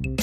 you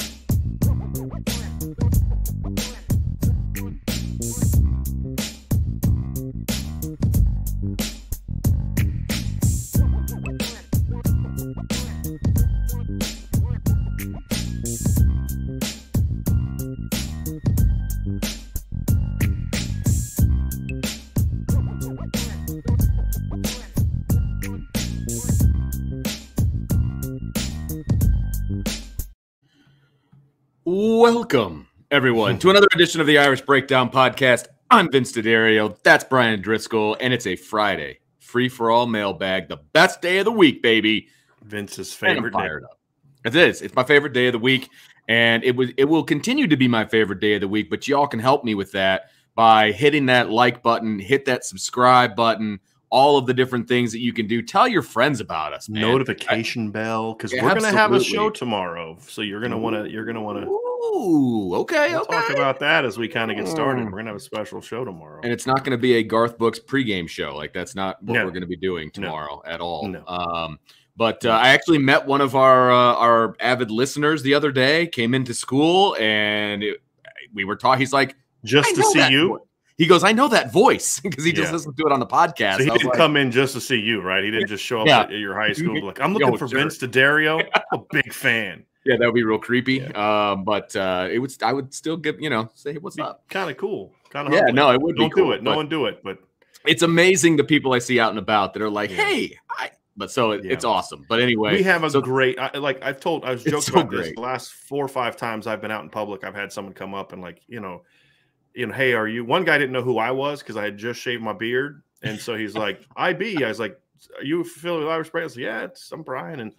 Welcome, everyone, to another edition of the Irish Breakdown Podcast. I'm Vince D'Addario. That's Brian Driscoll, and it's a Friday. Free for all mailbag, the best day of the week, baby. Vince's favorite day. fired up. It is. It's my favorite day of the week, and it was. It will continue to be my favorite day of the week. But y'all can help me with that by hitting that like button, hit that subscribe button, all of the different things that you can do. Tell your friends about us, man. Notification bell because Yeah, we're gonna have a show tomorrow, so you're gonna want to. You're gonna want to Ooh, okay, we'll okay. talk about that as we kind of get started. Mm. We're gonna have a special show tomorrow. and it's not going to be a Garth Books pregame show. Like that's not what No. we're going to be doing No. tomorrow at all. No. Um, but uh, I actually met one of our uh, our avid listeners the other day. Came into school and it, we were talking. He's like, Just "I to see you. voice." He goes, "I know that voice" because he just Yeah. listened to it on the podcast. So he was didn't like, come in just to see you, right? He didn't just show up Yeah. at your high school. Like I'm Yo, looking for sure. Vince D'Addario. I'm a big fan. yeah, that would be real creepy. Um, but uh, it would. I would still give you know say, hey, "What's up?" Kind of cool. Kind of Yeah, no, it would be Don't cool, do it. No one do it. But It's amazing the people I see out and about that are like, Yeah. "Hey," I. But so it, Yeah. it's awesome. But anyway, we have a so- great. I, like I've told, I was joking so about this. The last four or five times I've been out in public, I've had someone come up and like, you know, you know, hey, are you? One guy didn't know who I was because I had just shaved my beard, and so he's like, IB. I was like, are you affiliated with Irish Brand? I said, yeah, it's I'm Brian, and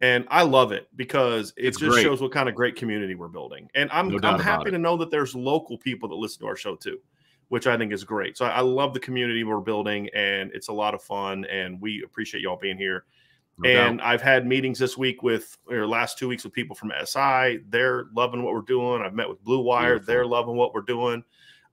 and I love it because it It's just great. shows what kind of great community we're building, and I'm No I'm happy to know that there's local people that listen to our show too. Which I think is great. So I I love the community we're building, and it's a lot of fun. And we appreciate y'all being here no doubt. and I've had meetings this week with or last two weeks with people from SI. They're loving what we're doing. I've met with Blue Wire. Beautiful. They're loving what we're doing.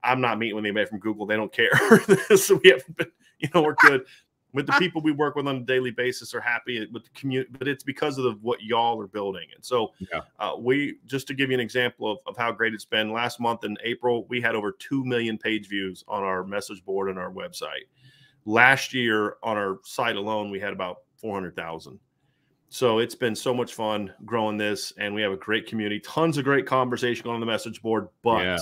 I'm not meeting with anybody from Google. They don't care. so we have been, you know, we're good. With the people we work with on a daily basis are happy with the community, but it's because of the, what y'all are building. And so Yeah. uh, we just to give you an example of, of how great it's been last month in April, we had over 2 million page views on our message board and our website. Last year on our site alone, we had about 400,000. So it's been so much fun growing this, and we have a great community, tons of great conversation on the message board. But Yeah.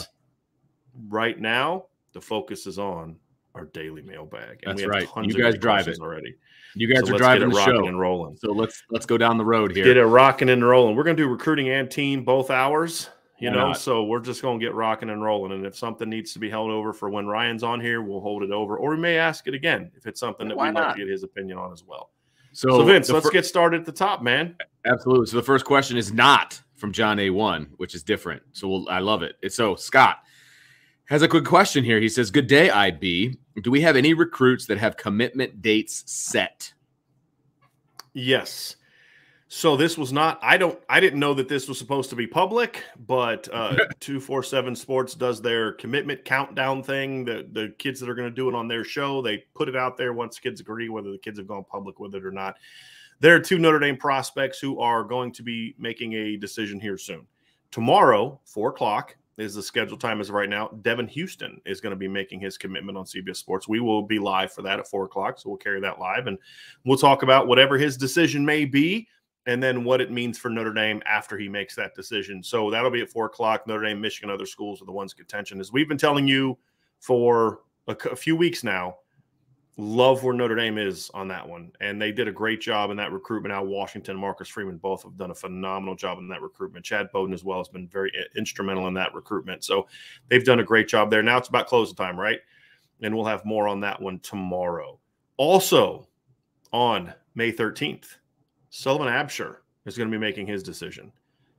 right now, the focus is on our daily mailbag, and That's we have right. tons You of guys great drive it. already. You guys So are driving the it rocking show, and rolling. so let's let's go down the road here. Get it rocking and rolling. We're going to do recruiting and team both hours. You Why know, not? so we're just going to get rocking and rolling. And if something needs to be held over for when Ryan's on here, we'll hold it over, or we may ask it again if it's something that Why we'd like not? to get his opinion on as well. So, So, Vince, let's fir- get started at the top, man. absolutely. So the first question is not from John A one, which is different. So we'll, I love it. It's so Scott has a quick question here. He says, "Good day, IB. Do we have any recruits that have commitment dates set?" Yes. So this was not. I don't. I didn't know that this was supposed to be public, but uh, two four seven Sports does their commitment countdown thing. The the kids that are going to do it on their show, they put it out there once kids agree whether the kids have gone public with it or not. There are two Notre Dame prospects who are going to be making a decision here soon. Tomorrow, four o'clock is the scheduled time as of right now. Devin Houston is going to be making his commitment on CBS Sports. We will be live for that at four o'clock, so we'll carry that live and we'll talk about whatever his decision may be and then what it means for Notre Dame after he makes that decision. So that'll be at four o'clock. Notre Dame, Michigan, other schools are the ones contention. As we've been telling you for a few weeks now, love where Notre Dame is on that one. And they did a great job in that recruitment. Al Washington, Marcus Freeman both have done a phenomenal job in that recruitment. Chad Bowden as well has been very eh, instrumental in that recruitment. So they've done a great job there. Now it's about closing time, right? And we'll have more on that one tomorrow. Also on May 13th, Sullivan Absher is going to be making his decision.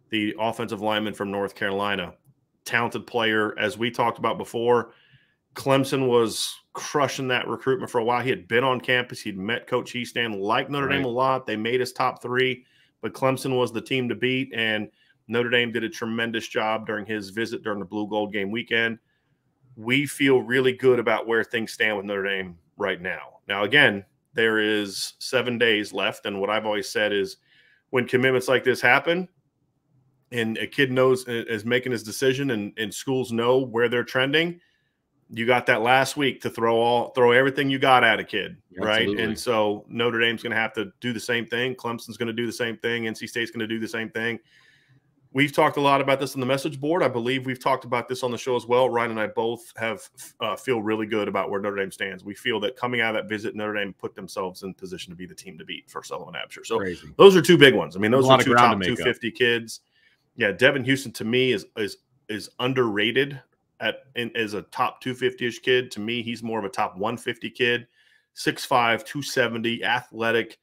The offensive lineman from North Carolina, talented player, as we talked about before. Clemson was crushing that recruitment for a while. He had been on campus. He'd met Coach Hiestand, liked Notre Dame a lot. They made his top three, but Clemson was the team to beat. And Notre Dame did a tremendous job during his visit during the Blue Gold game weekend. We feel really good about where things stand with Notre Dame right now. Now, again, there is seven days left. And what I've always said is when commitments like this happen, and a kid knows uh, is making his decision, and, and schools know where they're trending, you got that last week to throw all throw everything you got at a kid, Absolutely. right? And so Notre Dame's going to have to do the same thing. Clemson's going to do the same thing. NC State's going to do the same thing. We've talked a lot about this on the message board. I believe we've talked about this on the show as well. Ryan and I both have uh, feel really good about where Notre Dame stands. We feel that coming out of that visit, Notre Dame put themselves in position to be the team to beat for Sullivan Absher. So Crazy. those are two big ones. I mean, those are two top 250 up. kids. Yeah, Devin Houston to me is is is underrated at in, as a top 250ish kid. To me, he's more of a top 150 kid. 6'5, 270, athletic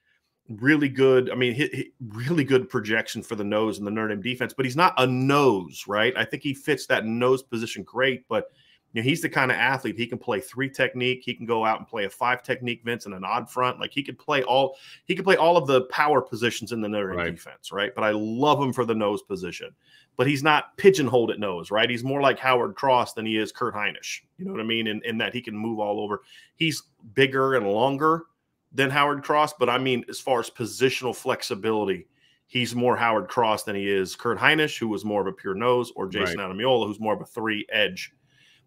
really good. I mean, he, he, really good projection for the nose and the Notre Dame defense, but he's not a nose, right? I think he fits that nose position great, but you know, he's the kind of athlete he can play three technique. He can go out and play a five technique, Vince, and an odd front. Like he could play all he could play all of the power positions in the Notre Dame right. defense, right? But I love him for the nose position. But he's not pigeonholed at nose, right? He's more like Howard Cross than he is Kurt Hinish. You know what I mean? In, in that he can move all over. He's bigger and longer, than Howard Cross, but I mean, as far as positional flexibility, he's more Howard Cross than he is Kurt Hinish, who was more of a pure nose, or Jayson right. Ademilola, who's more of a three edge.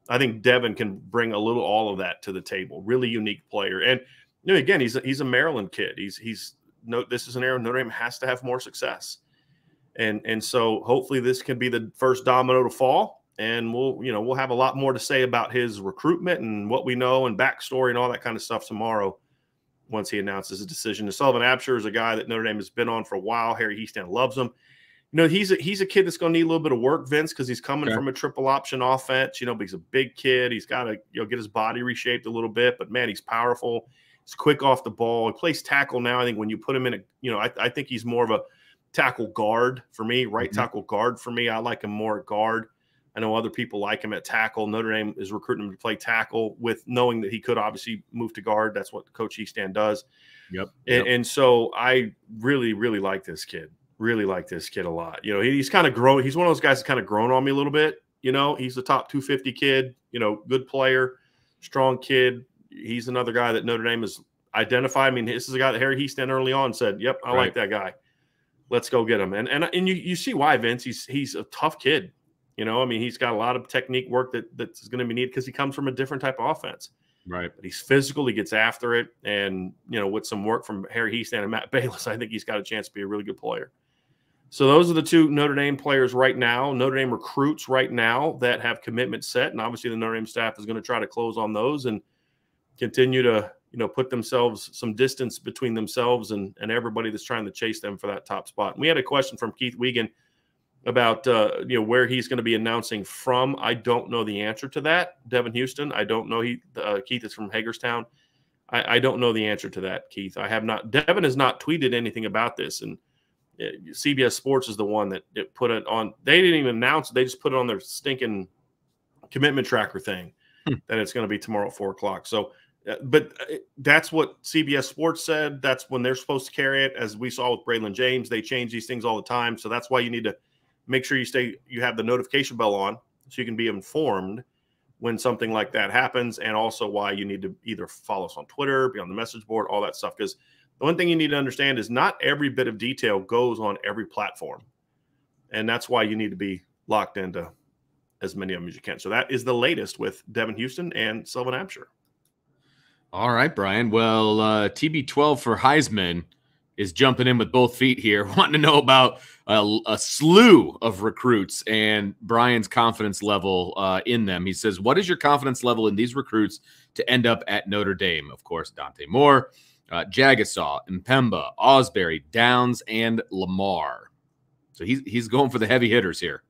I think Devin can bring a little all of that to the table. Really unique player, and you know, again, he's a, he's a Maryland kid. He's he's no. This is an area Notre Dame has to have more success, and and so hopefully this can be the first domino to fall. And we'll you know we'll have a lot more to say about his recruitment and what we know and backstory and all that kind of stuff tomorrow once he announces his decision. And Sullivan Absher is a guy that Notre Dame has been on for a while. Harry Hiestand loves him. You know, he's a, he's a kid that's going to need a little bit of work, Vince, because he's coming okay. from a triple option offense. You know, but he's a big kid. He's got to you know get his body reshaped a little bit. But man, he's powerful. He's quick off the ball. He plays tackle now. I think when you put him in a, you know, I, I think he's more of a tackle guard for me, right mm-hmm. tackle guard for me. I like him more at guard. I know other people like him at tackle. Notre Dame is recruiting him to play tackle with knowing that he could obviously move to guard. That's what Coach Hiestand does. Yep. And, yep. and, so I really, really like this kid. Really like this kid a lot. You know, he, he's kind of grown. He's one of those guys that kind of grown on me a little bit. You know, he's a top 250 kid, you know, good player, strong kid. He's another guy that Notre Dame has identified. I mean, this is a guy that Harry Hiestand early on said, Yep, I right. like that guy. Let's go get him. And and and you, you see why, Vince. He's he's a tough kid. You know, I mean, he's got a lot of technique work that that's going to be needed because he comes from a different type of offense. Right. But he's physical. He gets after it, and you know, with some work from Harry Hiestand and Matt Balis, I think he's got a chance to be a really good player. So those are the two Notre Dame players right now, Notre Dame recruits right now that have commitment set, and obviously the Notre Dame staff is going to try to close on those and continue to you know put themselves some distance between themselves and and everybody that's trying to chase them for that top spot. And we had a question from Keith Wiegand about uh, you know where he's going to be announcing from. I don't know the answer to that. Devin Houston. I don't know. He uh, Keith is from Hagerstown. I, I, don't know the answer to that, Keith. I have not. Devin has not tweeted anything about this, and uh, CBS Sports is the one that put it on. They didn't even announce. They just put it on their stinking commitment tracker thing hmm. that it's going to be tomorrow at four o'clock. So. Uh, but uh, that's what CBS Sports said. That's when they're supposed to carry it. As we saw with Braylon James, they change these things all the time. So that's why you need to make sure you stay you have the notification bell on so you can be informed when something like that happens and also why you need to either follow us on twitter be on the message board all that stuff. Because the one thing you need to understand is not every bit of detail goes on every platform. And that's why you need to be locked into as many of them as you can. So that is the latest with devin houston and Sullivan Absher. all right brian. Well uh, tb12 for heisman is jumping in with both feet here, wanting to know about a, a slew of recruits and Brian's confidence level uh, in them. He says, What is your confidence level in these recruits to end up at Notre Dame? Of course, Dante Moore, uh, Jagusah, M'Pemba, Ausberry, Downs, and Limar. So he's, he's going for the heavy hitters here.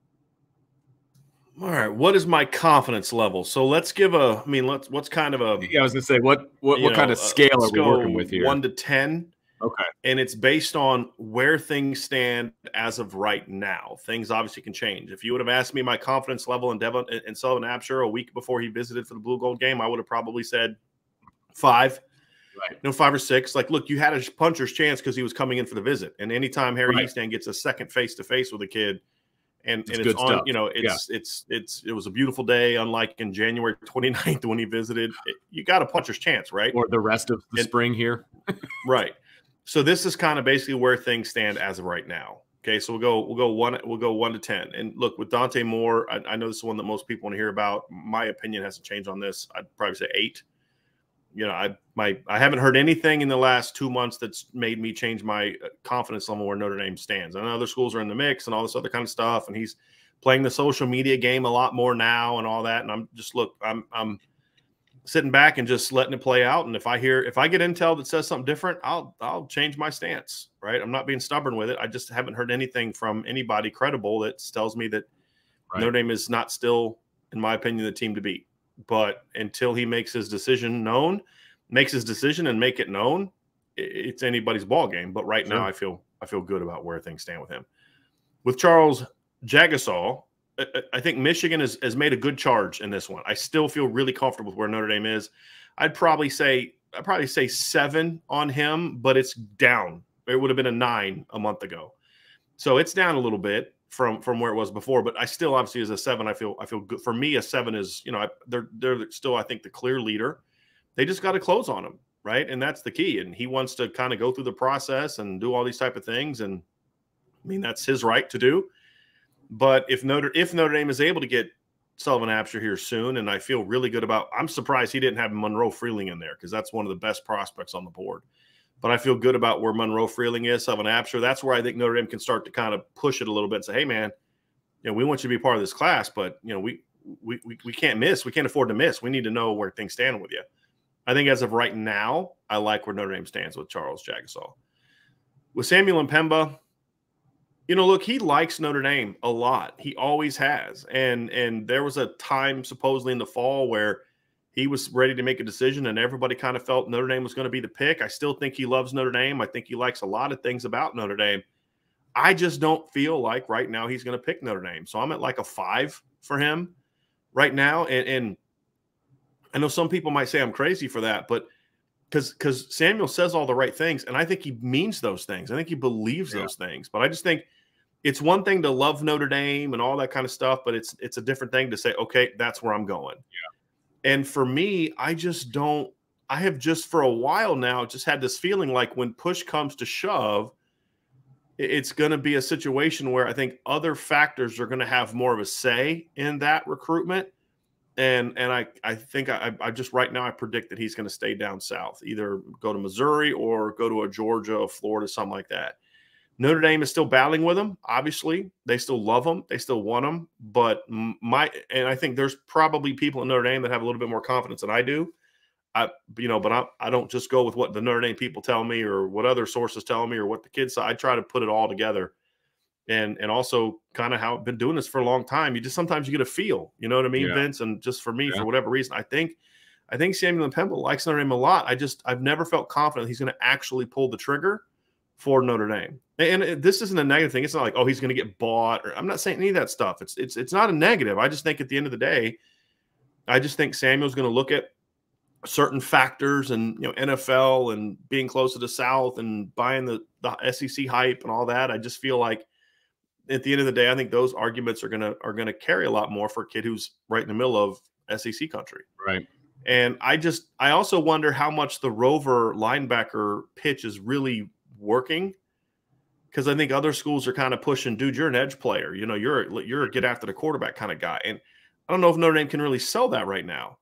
All right, what is my confidence level? So let's give a. I mean, let's. What's kind of a? Yeah, I was gonna say what what, what know, kind of scale uh, are we working with here? One to ten. Okay. And it's based on where things stand as of right now. Things obviously can change. If you would have asked me my confidence level in Devin and Sullivan Absher a week before he visited for the Blue Gold game, I would have probably said five. Right. You know, five or six. Like, look, you had a puncher's chance because he was coming in for the visit. And anytime Harry right. Hiestand gets a second face to face with a kid, and, it's and it's on, stuff. you know, it's yeah. it's it's it was a beautiful day, unlike in January 29th when he visited. It, you got a puncher's chance, right? Or the rest of the and, spring here. right. So this is kind of basically where things stand as of right now. Okay, so we'll go we'll go one we'll go one to ten. And look with Dante Moore, I, I know this is one that most people want to hear about. My opinion hasn't changed on this. I'd probably say eight. You know, I my I haven't heard anything in the last two months that's made me change my uh, confidence level where Notre Dame stands. I know other schools are in the mix and all this other kind of stuff, and he's playing the social media game a lot more now and all that. And I'm just look, I'm I'm sitting back and just letting it play out. And if I hear if I get intel that says something different, I'll I'll change my stance. Right. I'm not being stubborn with it. I just haven't heard anything from anybody credible that tells me that right. Notre Dame is not still, in my opinion, the team to beat. But until he makes his decision known, makes his decision and make it known, it's anybody's ball game. But right sure. now, I feel I feel good about where things stand with him. With Charles Jagusah, I think Michigan has, has made a good charge in this one. I still feel really comfortable with where Notre Dame is. I'd probably say I'd probably say seven on him, but it's down. It would have been a nine a month ago, so it's down a little bit from from where it was before. But I still obviously as a seven, I feel I feel good. For me, a seven is you know I, they're they're still I think the clear leader. They just got to close on him, right? And that's the key. And he wants to kind of go through the process and do all these type of things. And I mean that's his right to do. But if Notre if Notre Dame is able to get Sullivan Absher here soon, and I feel really good about. I'm surprised he didn't have Monroe Freeling in there because that's one of the best prospects on the board. But I feel good about where Monroe Freeling is, Sullivan Absher. That's where I think Notre Dame can start to kind of push it a little bit and say, "Hey, man, you know, we want you to be part of this class, but you know, we we we, we can't miss. We can't afford to miss. We need to know where things stand with you." I think as of right now, I like where Notre Dame stands with Charles Jagusah. With Samuel M'Pemba, you know, look, he likes Notre Dame a lot. He always has. And and there was a time supposedly in the fall where he was ready to make a decision and everybody kind of felt Notre Dame was going to be the pick. I still think he loves Notre Dame. I think he likes a lot of things about Notre Dame. I just don't feel like right now he's going to pick Notre Dame. So I'm at like a 5 for him right now and and I know some people might say I'm crazy for that, but because because Samuel says all the right things, and I think he means those things. I think he believes yeah. those things. But I just think it's one thing to love Notre Dame and all that kind of stuff, but it's it's a different thing to say, okay, that's where I'm going. Yeah. And for me, I just don't. I have just for a while now just had this feeling like when push comes to shove, it's going to be a situation where I think other factors are going to have more of a say in that recruitment. And and I I think I, I just right now I predict that he's going to stay down south, either go to Missouri or go to a Georgia, or Florida, something like that. Notre Dame is still battling with them. Obviously, they still love them. They still want them. But my and I think there's probably people in Notre Dame that have a little bit more confidence than I do. I you know, but I I don't just go with what the Notre Dame people tell me or what other sources tell me or what the kids say. I try to put it all together. And and also kind of how I've been doing this for a long time. You just sometimes you get a feel, you know what I mean, yeah. Vince? And just for me, yeah. for whatever reason, I think I think Samuel M'Pemba likes Notre Dame a lot. I just I've never felt confident he's going to actually pull the trigger for Notre Dame. And uh, this isn't a negative thing. It's not like, oh, he's going to get bought. Or I'm not saying any of that stuff. It's it's it's not a negative. I just think at the end of the day, I just think Samuel's going to look at certain factors and you know NFL and being close to the South and buying the the SEC hype and all that. I just feel like at the end of the day, I think those arguments are gonna are gonna carry a lot more for a kid who's right in the middle of SEC country. Right. And I just I also wonder how much the Rover linebacker pitch is really working because I think other schools are kind of pushing, dude, you're an edge player. You know, you're you're a get after the quarterback kind of guy. And I don't know if Notre Dame can really sell that right now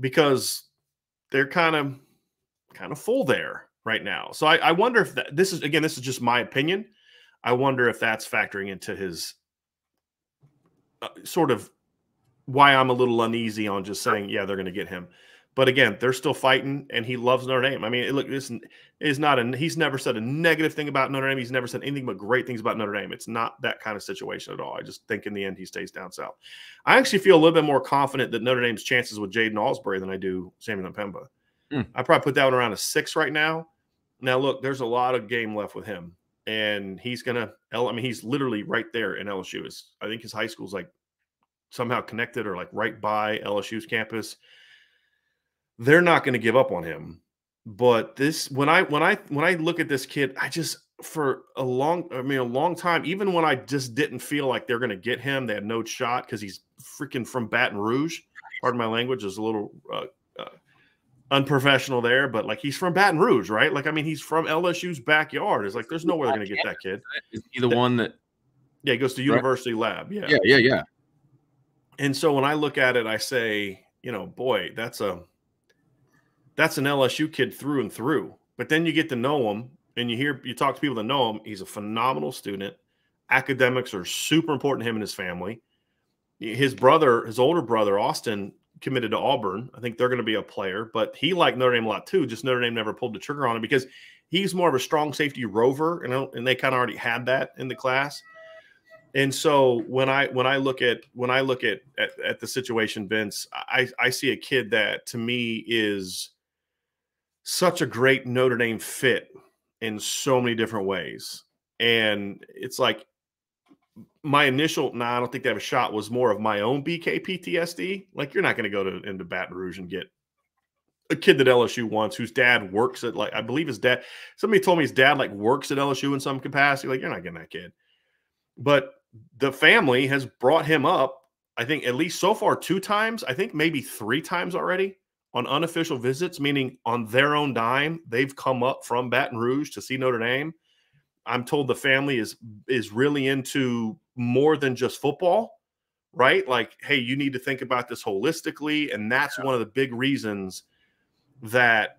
because they're kind of kind of full there right now. So I, I wonder if that this is again, this is just my opinion. I wonder if that's factoring into his uh, sort of why I'm a little uneasy on just saying, yeah, they're going to get him. But again, they're still fighting, and he loves Notre Dame. I mean, look, this is not a. He's never said a negative thing about Notre Dame. He's never said anything but great things about Notre Dame. It's not that kind of situation at all. I just think in the end he stays down south. I actually feel a little bit more confident that Notre Dame's chances with Jaiden Ausberry than I do Samuel M'Pemba. Hmm. I probably put that one around a six right now. Now, look, there's a lot of game left with him, and he's gonna. I mean, he's literally right there in LSU. Is I think his high school's like somehow connected or like right by LSU's campus they're not going to give up on him. But this when I when I when I look at this kid, I just for a long I mean a long time, even when I just didn't feel like they're going to get him, they had no shot because he's freaking from Baton Rouge. Pardon my language is a little uh, uh, unprofessional there, but like he's from Baton Rouge, right? Like I mean, he's from LSU's backyard. It's like there's no way they're going to get that kid. Is he the one that? Yeah, he goes to University right? Lab. Yeah, yeah, yeah, yeah. And so when I look at it, I say, you know, boy, that's a that's an LSU kid through and through. But then you get to know him, and you hear you talk to people that know him. He's a phenomenal student. Academics are super important to him and his family. His brother, his older brother, Austin, committed to Auburn. I think they're going to be a player, but he liked Notre Dame a lot too. Just Notre Dame never pulled the trigger on him because he's more of a strong safety rover, and and they kind of already had that in the class. And so when I when I look at when I look at, at at, the situation, Vince, I I see a kid that to me is such a great Notre Dame fit in so many different ways. And it's like my initial, nah, I don't think they have a shot was more of my own BK PTSD. Like you're not going to go to into Baton Rouge and get a kid that LSU wants, whose dad works at like I believe his dad. Somebody told me his dad like works at LSU in some capacity. Like you're not getting that kid. But the family has brought him up. I think at least so far two times. I think maybe three times already on unofficial visits, meaning on their own dime. They've come up from Baton Rouge to see Notre Dame. I'm told the family is is really into more than just football, right? Like, hey, you need to think about this holistically, and that's yeah. one of the big reasons that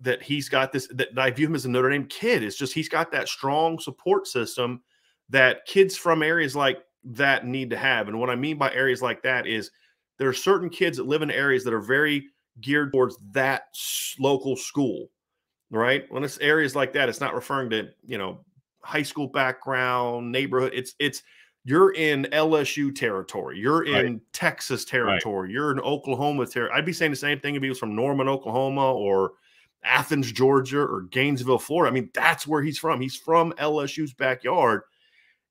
that he's got this. That I view him as a Notre Dame kid. It's just he's got that strong support system that kids from areas like that need to have. And what I mean by areas like that is there are certain kids that live in areas that are very geared towards that local school, right? When it's areas like that, it's not referring to you know high school background, neighborhood. It's it's you're in LSU territory, you're in right. Texas territory, right. you're in Oklahoma territory. I'd be saying the same thing if he was from Norman, Oklahoma, or Athens, Georgia, or Gainesville, Florida. I mean, that's where he's from. He's from LSU's backyard.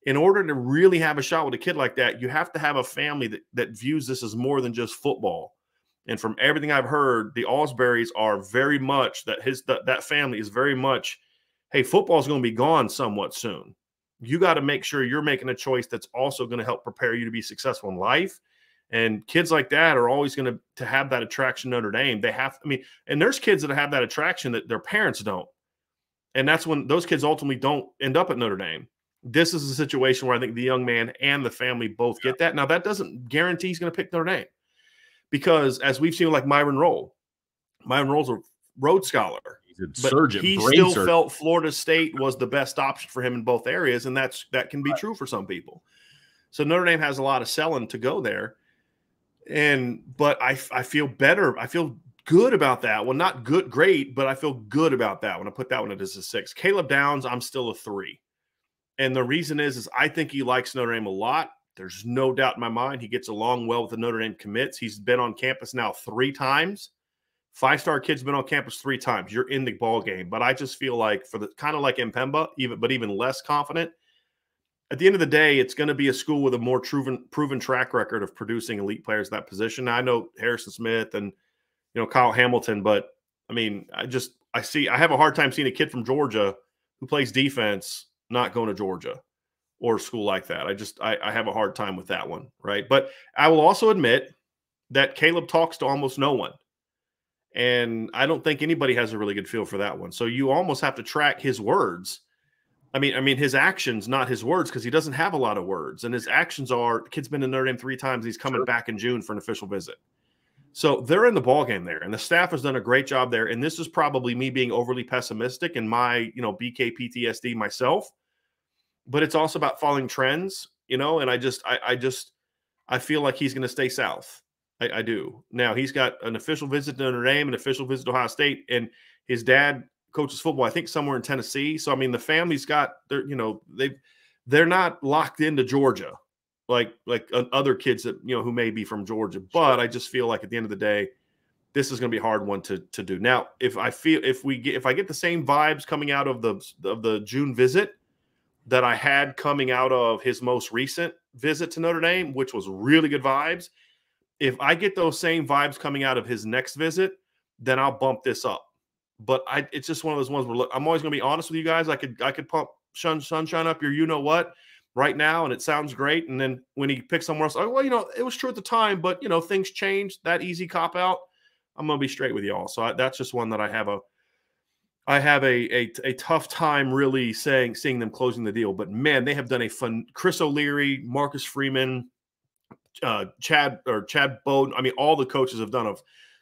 In order to really have a shot with a kid like that, you have to have a family that, that views this as more than just football. And from everything I've heard, the Ausberries are very much that his that, that family is very much, hey, football's going to be gone somewhat soon. You got to make sure you're making a choice that's also going to help prepare you to be successful in life. And kids like that are always going to to have that attraction Notre Dame. They have, I mean, and there's kids that have that attraction that their parents don't. And that's when those kids ultimately don't end up at Notre Dame. This is a situation where I think the young man and the family both get that. Now, that doesn't guarantee he's going to pick Notre Dame because as we've seen like Myron Rolle, Myron Rolle's a Rhodes Scholar. He's a surgeon. He still surgeon. felt Florida State was the best option for him in both areas, and that's that can be right. true for some people. So Notre Dame has a lot of selling to go there, and but I I feel better. I feel good about that Well, Not good, great, but I feel good about that when I put that one as a six. Caleb Downs, I'm still a three, and the reason is is I think he likes Notre Dame a lot. There's no doubt in my mind he gets along well with the Notre Dame commits. He's been on campus now three times. Five star kid's been on campus three times. You're in the ball game. But I just feel like for the kind of like Mpemba, even but even less confident. At the end of the day, it's going to be a school with a more proven proven track record of producing elite players that position. I know Harrison Smith and you know Kyle Hamilton, but I mean, I just I see I have a hard time seeing a kid from Georgia who plays defense not going to Georgia or school like that. I just I, I have a hard time with that one, right? But I will also admit that Caleb talks to almost no one. And I don't think anybody has a really good feel for that one. So you almost have to track his words. I mean, I mean his actions, not his words, because he doesn't have a lot of words. And his actions are kid's been in Notre Dame three times. He's coming sure. back in June for an official visit. So they're in the ball game there, and the staff has done a great job there. And this is probably me being overly pessimistic and my, you know, BK PTSD myself but it's also about following trends, you know. And I just, I, I just, I feel like he's going to stay south. I, I, do. Now he's got an official visit to Notre Dame, an official visit to Ohio State, and his dad coaches football. I think somewhere in Tennessee. So I mean, the family's got they're you know they they're not locked into Georgia like like uh, other kids that you know who may be from Georgia. But I just feel like at the end of the day, this is going to be a hard one to to do. Now, if I feel if we get if I get the same vibes coming out of the of the June visit that I had coming out of his most recent visit to Notre Dame, which was really good vibes. If I get those same vibes coming out of his next visit, then I'll bump this up. But I, it's just one of those ones where look, I'm always going to be honest with you guys. I could, I could pump sunshine up your, you know what, right now, and it sounds great. And then when he picks somewhere else, oh well, you know, it was true at the time, but you know, things change. That easy cop out. I'm gonna be straight with y'all. So I, that's just one that I have a I have a, a a tough time really saying seeing them closing the deal. But man, they have done a fun. Chris O'Leary, Marcus Freeman, uh, Chad or Chad Bowden. I mean, all the coaches have done of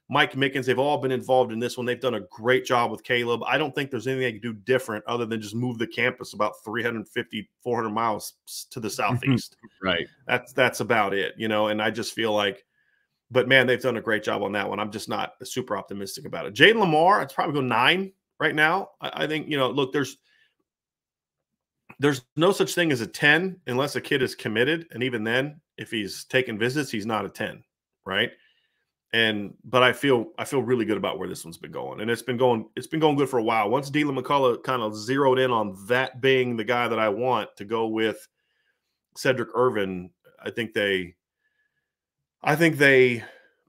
Mike Mickens. They've all been involved in this one. They've done a great job with Caleb. I don't think there's anything they can do different other than just move the campus about 350, 400 miles to the southeast. right. That's that's about it, you know. And I just feel like but man, they've done a great job on that one. I'm just not super optimistic about it. Jayden Limar, it's probably go nine right now. I, I, think you know, look, there's there's no such thing as a 10 unless a kid is committed, and even then, if he's taking visits, he's not a 10, right? And but I feel I feel really good about where this one's been going, and it's been going it's been going good for a while. Once Deland McCullough kind of zeroed in on that being the guy that I want to go with Cedric Irvin, I think they I think they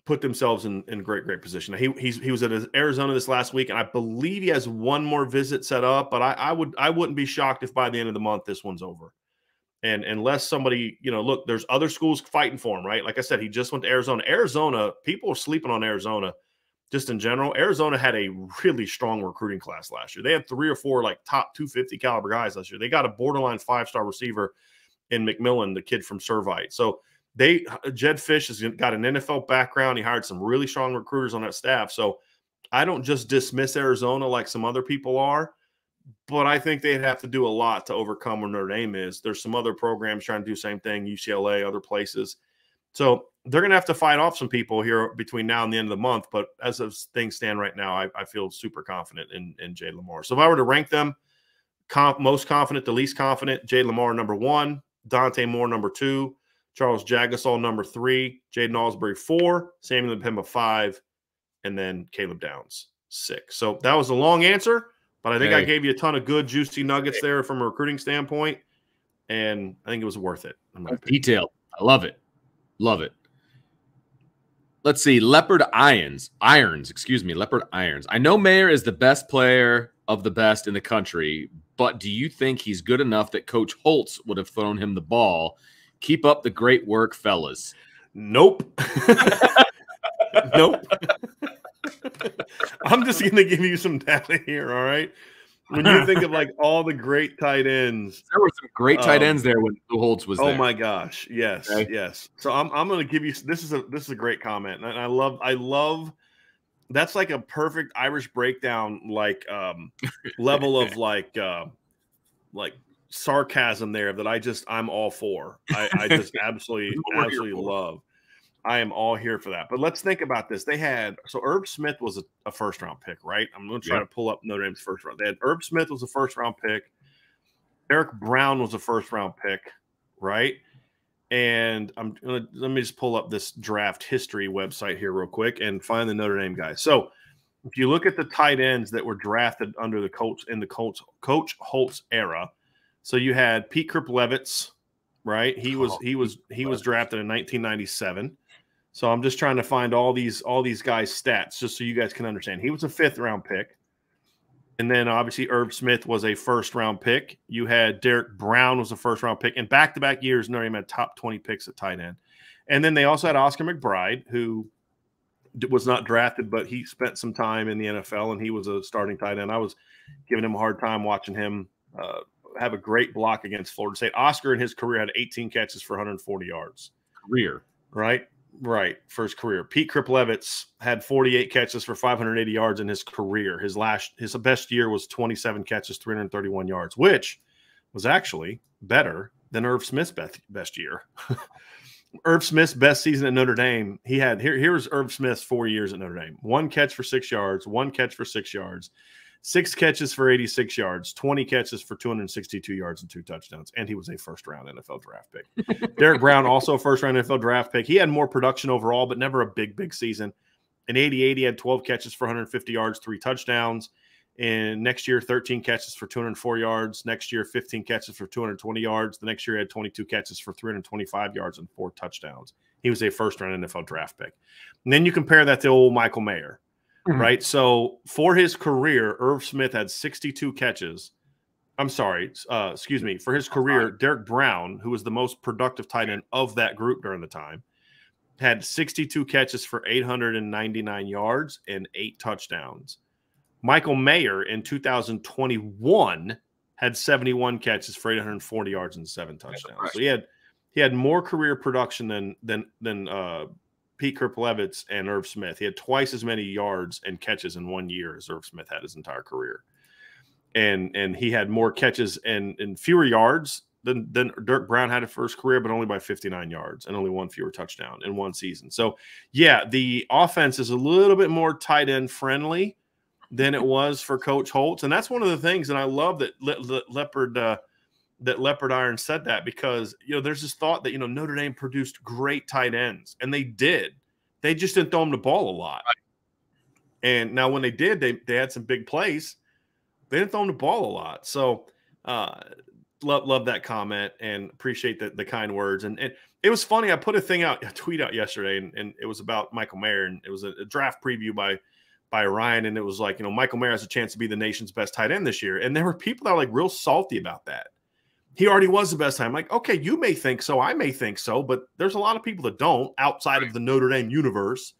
put themselves in, in great, great position. He he was at Arizona this last week, and I believe he has one more visit set up. But I, I would I wouldn't be shocked if by the end of the month this one's over. And unless somebody, you know, look, there's other schools fighting for him, right? Like I said, he just went to Arizona. Arizona, people are sleeping on Arizona just in general. Arizona had a really strong recruiting class last year. They had three or four like top 250 caliber guys last year. They got a borderline five star receiver in McMillan, the kid from Servite. So they uh, Jedd Fisch has got an NFL background. He hired some really strong recruiters on that staff. So I don't just dismiss Arizona like some other people are, but I think they'd have to do a lot to overcome where Notre Dame is. There's some other programs trying to do the same thing, UCLA, other places. So they're going to have to fight off some people here between now and the end of the month. But as of things stand right now, I, I feel super confident in, in Jay Limar. So if I were to rank them, comp, most confident the least confident, Jay Limar number one, Dante Moore number two, Charles Jagusah, number three, Jaiden Ausberry, four, Samuel M'Pemba, five, and then Caleb Downs, six. So that was a long answer, but I think hey. I gave you a ton of good, juicy nuggets there from a recruiting standpoint, and I think it was worth it. Detail. I love it. Love it. Let's see. Leopard Irons. Irons, excuse me. Leopard Irons. I know Mayer is the best player of the best in the country, but do you think he's good enough that Coach Holtz would have thrown him the ball Keep up the great work, fellas. Nope. nope. I'm just going to give you some data here. All right. When you think of like all the great tight ends, there were some great tight um, ends there when Lou Holtz was oh there. my gosh. Yes. Okay. Yes. So I'm, I'm going to give you this is a this is a great comment. And I love I love that's like a perfect Irish breakdown, like um level of like uh like sarcasm there that I just I'm all for. I, I just absolutely absolutely love. I am all here for that. But let's think about this. They had so Irv Smith was a, a first round pick, right? I'm going to try to pull up Notre Dame's first round. They had Irv Smith was a first round pick. Eric Brown was a first round pick, right? And I'm gonna let me just pull up this draft history website here real quick and find the Notre Dame guys. So if you look at the tight ends that were drafted under the Holtz in the Holtz coach Holtz era, so you had Pete Chryplewicz, right? He was oh, he was he was drafted in 1997. So I'm just trying to find all these all these guys' stats just so you guys can understand. He was a fifth round pick. And then obviously Irv Smith was a first round pick. You had Derek Brown was a first round pick. And back to back years, Notre Dame had top 20 picks at tight end. And then they also had Oscar McBride, who was not drafted, but he spent some time in the NFL and he was a starting tight end. I was giving him a hard time watching him uh, have a great block against Florida State. Oscar in his career had 18 catches for 140 yards. Career. Right? Right. first career. Pete Chryplewicz had 48 catches for 580 yards in his career. His last his best year was 27 catches, 331 yards, which was actually better than Irv Smith's best, best year. Irv Smith's best season at Notre Dame, he had here. Here's Irv Smith's four years at Notre Dame: one catch for six yards, one catch for six yards, six catches for 86 yards, 20 catches for 262 yards and two touchdowns. And he was a first round NFL draft pick. Derek Brown, also a first round NFL draft pick. He had more production overall, but never a big, big season. In 88, he had 12 catches for 150 yards, three touchdowns. And next year, 13 catches for 204 yards. Next year, 15 catches for 220 yards. The next year, he had 22 catches for 325 yards and four touchdowns. He was a first round NFL draft pick. And then you compare that to old Michael Mayer mm-hmm. right? So for his career, Irv Smith had 62 catches. I'm sorry, uh, excuse me. For his career, Derek Brown, who was the most productive tight end of that group during the time, had 62 catches for 899 yards and eight touchdowns. Michael Mayer in 2021 had 71 catches for 840 yards and seven touchdowns. So he had he had more career production than than than uh, Pete Chryplewicz and Irv Smith. He had twice as many yards and catches in one year as Irv Smith had his entire career. And and he had more catches and, and fewer yards than, than Derek Brown had a first career, but only by 59 yards and only one fewer touchdown in one season. So, yeah, the offense is a little bit more tight end friendly than it was for Coach Holtz, and that's one of the things. And I love that Le- Le- Leopard uh, that Leopard Iron said that because you know there's this thought that you know Notre Dame produced great tight ends, and they did. They just didn't throw them the ball a lot. Right. And now when they did, they they had some big plays. They didn't throw them the ball a lot. So. Uh, love love that comment and appreciate the, the kind words. And, and it was funny. I put a thing out, a tweet out yesterday, and, and it was about Michael Mayer, and it was a, a, draft preview by by Ryan, and it was like, you know, Michael Mayer has a chance to be the nation's best tight end this year. And there were people that were like real salty about that. He already was the best time. I'm like, okay, you may think so, I may think so, but there's a lot of people that don't outside right. of the Notre Dame universe,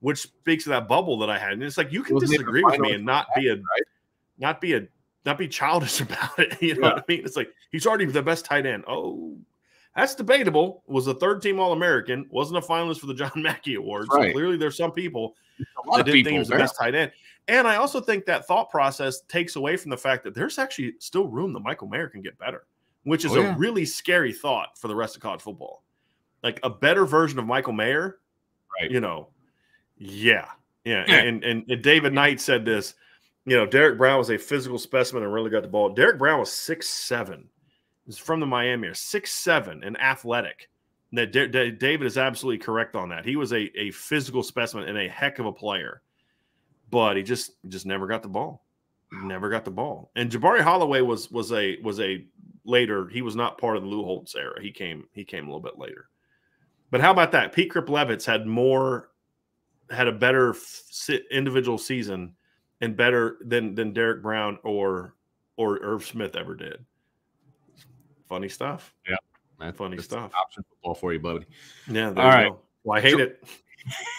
which speaks to that bubble that I had. And it's like you can disagree with me and not be a right? not be a not be childish about it. You know yeah. what I mean? It's like he's already the best tight end. Oh, that's debatable. Was a third team All American, wasn't a finalist for the John Mackey Award. Right. So clearly there's some people that didn't people, think he was the best tight end. And I also think that thought process takes away from the fact that there's actually still room that Michael Mayer can get better, which is oh, yeah. a really scary thought for the rest of college football. Like a better version of Michael Mayer, right? You know, yeah, yeah. yeah. And, and, and David Knight said this you know, Derek Brown was a physical specimen and really got the ball. Derek Brown was six seven. He's from the Miami, six seven and athletic. That David is absolutely correct on that. He was a, a physical specimen and a heck of a player, but he just just never got the ball. Never got the ball. And Jabari Holloway was was a was a later. He was not part of the Lou Holtz era. He came he came a little bit later. But how about that? Pete Chryplewicz had more had a better individual season and better than than Derek Brown or or Irv Smith ever did. Funny stuff. Yeah, that's funny that's stuff. Option football for you, buddy. Yeah. All right. Go. Well, I hate it.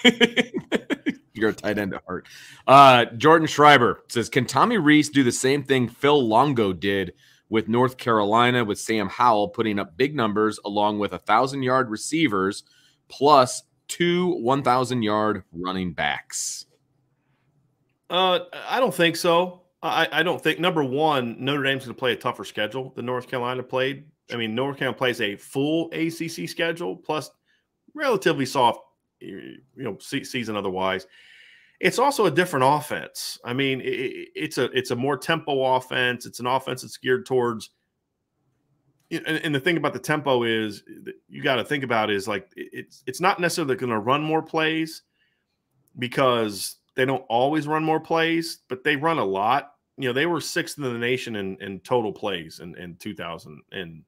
You're a tight end at heart. Uh, Jordan Schreiber says, "Can Tommy Rees do the same thing Phil Longo did with North Carolina with Sam Howell putting up big numbers along with a thousand yard receivers plus two one thousand yard running backs?" Uh, I don't think so. I, I don't think number one, Notre Dame's going to play a tougher schedule than North Carolina played. I mean, North Carolina plays a full ACC schedule plus relatively soft, you know, season otherwise. It's also a different offense. I mean, it, it's a it's a more tempo offense. It's an offense that's geared towards. And, and the thing about the tempo is you got to think about is like it's it's not necessarily going to run more plays because they don't always run more plays, but they run a lot. You know, they were sixth in the nation in, in total plays in, in 2000 and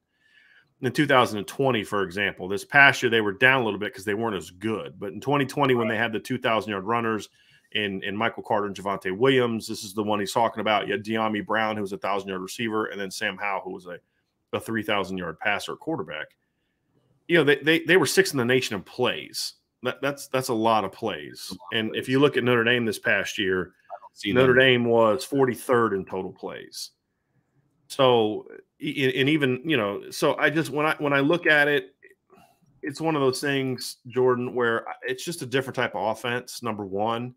in 2020, for example. This past year, they were down a little bit because they weren't as good. But in 2020, when they had the 2,000 yard runners in, in Michael Carter and Javonte Williams, this is the one he's talking about. You had Dyami Brown, who was a 1,000 yard receiver, and then Sam Howell, who was a, a 3,000 yard passer quarterback. You know, they, they, they were six in the nation in plays. That, that's that's a lot of plays. And if you look at Notre Dame this past year, Notre them. Dame was 43rd in total plays. So and even you know, so I just when I when I look at it, it's one of those things, Jordan, where it's just a different type of offense. Number one,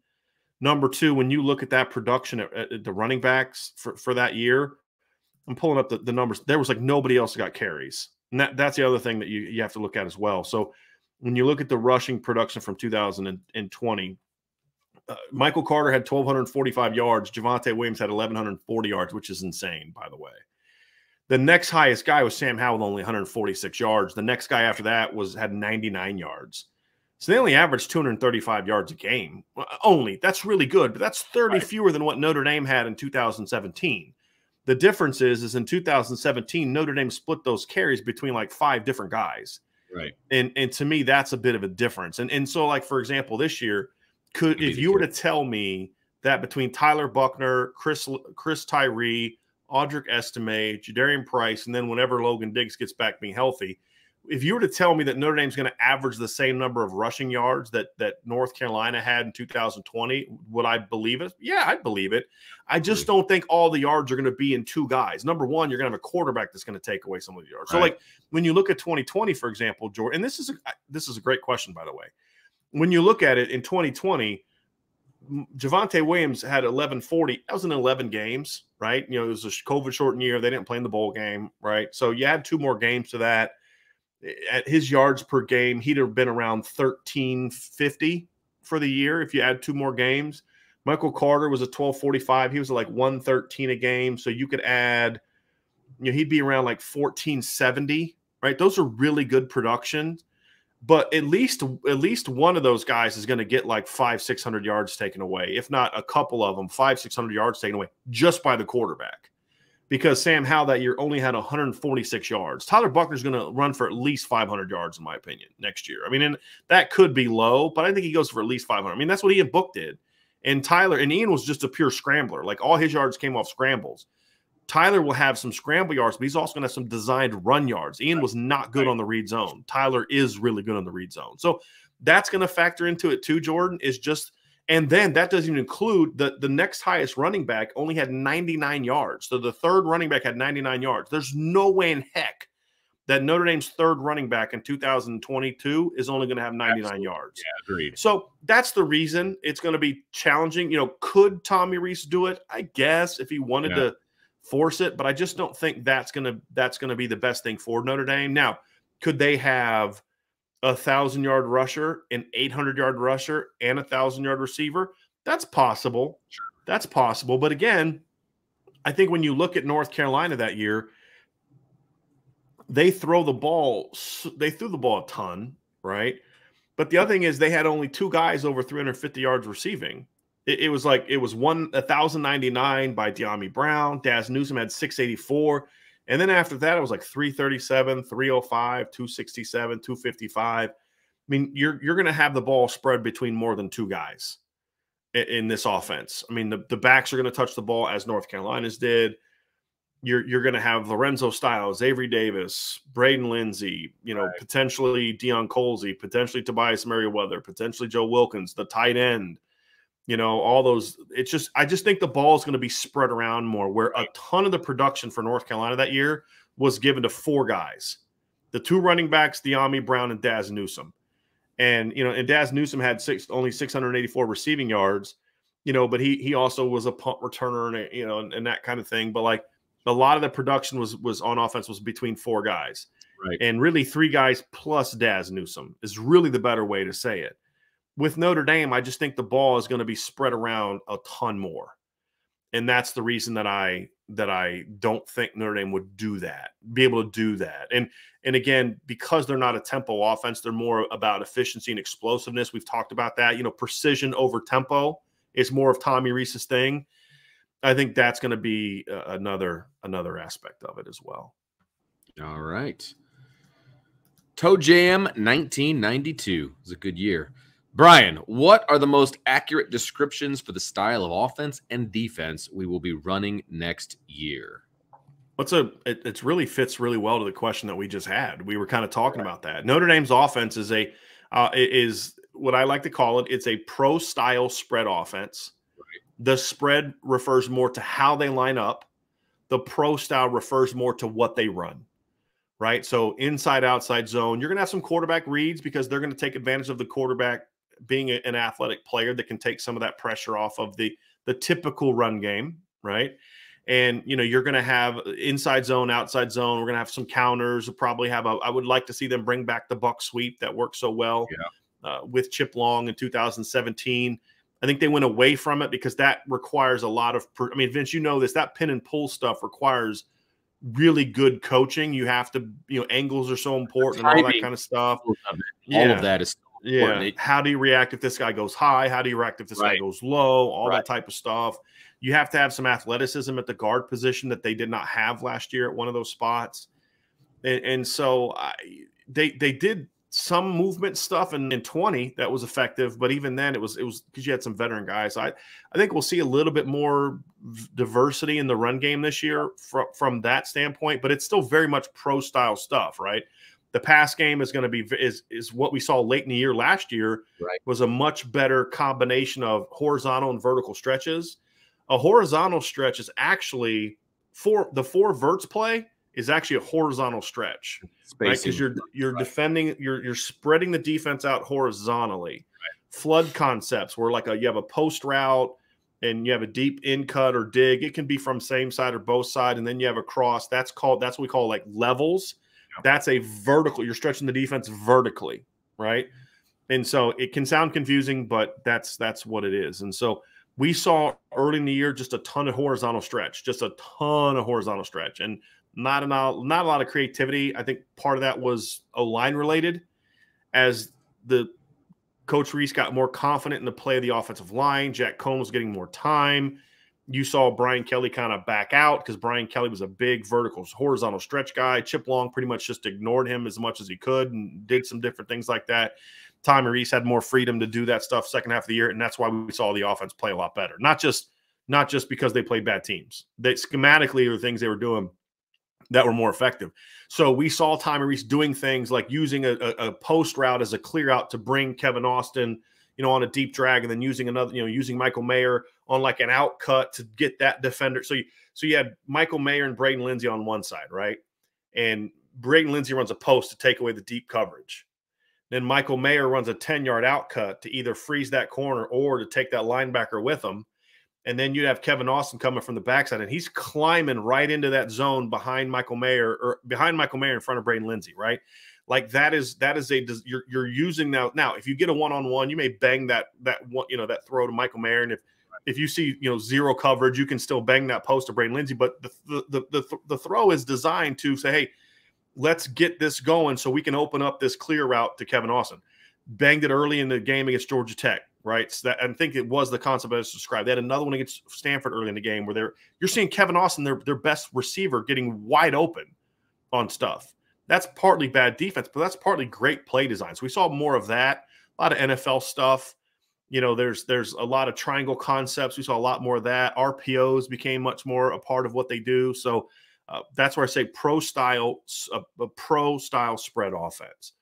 number two, when you look at that production at, at the running backs for for that year, I'm pulling up the, the numbers. There was like nobody else got carries, and that that's the other thing that you you have to look at as well. So when you look at the rushing production from 2020, uh, Michael Carter had 1,245 yards. Javonte Williams had 1,140 yards, which is insane, by the way. The next highest guy was Sam Howell only 146 yards. The next guy after that was had 99 yards. So they only averaged 235 yards a game. Uh, only that's really good, but that's 30 right. fewer than what Notre Dame had in 2017. The difference is, is in 2017, Notre Dame split those carries between like five different guys. Right. And and to me, that's a bit of a difference. And and so, like for example, this year, could if you were to tell me that between Tyler Buchner, Chris Chris Tyree, Audric Estime, Jadarian Price, and then whenever Logan Diggs gets back being healthy, if you were to tell me that Notre Dame's going to average the same number of rushing yards that that North Carolina had in 2020, would I believe it? Yeah, I'd believe it. I just don't think all the yards are going to be in two guys. Number one, you're going to have a quarterback that's going to take away some of the yards. Right. So, like when you look at 2020, for example, Jordan, and this is a, this is a great question, by the way. When you look at it in 2020, Javonte Williams had 1140. That was in 11 games, right? You know, it was a COVID shortened year. They didn't play in the bowl game, right? So you add two more games to that at his yards per game, he'd have been around 1350 for the year if you add two more games. Michael Carter was a 1245. He was like 113 a game. So you could add, you know, he'd be around like 1470, right? Those are really good productions. But at least at least one of those guys is going to get like five, six hundred yards taken away, if not a couple of them, five, six hundred yards taken away just by the quarterback because Sam Howell that year only had 146 yards. Tyler Buchner's going to run for at least 500 yards, in my opinion, next year. I mean, and that could be low, but I think he goes for at least 500. I mean, that's what Ian Book did. And Tyler and Ian was just a pure scrambler. Like all his yards came off scrambles. Tyler will have some scramble yards, but he's also going to have some designed run yards. Ian was not good on the read zone. Tyler is really good on the read zone. So that's going to factor into it too, Jordan, is just – and then that doesn't even include the, the next highest running back only had 99 yards. So the third running back had 99 yards. There's no way in heck that Notre Dame's third running back in 2022 is only going to have 99 Absolutely. yards. Yeah, agreed. So that's the reason it's going to be challenging. You know, could Tommy Rees do it? I guess if he wanted yeah. to force it, but I just don't think that's going to that's going to be the best thing for Notre Dame. Now, could they have – a thousand yard rusher, an 800 yard rusher, and a thousand yard receiver. That's possible. Sure. That's possible. But again, I think when you look at North Carolina that year, they throw the ball, they threw the ball a ton, right? But the other thing is they had only two guys over 350 yards receiving. It, it was like it was one 1099 by Dyami Brown. Dazz Newsome had 684. And then after that, it was like 337, 305, 267, 255. I mean, you're you're going to have the ball spread between more than two guys in, in this offense. I mean, the, the backs are going to touch the ball as North Carolina's did. You're you're going to have Lorenzo Styles, Avery Davis, Braden Lenzy, you know, right. potentially Deion Colzie, potentially Tobias Merriweather, potentially Joe Wilkins, the tight end you know, all those. It's just, I just think the ball is going to be spread around more. Where a ton of the production for North Carolina that year was given to four guys the two running backs, Dyami Brown and Dazz Newsome. And, you know, and Dazz Newsome had six, only 684 receiving yards, you know, but he, he also was a punt returner and, you know, and, and that kind of thing. But like a lot of the production was, was on offense was between four guys. Right. And really three guys plus Dazz Newsome is really the better way to say it with Notre Dame, I just think the ball is going to be spread around a ton more. And that's the reason that I that I don't think Notre Dame would do that, be able to do that. And and again, because they're not a tempo offense, they're more about efficiency and explosiveness. We've talked about that. You know, precision over tempo is more of Tommy Rees's thing. I think that's going to be uh, another another aspect of it as well. All right. Toe Jam 1992 was a good year. Brian, what are the most accurate descriptions for the style of offense and defense we will be running next year? What's a it, it really fits really well to the question that we just had. We were kind of talking about that. Notre Dame's offense is a uh, is what I like to call it. It's a pro style spread offense. Right. The spread refers more to how they line up. The pro style refers more to what they run right? So inside outside zone, you're going to have some quarterback reads because they're going to take advantage of the quarterback being a, an athletic player that can take some of that pressure off of the the typical run game, right? And you know you're going to have inside zone, outside zone. We're going to have some counters. We'll probably have a. I would like to see them bring back the buck sweep that worked so well yeah. uh, with Chip Long in 2017. I think they went away from it because that requires a lot of. I mean, Vince, you know this. That pin and pull stuff requires really good coaching. You have to, you know, angles are so important and all that kind of stuff. All yeah. of that is yeah. How do you react if this guy goes high? How do you react if this right. guy goes low? All right. that type of stuff. You have to have some athleticism at the guard position that they did not have last year at one of those spots. And, and so I, they they did some movement stuff in, in 20 that was effective, but even then it was it was because you had some veteran guys. I I think we'll see a little bit more diversity in the run game this year from from that standpoint, but it's still very much pro style stuff, right? The pass game is going to be is is what we saw late in the year last year. Right. Was a much better combination of horizontal and vertical stretches. A horizontal stretch is actually for the four verts play is actually a horizontal stretch, right? Because you're you're right. defending, you're you're spreading the defense out horizontally. Right. Flood concepts where like a you have a post route and you have a deep in cut or dig. It can be from same side or both side, and then you have a cross. That's called that's what we call like levels. That's a vertical. You're stretching the defense vertically, right? Mm-hmm. And so it can sound confusing, but that's that's what it is. And so we saw early in the year just a ton of horizontal stretch, just a ton of horizontal stretch, and not a not a lot of creativity. I think part of that was O line related, as the coach Rees got more confident in the play of the offensive line. Jack Coan was getting more time. You saw Brian Kelly kind of back out because Brian Kelly was a big vertical horizontal stretch guy. Chip Long pretty much just ignored him as much as he could and did some different things like that. Tommy Rees had more freedom to do that stuff second half of the year, and that's why we saw the offense play a lot better. Not just not just because they played bad teams. They schematically the things they were doing that were more effective. So we saw Tommy Rees doing things like using a, a, a, post route as a clear out to bring Kevin Austin, you know, on a deep drag, and then using another, you know, using Michael Mayer on like an out cut to get that defender. So you so you had Michael Mayer and Braden Lenzy on one side, right? And Braden Lenzy runs a post to take away the deep coverage. Then Michael Mayer runs a 10 yard out cut to either freeze that corner or to take that linebacker with him. And then you'd have Kevin Austin coming from the backside, and he's climbing right into that zone behind Michael Mayer or behind Michael Mayer in front of Braden Lenzy, right? Like that is that is a you're you're using now. Now, if you get a one on one, you may bang that that one you know that throw to Michael Mayer, and if if you see you know zero coverage, you can still bang that post to Braden Lenzy. But the the the, the, the throw is designed to say, hey, let's get this going so we can open up this clear route to Kevin Austin. Banged it early in the game against Georgia Tech, right? So that, I think it was the concept I just described. They had another one against Stanford early in the game where they're you're seeing Kevin Austin, their their best receiver, getting wide open on stuff. That's partly bad defense, but that's partly great play design. So we saw more of that. A lot of NFL stuff. You know, there's there's a lot of triangle concepts. We saw a lot more of that. RPOs became much more a part of what they do. So uh, that's where I say pro style, a, pro style spread offense.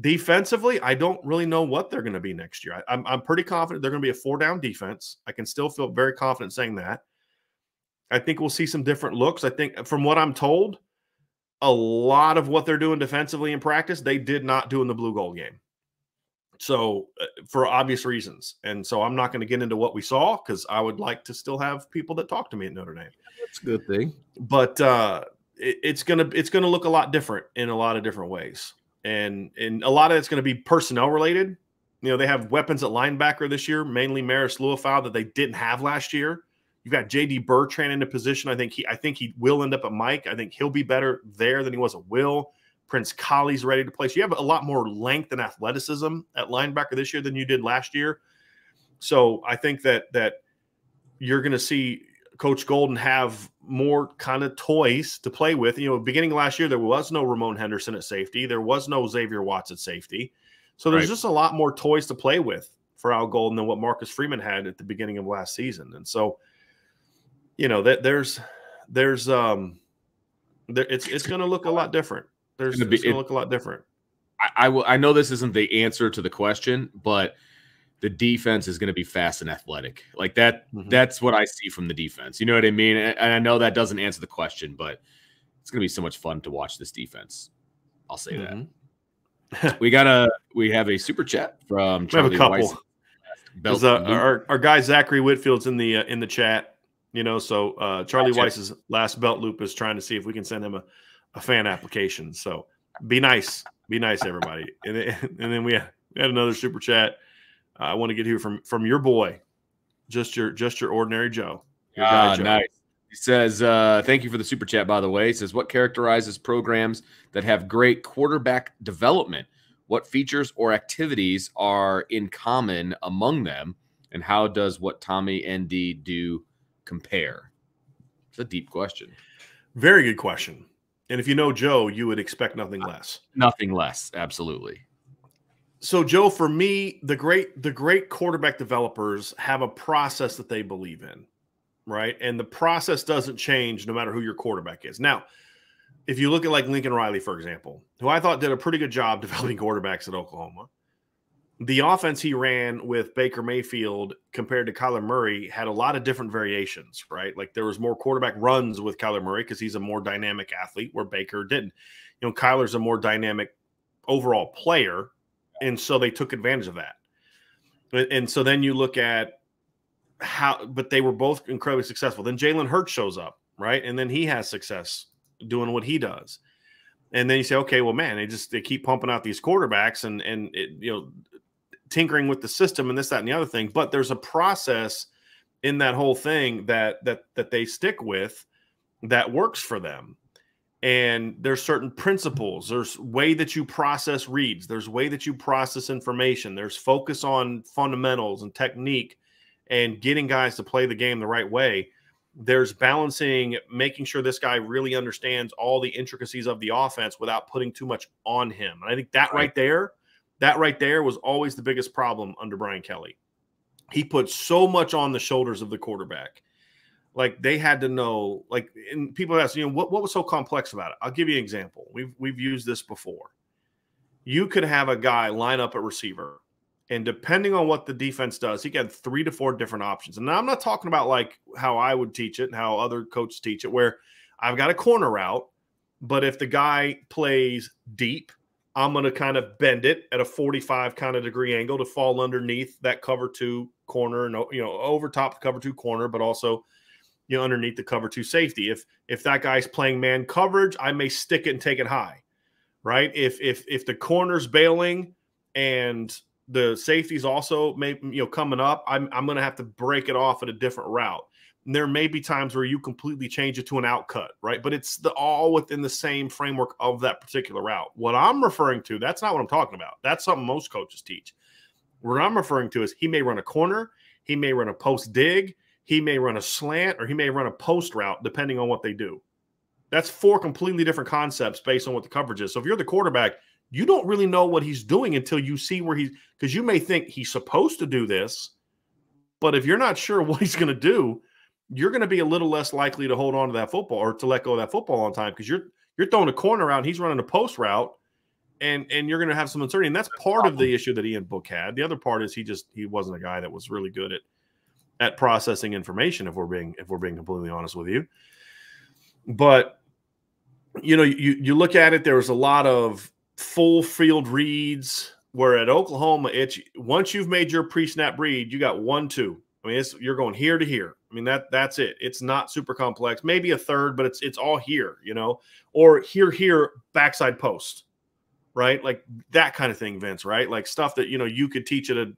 Defensively, I don't really know what they're going to be next year. I, I'm, I'm pretty confident they're going to be a four down defense. I can still feel very confident saying that. I think we'll see some different looks. I think, from what I'm told, a lot of what they're doing defensively in practice, they did not do in the blue gold game. So, uh, for obvious reasons. And so, I'm not going to get into what we saw because I would like to still have people that talk to me at Notre Dame. That's a good thing. But uh, it, it's gonna it's gonna look a lot different in a lot of different ways, and and a lot of it's going to be personnel related. You know, they have weapons at linebacker this year, mainly Marist Liufau that they didn't have last year. You've got JD Bertrand in a position. I think he I think he will end up at Mike. I think he'll be better there than he was at Will. Prince Kollie's ready to play. So you have a lot more length and athleticism at linebacker this year than you did last year. So I think that that you're going to see Coach Golden have more kind of toys to play with. You know, beginning last year, there was no Ramon Henderson at safety, there was no Xavier Watts at safety. So there's right. just a lot more toys to play with for Al Golden than what Marcus Freeman had at the beginning of last season. And so, you know, that there's there's um there it's it's going to look a lot different. There's it's going to look a lot different. I, I will. I know this isn't the answer to the question, but the defense is going to be fast and athletic. Like that, mm-hmm. that's what I see from the defense. You know what I mean? And I know that doesn't answer the question, but it's going to be so much fun to watch this defense. I'll say mm-hmm. that. we got a we have a super chat from Charlie we have a couple. Weis. Uh, our our guy Zachary Whitfield's in the uh, in the chat. You know, so uh, Charlie gotcha. Weis's last belt loop is trying to see if we can send him a, a fan application. So be nice, be nice, everybody. And then, and then we had, we had another super chat uh, I want to get here from from your boy, just your just your ordinary Joe. Your ah, Joe. nice. He says, uh, "Thank you for the super chat." By the way, he says, "What characterizes programs that have great quarterback development? What features or activities are in common among them, and how does what Tommy and ND do compare?" It's a deep question. Very good question. And if you know Joe, you would expect nothing uh, less. Nothing less, absolutely so Joe, for me, the great the great quarterback developers have a process that they believe in, right? And the process doesn't change no matter who your quarterback is. Now, if you look at like Lincoln Riley, for example, who I thought did a pretty good job developing quarterbacks at Oklahoma, the offense he ran with Baker Mayfield compared to Kyler Murray had a lot of different variations, right? Like there was more quarterback runs with Kyler Murray because he's a more dynamic athlete, where Baker didn't. You know, Kyler's a more dynamic overall player, and so they took advantage of that. And so then you look at how, but they were both incredibly successful. Then Jalen Hurts shows up, right? And then he has success doing what he does. And then you say, okay, well, man, they just they keep pumping out these quarterbacks and and it, you know tinkering with the system and this, that, and the other thing. But there's a process in that whole thing that that that they stick with that works for them. And there's certain principles. There's way that you process reads. There's way that you process information. There's focus on fundamentals and technique and getting guys to play the game the right way. There's balancing, making sure this guy really understands all the intricacies of the offense without putting too much on him. And I think that right, right there that right there was always the biggest problem under Brian Kelly. He put so much on the shoulders of the quarterback. Like they had to know, like, and people ask, you know, what, what was so complex about it? I'll give you an example. We've we've used this before. You could have a guy line up at receiver, and depending on what the defense does, he got three to four different options. And I'm not talking about like how I would teach it and how other coaches teach it, where I've got a corner route, but if the guy plays deep I'm going to kind of bend it at a 45 kind of degree angle to fall underneath that cover two corner and you know over top the cover two corner, but also you know underneath the cover two safety. If if that guy's playing man coverage, I may stick it and take it high, right? If if if the corner's bailing and the safety's also maybe you know coming up, I'm I'm going to have to break it off at a different route there may be times where you completely change it to an outcut, right? But it's the all within the same framework of that particular route. What I'm referring to, that's not what I'm talking about. That's something most coaches teach. What I'm referring to is he may run a corner, he may run a post dig, he may run a slant, or he may run a post route, depending on what they do. That's four completely different concepts based on what the coverage is. So if you're the quarterback, you don't really know what he's doing until you see where he's because you may think he's supposed to do this, but if you're not sure what he's going to do, you're going to be a little less likely to hold on to that football or to let go of that football on time because you're you're throwing a corner out, he's running a post route, and and you're going to have some uncertainty. And that's part of the issue that Ian Book had. The other part is he just he wasn't a guy that was really good at at processing information. If we're being if we're being completely honest with you, but you know you you look at it, there was a lot of full field reads. Where at Oklahoma, it's once you've made your pre-snap read, you got one, two. I mean, you're going here to here I mean that that's it. It's not super complex. Maybe a third, but it's it's all here, you know, or here here backside post, right? Like that kind of thing, Vince. Right? Like stuff that you know you could teach at a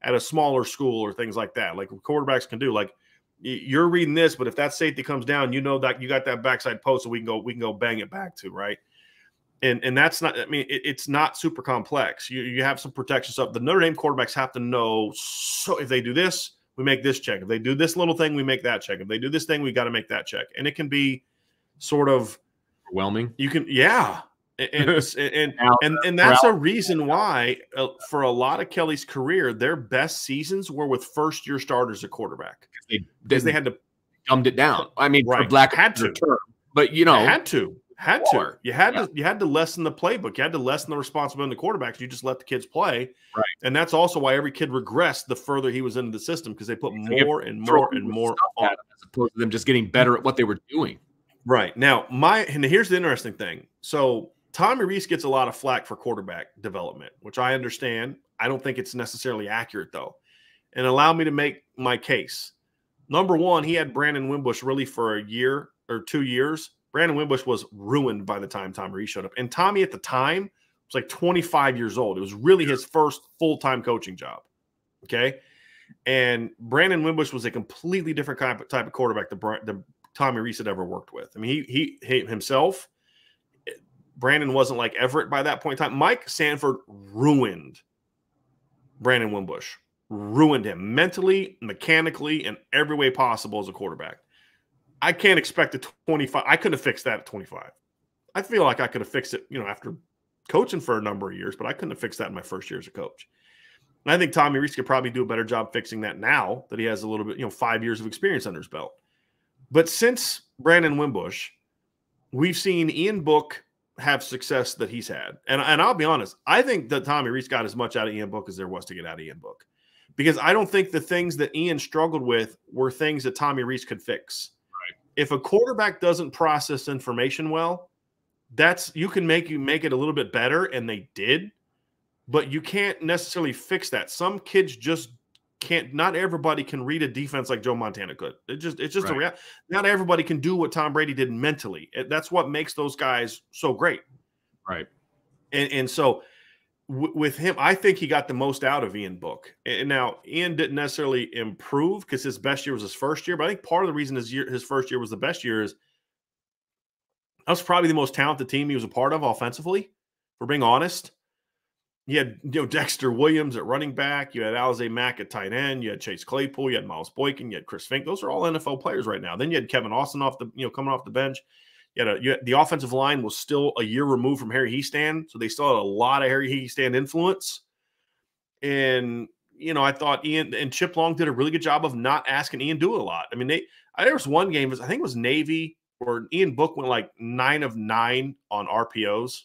at a smaller school or things like that. Like quarterbacks can do. Like you're reading this, but if that safety comes down, you know that you got that backside post, so we can go we can go bang it back to right. And and that's not. I mean, it, it's not super complex. You you have some protection stuff. The Notre Dame quarterbacks have to know. So if they do this we make this check. If they do this little thing, we make that check. If they do this thing, we got to make that check. And it can be sort of overwhelming. You can, yeah. And and and, and, and that's a reason why uh, for a lot of Kelly's career, their best seasons were with first year starters at quarterback because they, they, had to dumbed it down. I mean, right. Black had to, term, but you know, had to. Had to. You had yeah. to. You had to lessen the playbook. You had to lessen the responsibility of the quarterbacks. You just let the kids play. Right. And that's also why every kid regressed the further he was into the system because they put more and more and more on as opposed to them just getting better at what they were doing. Right. Now, my and here's the interesting thing. So Tommy Rees gets a lot of flack for quarterback development, which I understand. I don't think it's necessarily accurate though. And allow me to make my case. Number one, he had Brandon Wimbush really for a year or two years Brandon Wimbush was ruined by the time Tommy Rees showed up. And Tommy at the time was like 25 years old. It was really his first full time coaching job. Okay. And Brandon Wimbush was a completely different type of, type of quarterback than, Tommy Rees had ever worked with. I mean, he, he, he himself, eh, Brandon wasn't like Everett by that point in time. Mike Sanford ruined Brandon Wimbush, ruined him mentally, mechanically, in every way possible as a quarterback. I can't expect a 25. I couldn't have fixed that at 25. I feel like I could have fixed it, you know, after coaching for a number of years, but I couldn't have fixed that in my first year as a coach. And I think Tommy Rees could probably do a better job fixing that now that he has a little bit, you know, five years of experience under his belt. But since Brandon Wimbush, we've seen Ian Book have success that he's had. And, and I'll be honest, I think that Tommy Rees got as much out of Ian Book as there was to get out of Ian Book. Because I don't think the things that Ian struggled with were things that Tommy Rees could fix. If a quarterback doesn't process information well, that's you can make you make it a little bit better, and they did, but you can't necessarily fix that. Some kids just can't not everybody can read a defense like Joe Montana could. It just it's just right. a reality. not everybody can do what Tom Brady did mentally. That's what makes those guys so great. Right. And and so with him, I think he got the most out of Ian Book. And now Ian didn't necessarily improve because his best year was his first year, but I think part of the reason his year his first year was the best year is that was probably the most talented team he was a part of offensively, for being honest. You had you know Dexter Williams at running back. You had Alize Mack at tight end. You had Chase Claypool. You had Miles Boykin. You had Chris Fink. Those are all NFL players right now. Then you had Kevin Austin off the you know coming off the bench. You a, you the offensive line was still a year removed from Harry Hiestand, so they still had a lot of Harry Hiestand influence. And you know, I thought Ian and Chip Long did a really good job of not asking Ian do a lot. I mean, they there was one game, I think it was Navy, where Ian Book went like nine of nine on RPOs.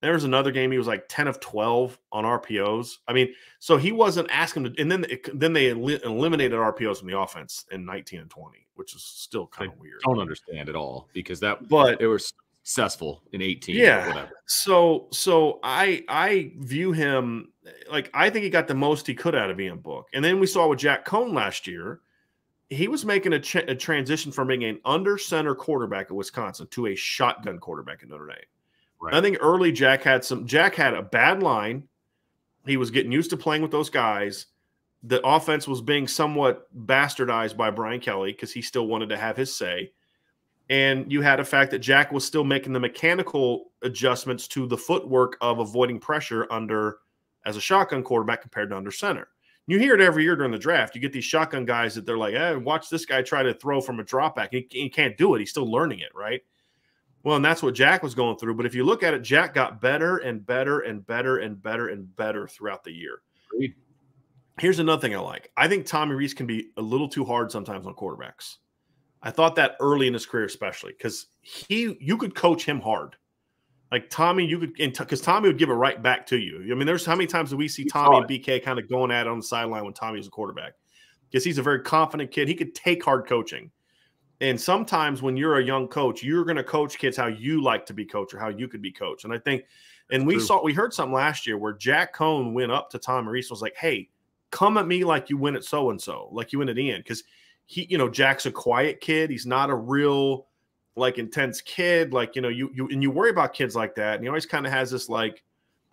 There was another game he was like 10 of 12 on RPOs. I mean, so he wasn't asking to, and then then they eliminated RPOs from the offense in 19 and 20, which is still kind of weird. Don't understand at all because that but it was successful in 18 yeah so so i i view him like i think he got the most he could out of ian book and then we saw with jack coan last year he was making a, ch- a transition from being an under center quarterback at wisconsin to a shotgun quarterback at notre dame Right. I think early Jack had some. Jack had a bad line. He was getting used to playing with those guys. The offense was being somewhat bastardized by Brian Kelly because he still wanted to have his say. And you had a fact that Jack was still making the mechanical adjustments to the footwork of avoiding pressure under as a shotgun quarterback compared to under center. You hear it every year during the draft. You get these shotgun guys that they're like, "Hey, watch this guy try to throw from a drop back. He, he can't do it. He's still learning it, right?" Well, and that's what Jack was going through. But if you look at it, Jack got better and better and better and better and better throughout the year. Agreed. Here's another thing I like. I think Tommy Rees can be a little too hard sometimes on quarterbacks. I thought that early in his career, especially because he, you could coach him hard. Like Tommy, you could, because Tommy would give it right back to you. I mean, there's how many times do we see Tommy and BK kind of going at it on the sideline when Tommy was a quarterback? Because he's a very confident kid. He could take hard coaching. And sometimes when you're a young coach, you're going to coach kids how you like to be coached or how you could be coached. And I think, and we True. saw, we heard something last year where Jack Coan went up to Tom Rees was like, hey, come at me like you win at so and so, like you win at Ian. Because he, you know, Jack's a quiet kid. He's not a real, like, intense kid. Like, you know, you, you, and you worry about kids like that. And he always kind of has this, like,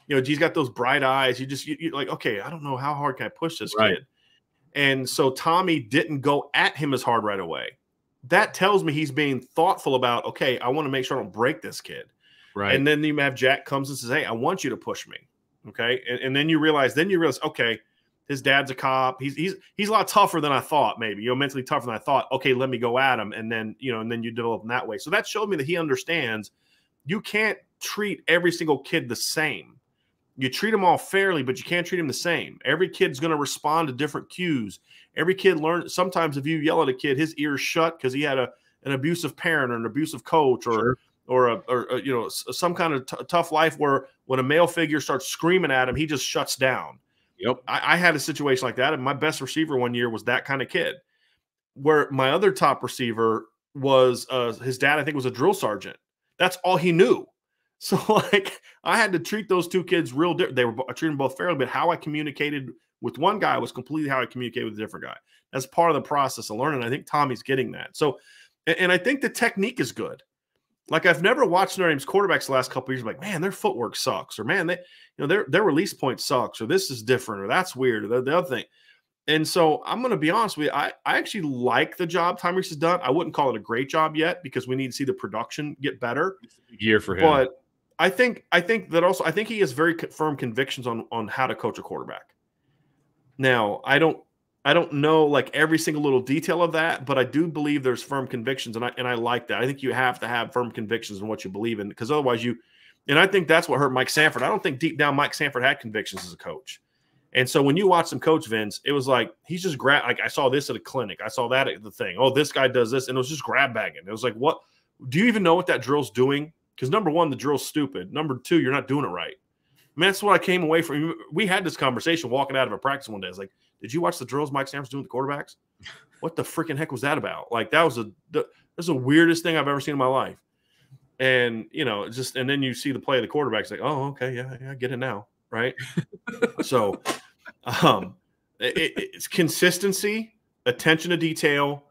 you know, he's got those bright eyes. You just, you, you like, okay, I don't know how hard can I push this right. kid. And so Tommy didn't go at him as hard right away that tells me he's being thoughtful about, okay, I want to make sure I don't break this kid. Right. And then you have Jack comes and says, Hey, I want you to push me. Okay. And, and, then you realize, then you realize, okay, his dad's a cop. He's he's he's a lot tougher than I thought, maybe, you know, mentally tougher than I thought. Okay, let me go at him. And then, you know, and then you develop in that way. So that showed me that he understands you can't treat every single kid the same. You treat them all fairly, but you can't treat them the same. Every kid's going to respond to different cues. Every kid learns. Sometimes if you yell at a kid, his ears shut because he had a an abusive parent or an abusive coach or sure. or, a, or a, you know some kind of tough life where when a male figure starts screaming at him, he just shuts down. Yep. I, I had a situation like that, and my best receiver one year was that kind of kid. Where my other top receiver was uh, his dad, I think, was a drill sergeant. That's all he knew. So like I had to treat those two kids real different. They were I treated them both fairly, but how I communicated with one guy was completely how I communicated with a different guy. That's part of the process of learning. I think Tommy's getting that. So, and, and I think the technique is good. Like I've never watched Notre Dame's quarterbacks the last couple years. like, man, their footwork sucks, or man, they, you know, their their release point sucks, or this is different, or that's weird, or the, the other thing. And so I'm going to be honest with you. I, I actually like the job Tommy has done. I wouldn't call it a great job yet because we need to see the production get better. Year for him, but I think I think that also I think he has very firm convictions on on how to coach a quarterback. Now, I don't I don't know like every single little detail of that, but I do believe there's firm convictions, and I and I like that. I think you have to have firm convictions in what you believe in, because otherwise you, and I think that's what hurt Mike Sanford. I don't think deep down Mike Sanford had convictions as a coach, and so when you watch some coach Vince, it was like he's just grab. Like I saw this at a clinic, I saw that at the thing. Oh, this guy does this, and it was just grab bagging. It was like what Do you even know what that drill's doing? Because number one, the drill's stupid. Number two, you're not doing it right. Mean, that's what I came away from. We had this conversation walking out of a practice one day. I was like, "Did you watch the drills Mike Sanford's doing with the quarterbacks? What the freaking heck was that about? Like, that was a the, that's the weirdest thing I've ever seen in my life." And you know, just and then you see the play of the quarterbacks, like, "Oh, okay, yeah, yeah I get it now." Right? so, um, it, it's consistency, attention to detail,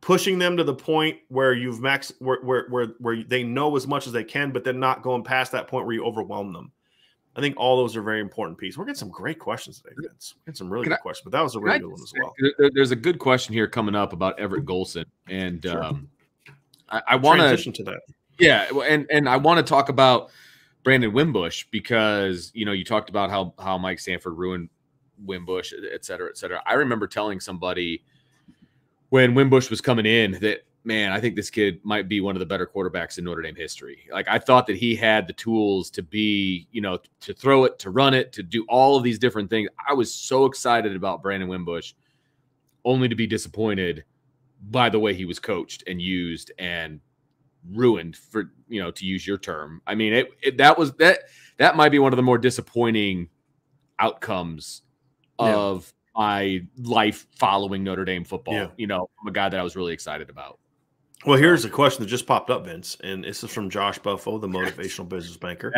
pushing them to the point where you've max where, where where where they know as much as they can, but then not going past that point where you overwhelm them. I think all those are very important pieces. We're getting some great questions today, Vince. We're getting some really can good I, questions, but that was a really good one as well. There's a good question here coming up about Everett Golson, and sure. um, I, I want to transition to that. Yeah, and and I want to talk about Brandon Wimbush because you know you talked about how how Mike Sanford ruined Wimbush, et cetera, et cetera. I remember telling somebody when Wimbush was coming in that man, I think this kid might be one of the better quarterbacks in Notre Dame history. Like I thought that he had the tools to be, you know, to throw it, to run it, to do all of these different things. I was so excited about Brandon Wimbush, only to be disappointed by the way he was coached and used and ruined for you know to use your term. I mean, it, it that was that that might be one of the more disappointing outcomes of yeah. my life following Notre Dame football. Yeah. You know, from a guy that I was really excited about. Well, here's a question that just popped up, Vince, and this is from Josh Buffo, the motivational business banker.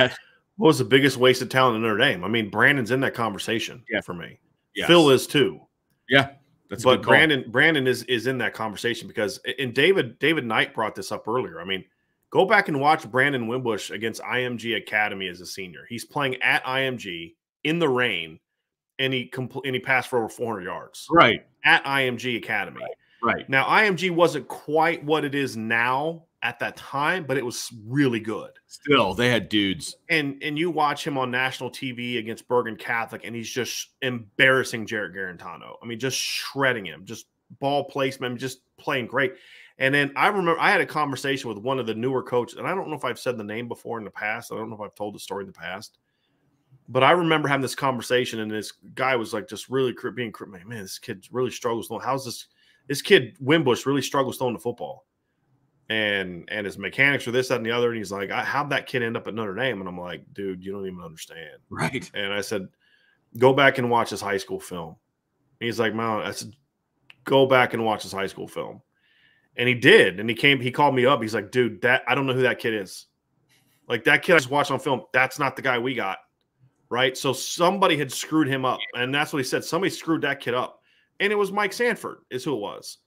What was the biggest waste of talent in Notre Dame? I mean, Brandon's in that conversation yeah. for me. Yes. Phil is too. Yeah. That's but Brandon Brandon is is in that conversation because and David David Knight brought this up earlier. I mean, go back and watch Brandon Wimbush against IMG Academy as a senior. He's playing at IMG in the rain and he compl- and he passed for over 400 yards. Right. At IMG Academy. Right. Right. Now IMG wasn't quite what it is now at that time, but it was really good. Still, they had dudes. And and you watch him on national TV against Bergen Catholic, and he's just embarrassing Jarrett Guarantano. I mean, just shredding him, just ball placement, just playing great. And then I remember I had a conversation with one of the newer coaches, and I don't know if I've said the name before in the past. I don't know if I've told the story in the past. But I remember having this conversation, and this guy was like, just really being, man, man this kid really struggles. How's this? This kid Wimbush really struggles throwing the football, and and his mechanics are this, that, and the other. And he's like, how'd that kid end up at Notre Dame? And I'm like, dude, you don't even understand, right? And I said, go back and watch his high school film. And he's like, man, I said, go back and watch his high school film. And he did. And he came, he called me up. He's like, dude, that I don't know who that kid is. Like that kid I just watched on film. That's not the guy we got right? So somebody had screwed him up, and that's what he said. Somebody screwed that kid up, and it was Mike Sanford, is who it was.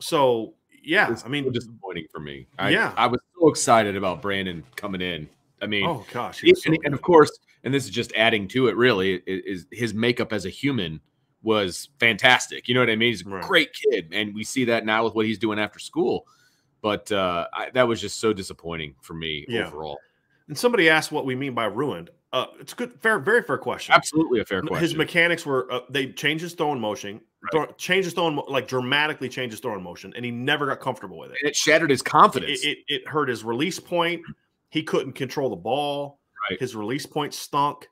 So yeah, I mean, so disappointing for me. I, yeah, I was so excited about Brandon coming in. I mean, oh gosh, so and, and, of course, and this is just adding to it. Really, is, is his makeup as a human was fantastic. You know what I mean? He's a right. great kid, and we see that now with what he's doing after school. But uh, I, that was just so disappointing for me yeah. overall. And somebody asked what we mean by ruined. Uh, it's a good, fair, very fair question. Absolutely a fair question. His mechanics were uh, they changed his throwing motion, right. throw, changed his throwing like dramatically changed his throwing motion, and he never got comfortable with it. And it shattered his confidence. It, it, it, hurt his release point. He couldn't control the ball. Right. His release point stunk.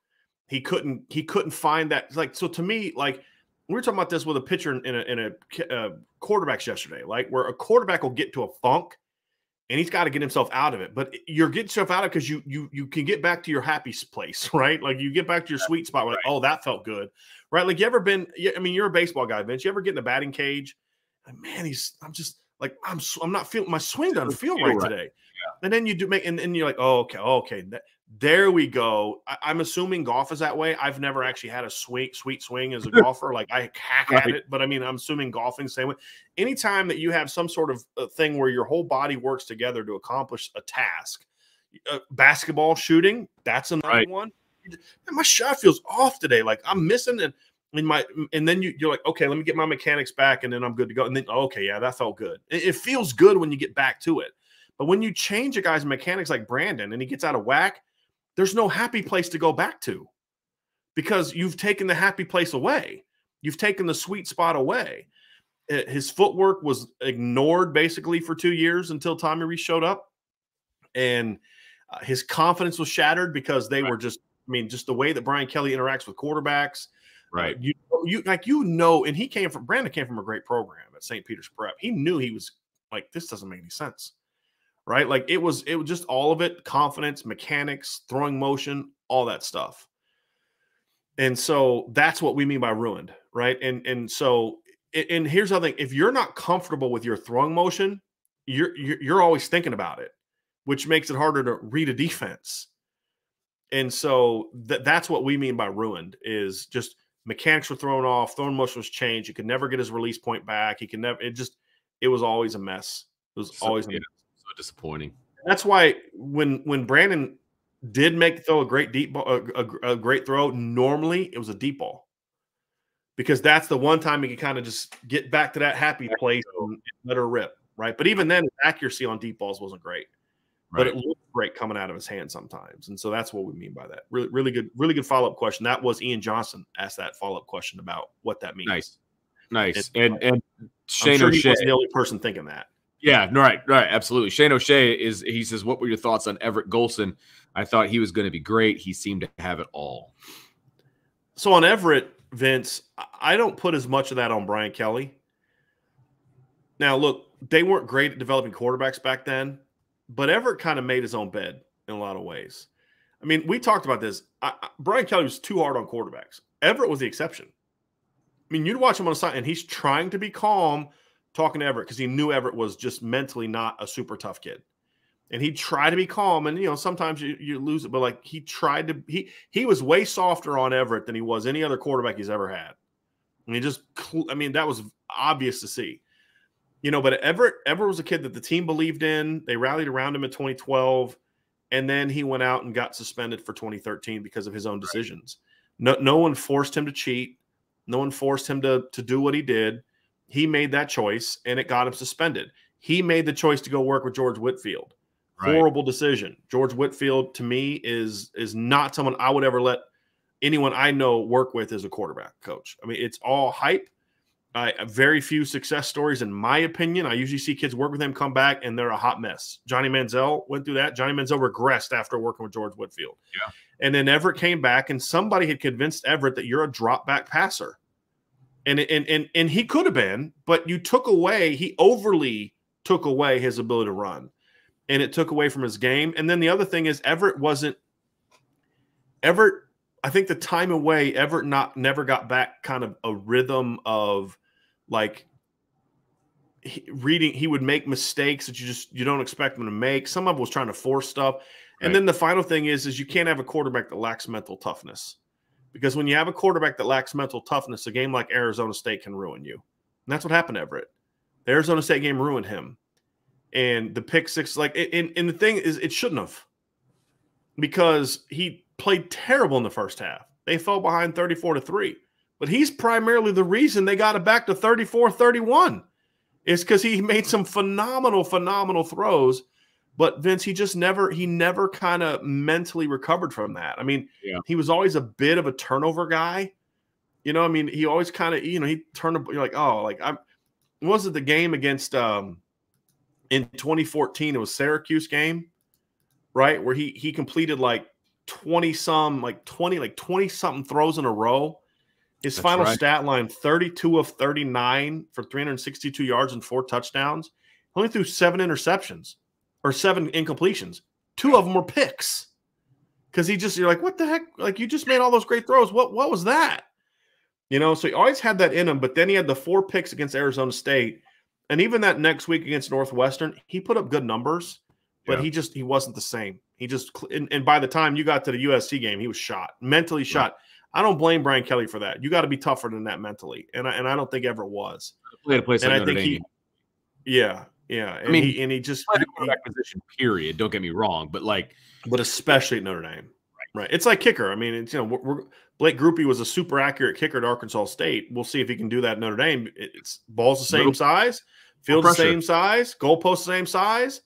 He couldn't he couldn't find that like so to me like we were talking about this with a pitcher in a, in a uh, quarterbacks yesterday, like where a quarterback will get to a funk and he's got to get himself out of it. But you're getting yourself out of it because you you you can get back to your happy place, right? Like you get back to your sweet spot. Where, right. oh, that felt good, right? Like you ever been? I mean, you're a baseball guy, Vince. You ever get in the batting cage? Like, man, he's. I'm just like I'm. I'm not feeling my swing doesn't feel right, right. today. Yeah. And then you do make, and, and you're like, oh, okay, okay. That, there we go. I, am assuming golf is that way. I've never actually had a sweet, sweet swing as a golfer. like I hack at it, but I mean, I'm assuming golfing same way. Anytime that you have some sort of uh, thing where your whole body works together to accomplish a task, uh, basketball shooting, that's another right. one. Man, my shot feels off today. Like I'm missing it. In my and then you, you're like, okay, let me get my mechanics back, and then I'm good to go. And then, okay, yeah, that felt good. It, it feels good when you get back to it. But when you change a guy's mechanics like Brandon and he gets out of whack, there's no happy place to go back to because you've taken the happy place away. You've taken the sweet spot away. Eh, his footwork was ignored basically for two years until Tommy Rees showed up. And uh, his confidence was shattered because they right. were just, I mean, just the way that Brian Kelly interacts with quarterbacks. Uh, right. Uh, you, you, like, you know, and he came from, Brandon came from a great program at St. Peter's Prep. He knew he was like, this doesn't make any sense right? Like it was it was just all of it, confidence, mechanics, throwing motion, all that stuff. And so that's what we mean by ruined, right? And and so and here's the thing: if you're not comfortable with your throwing motion, you're you're always thinking about it, which makes it harder to read a defense. And so th- that's what we mean by ruined is just mechanics were thrown off, throwing motion was changed. He could never get his release point back. He could never. It just it was always a mess. It was so, always yeah, so disappointing. That's why when when Brandon did make throw a great deep ball, a, a, a, great throw. Normally, it was a deep ball because that's the one time he could kind of just get back to that happy place and let her rip, right? But even then, accuracy on deep balls wasn't great, right. but it looked great coming out of his hand sometimes, and so that's what we mean by that. Really, really good, really good follow up question. That was Ian Johnson asked that follow up question about what that means. Nice, nice, and and, and Shane sure O'Shea, the only person thinking that. Yeah, right, right, absolutely. Shane O'Shea is he says, "What were your thoughts on Everett Golson?" I thought he was going to be great. He seemed to have it all. So on Everett, Vince, I don't put as much of that on Brian Kelly. Now, look, they weren't great at developing quarterbacks back then, but Everett kind of made his own bed in a lot of ways. I mean, we talked about this. I, Brian Kelly was too hard on quarterbacks. Everett was the exception. I mean, you'd watch him on the side, and he's trying to be calm talking to Everett because he knew Everett was just mentally not a super tough kid. And he tried to be calm and you know sometimes you, you lose it but like he tried to he he was way softer on everett than he was any other quarterback he's ever had. I mean, just i mean that was obvious to see. You know but everett everett was a kid that the team believed in. They rallied around him in 2012 and then he went out and got suspended for 2013 because of his own decisions. No, no one forced him to cheat. No one forced him to, to do what he did he made that choice and it got him suspended he made the choice to go work with george whitfield Right. Horrible decision. George Whitfield to me is is not someone I would ever let anyone I know work with as a quarterback coach. I mean, it's all hype. Uh, very few success stories, in my opinion. I usually see kids work with him, come back, and they're a hot mess. Johnny Manziel went through that. Johnny Manziel regressed after working with George Whitfield. Yeah. And then Everett came back, and somebody had convinced Everett that you're a drop back passer. And, and, and, and he could have been, but you took away, he overly took away his ability to run and it took away from his game. And then the other thing is Everett wasn't Everett. I think the time away, Everett not never got back kind of a rhythm of like he, reading. He would make mistakes that you just you don't expect him to make. Some of it was trying to force stuff. And right. then the final thing is is you can't have a quarterback that lacks mental toughness. Because when you have a quarterback that lacks mental toughness, a game like Arizona State can ruin you. And that's what happened to Everett. The Arizona State game ruined him and the pick six, like, and, and the thing is, it shouldn't have because he played terrible in the first half. They fell behind 34 to 3. But he's primarily the reason they got it back to 34 31 is because he made some phenomenal, phenomenal throws. But Vince, he just never, he never kind of mentally recovered from that. I mean, yeah. he was always a bit of a turnover guy. You know, I mean, he always kind of, you know, he turned, you're like, oh, like I'm, was it the game against, um, in 2014 it was Syracuse game, right? Where he he completed like 20 some like 20 like 20 something throws in a row. His That's final right. stat line 32 of 39 for 362 yards and four touchdowns. Only threw seven interceptions or seven incompletions. Two of them were picks. Cuz he just you're like what the heck like you just made all those great throws. What what was that? You know, so he always had that in him, but then he had the four picks against Arizona State and even that next week against Northwestern, he put up good numbers, but yeah. he just he wasn't the same. He just and, and, by the time you got to the USC game, he was shot, mentally shot. I don't blame Brian Kelly for that. You got to be tougher than that mentally, and I, and I don't think ever was. Played a place and I think Dame. he, yeah, yeah. And I mean, he, and he just position. Period. Don't get me wrong, but like, but especially at Notre Dame, right? right. It's like kicker. I mean, it's you know, we're, we're Blake Grupe was a super accurate kicker at Arkansas State. We'll see if he can do that at Notre Dame. It's balls the same Little, size, field the same size, goalpost the same size,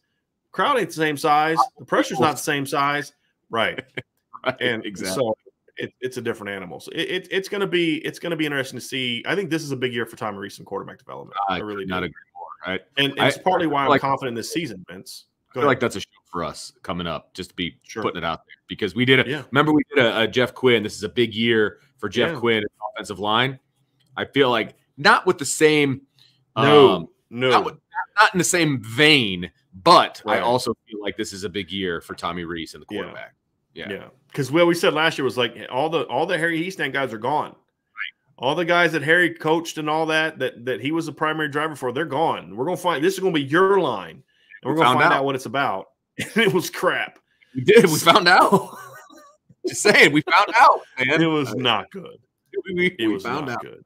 crowd ain't the same size, the pressure's not the same size, right? right and exactly. so it, it's a different animal. So it, it, it's going to be it's going to be interesting to see. I think this is a big year for Tommy Rees in quarterback development. I, I really not do. agree. Right, and, and it's partly why I'm like, confident this season, Vince. I feel like that's a show for us coming up, just to be sure. putting it out there because we did a. Yeah. Remember, we did a, a, Jeff Quinn. This is a big year for Jeff yeah. Quinn offensive line. I feel like not with the same. No, um, no, not, not in the same vein, But Right. I also feel like this is a big year for Tommy Rees and the quarterback. Yeah. Yeah, because what we said last year was like all the all the Harry Hiestand guys are gone. All the guys that Harry coached and all that that that he was the primary driver for, they're gone. We're gonna find this is gonna be your line, and we're We gonna find out. out. what it's about. And it was crap. We did. We found out. Just saying, we found out, man. It was not good. We, we- It was found not out. good.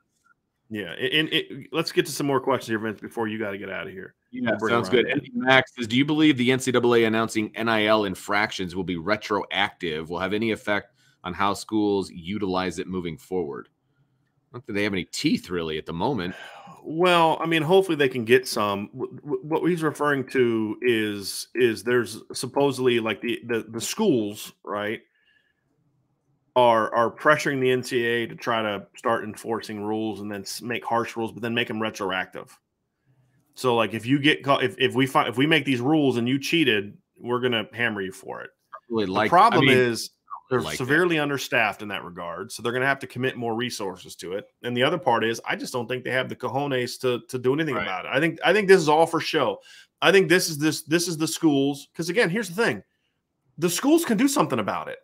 Yeah, and it, let's get to some more questions here, Vince, before you got to get out of here. Yeah, sounds good. And Max says, do you believe the NCAA announcing NIL infractions will be retroactive? Will have any effect on how schools utilize it moving forward? Not that they have any teeth really at the moment. Well, I mean, hopefully they can get some. Wh- wh- What he's referring to is is there's supposedly like the the, the schools right are are pressuring the NCAA to try to start enforcing rules and then make harsh rules, but then make them retroactive. So, like, if you get caught, if, if we find if we make these rules and you cheated, we're gonna hammer you for it. Really The problem I mean, is they're like that. severely understaffed in that regard, so they're going to have to commit more resources to it. And the other part is, I just don't think they have the cojones to to do anything Right. about it. I think I think this is all for show. I think this is this this is the schools because again, here's the thing: the schools can do something about it.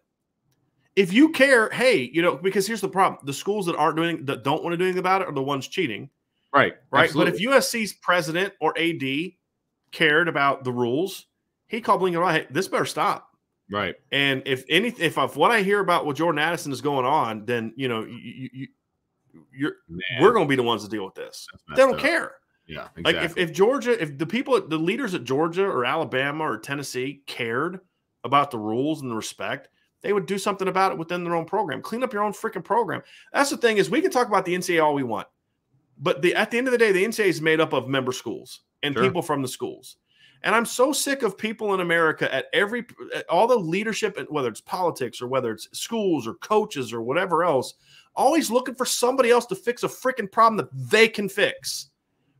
If you care, hey, you know, because here's the problem: the schools that aren't doing that don't want to do anything about it are the ones cheating right, right? But if. USC's president or AD cared about the rules, he called Lincoln right. Hey, this better stop. Right, And if any, if, if what I hear about what Jordan Addison is going on, then you know you, you, Man, we're going to be the ones to deal with this. They don't up. care. Yeah, Like if, if Georgia, if the people, the leaders at Georgia or Alabama or Tennessee cared about the rules and the respect, they would do something about it within their own program. Clean up your own freaking program. That's the thing is we can talk about the NCAA all we want, but the at the end of the day, the NCAA is made up of member schools and Sure. people from the schools. And I'm so sick of people in America at every at all the leadership, whether it's politics or whether it's schools or coaches or whatever else, always looking for somebody else to fix a freaking problem that they can fix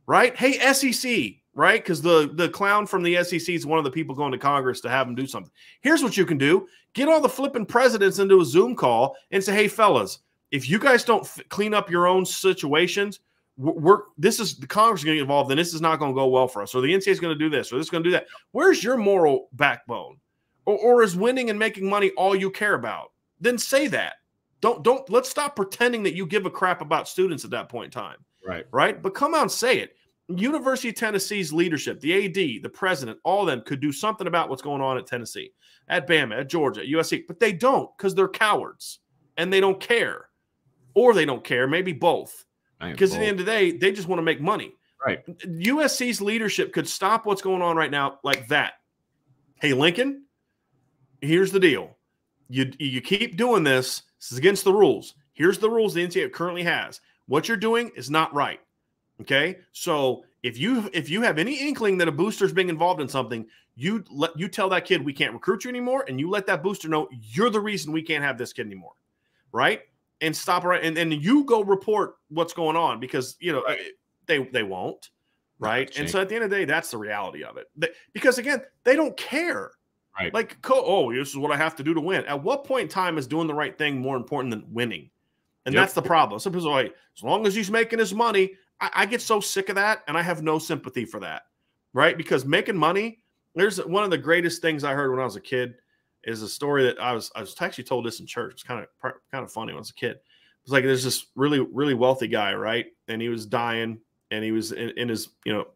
right? Hey, SEC, right? Because the the clown from the SEC is one of the people going to Congress to have them do something. Here's what you can do: get all the flipping presidents into a Zoom call and say, "Hey, fellas, if you guys don't clean up your own situations." We're, this is the Congress is going to get involved, and this is not going to go well for us. Or the NCAA is going to do this, or this is going to do that. Where's your moral backbone? Or, or is winning and making money all you care about? Then say that. Don't don't let's stop pretending that you give a crap about students at that point in time right, right? But come out and say it. University of Tennessee's leadership, the AD, the president, all of them could do something about what's going on at Tennessee, at Bama, at Georgia, at USC, but they don't because they're cowards and they don't care, or they don't care, maybe both. Because at the end of the day, they just want to make money. Right. USC's leadership could stop what's going on right now like that. Hey, Lincoln, here's the deal. You you keep doing this. This is against the rules. Here's the rules the NCAA currently has. What you're doing is not right. Okay, so if you if you have any inkling that a booster is being involved in something, you let you tell that kid we can't recruit you anymore, and you let that booster know you're the reason we can't have this kid anymore, right? And stop right, and then you go report what's going on because you know they they won't, right? And so at the end of the day, that's the reality of it. They- because again, they don't care. Right. Like, oh, this is what I have to do to win. At what point in time is doing the right thing more important than winning? And Yep. that's the problem. Some people are like, as long as he's making his money, I, I get so sick of that, and I have no sympathy for that, right? Because making money, there's one of the greatest things I heard when I was a kid is a story that I was I was actually told this in church. It's kind of kind of funny when I was a kid. It's like there's this really really wealthy guy, right? And he was dying, and he was in, in his you know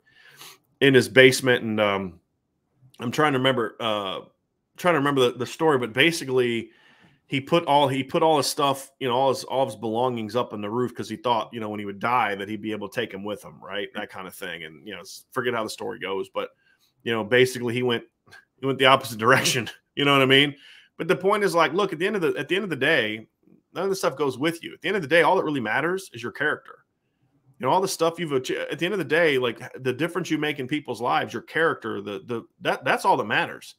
in his basement, and um, I'm trying to remember uh, trying to remember the, the story, but basically he put all he put all his stuff, you know, all his all his belongings up on the roof because he thought, you know, when he would die that he'd be able to take him with him, right? That kind of thing. And you know, forget how the story goes, but you know, basically he went he went the opposite direction. You know what I mean? But the point is like, look, at the end of the at the end of the day, none of this stuff goes with you. At the end of the day, all that really matters is your character. You know, all the stuff you've ach- at the end of the day, like the difference you make in people's lives, your character, the the that that's all that matters.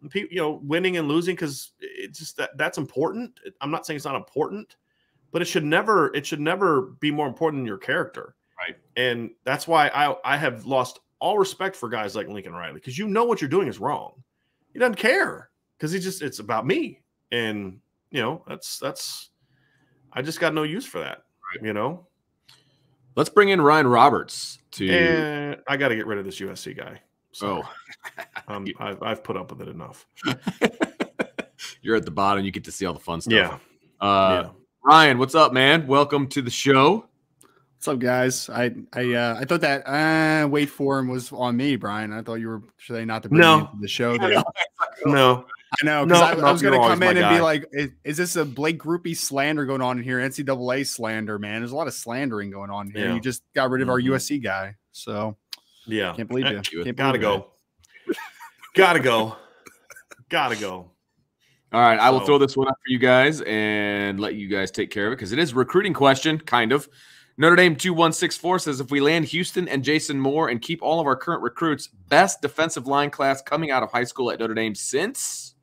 And pe- you know, winning and losing because it's just that that's important. I'm not saying it's not important, but it should never it should never be more important than your character. Right. And that's why I I have lost all respect for guys like Lincoln Riley because you know what you're doing is wrong. He doesn't care because he just it's about me and you know that's that's I just got no use for that. You know, Let's bring in Ryan Roberts to. and I got to get rid of this USC guy. So um, I've, I've put up with it enough. You're at the bottom. You get to see all the fun stuff. Yeah. Uh, yeah. Ryan, what's up, man? Welcome to the show. What's up, guys? I I uh, I thought that uh, wait for him was on me, Brian. I thought you were saying not to bring no. the show. no, I know. No, I, I, was going to come in and guy. be like, is, is, this a Blake Grupe slander going on in here? NCAA slander, man. There's a lot of slandering going on here. Yeah. You just got rid of our mm-hmm. USC guy. So, yeah. Can't believe you. Can't Gotta go. Gotta go. Gotta go. All right. I will throw this one up for you guys and let you guys take care of it because it is recruiting question, kind of. Notre Dame 2164 says if we land Houston and Jason Moore and keep all of our current recruits, best defensive line class coming out of high school at Notre Dame since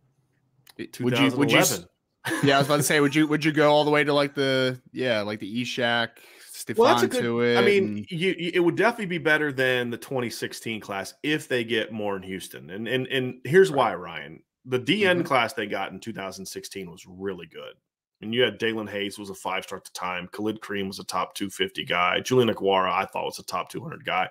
would you? Would you? Yeah, I was about to say, would you? Would you go all the way to like the yeah, like the Ishaq, Stephon well, that's a good, to it? I mean, you, you, it would definitely be better than the 2016 class if they get Moore in Houston. And and and here's right. why, Ryan. The DN mm-hmm. class they got in 2016 was really good. And you had Daelin Hayes was a five star at the time. Khalid Kareem was a top 250 guy. Julian Okwara I thought was a top 200 guy.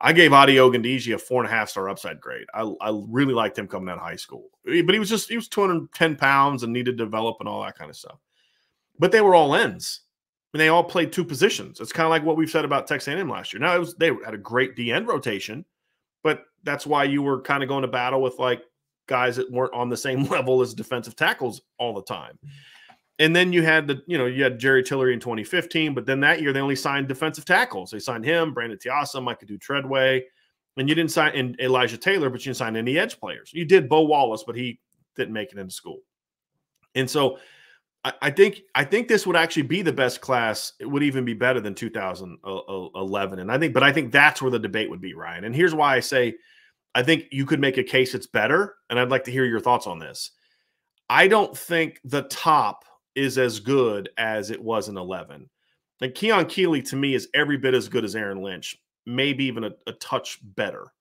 I gave Ade Ogundeji a four and a half star upside grade. I, I really liked him coming out of high school, but he was just he was 210 pounds and needed to develop and all that kind of stuff. But they were all ends. and they all played two positions. It's kind of like what we've said about Texas A&M last year. Now it was they had a great D end rotation, but that's why you were kind of going to battle with like guys that weren't on the same level as defensive tackles all the time. And then you had the, you know, you had Jerry Tillery in 2015, but then that year they only signed defensive tackles. They signed him, Brandon Tiassum, Micah Treadway, and you didn't sign and Elijah Taylor, but you didn't sign any edge players. You did Bo Wallace, but he didn't make it into school. And so I, I think I think this would actually be the best class. It would even be better than 2011. And I think, but I think that's where the debate would be, Ryan. And here's why I say I think you could make a case it's better. And I'd like to hear your thoughts on this. I don't think the top is as good as it was in 11. And Keon Keeley to me is every bit as good as Aaron Lynch, maybe even a, a touch better.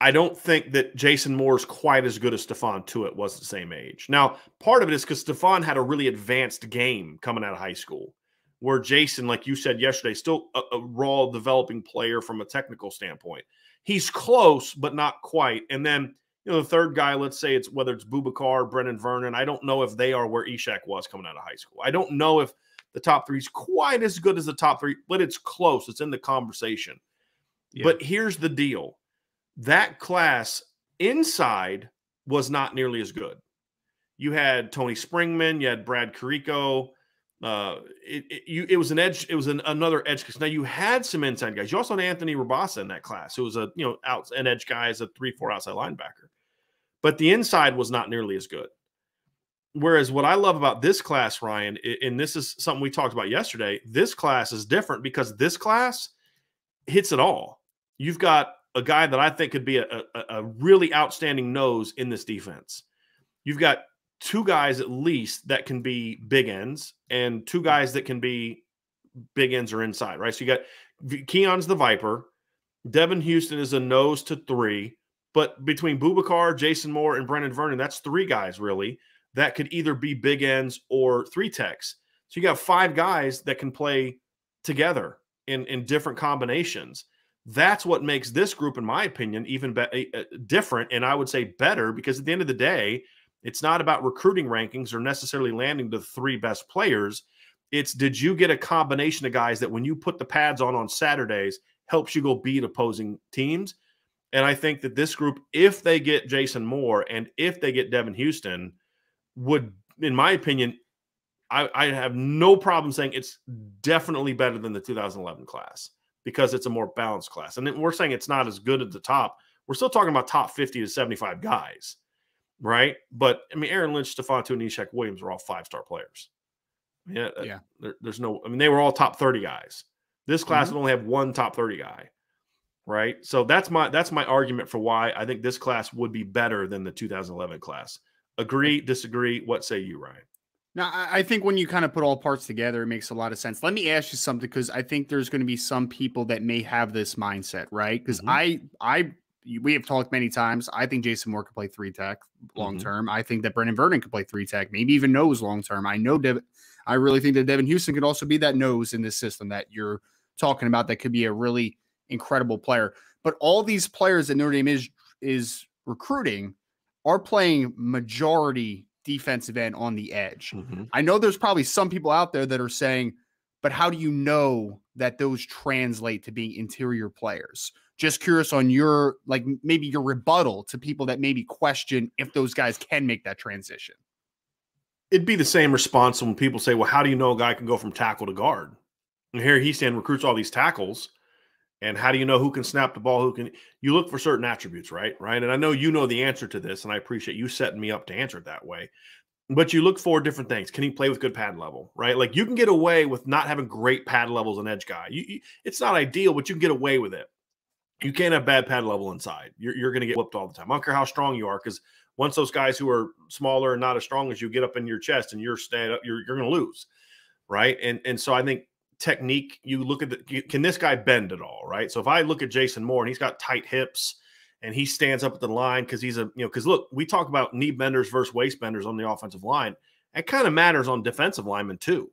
I don't think that Jason Moore is quite as good as Stephon Tuitt was the same age. Now, part of it is because Stephon had a really advanced game coming out of high school, where Jason, like you said yesterday, still a, a raw developing player from a technical standpoint. He's close, but not quite. And then you know, the third guy, let's say it's whether it's Boubacar, Brenan Vernon. I don't know if they are where Ishaq was coming out of high school. I don't know if the top three is quite as good as the top three, but it's close. It's in the conversation. Yeah. But here's the deal that class inside was not nearly as good. You had Tony Springmann, you had Brad Carrico. Uh, it, it, you, it was an edge. It was an, another edge because now you had some inside guys. You also had Anthony Rabasa in that class, who was a you know out an edge guy as a three four outside linebacker but the inside was not nearly as good. Whereas what I love about this class, Ryan, and this is something we talked about yesterday, this class is different because this class hits it all. You've got a guy that I think could be a, a, a really outstanding nose in this defense. You've got two guys at least that can be big ends and two guys that can be big ends or inside, right? So you got Keon's the Viper. Devin Houston is a nose to three. But between Boubacar, Jason Moore, and Brenan Vernon, that's three guys really that could either be big ends or three techs. So you got five guys that can play together in, in different combinations. That's what makes this group, in my opinion, even be- uh, different. And I would say better because at the end of the day, it's not about recruiting rankings or necessarily landing the three best players. It's did you get a combination of guys that when you put the pads on on Saturdays helps you go beat opposing teams? And I think that this group, if they get Jason Moore and if they get Devin Houston, would, in my opinion, I, I have no problem saying it's definitely better than the 2011 class because it's a more balanced class. And we're saying it's not as good at the top. We're still talking about top 50 to 75 guys, right? But I mean, Aaron Lynch, Stephon Tuitt, Ishaq Williams are all five star players. Yeah, uh, yeah. There, there's no. I mean, they were all top 30 guys. This class mm-hmm. would only have one top 30 guy right? So that's my that's my argument for why I think this class would be better than the 2011 class. Agree, disagree? What say you, Ryan? Now, I think when you kind of put all parts together, it makes a lot of sense. Let me ask you something because I think there's going to be some people that may have this mindset, right? Because mm-hmm. I, I, we have talked many times. I think Jason Moore could play three tech long mm-hmm. term. Mm-hmm. I think that Brenan Vernon could play three tech, maybe even nose long term. I know Devin. I really think that Devin Houston could also be that nose in this system that you're talking about. That could be a really incredible player. But all these players that Notre Dame is is recruiting are playing majority defensive end on the edge. Mm-hmm. I know there's probably some people out there that are saying, but how do you know that those translate to being interior players? Just curious on your like maybe your rebuttal to people that maybe question if those guys can make that transition. It'd be the same response when people say, "Well, how do you know a guy can go from tackle to guard?" And here he's saying recruits all these tackles, and how do you know who can snap the ball? Who can you look for certain attributes, right? Right. And I know you know the answer to this, and I appreciate you setting me up to answer it that way. But you look for different things. Can he play with good pad level? Right. Like you can get away with not having great pad levels an edge guy. You, you, it's not ideal, but you can get away with it. You can't have bad pad level inside. You're, you're going to get whooped all the time. I don't care how strong you are, because once those guys who are smaller and not as strong as you get up in your chest and you're stand up, you're, you're going to lose. Right. And, and so I think technique, you look at the, can this guy bend at all? Right. So if I look at Jason Moore and he's got tight hips and he stands up at the line because he's a, you know, because look, we talk about knee benders versus waist benders on the offensive line. It kind of matters on defensive linemen too.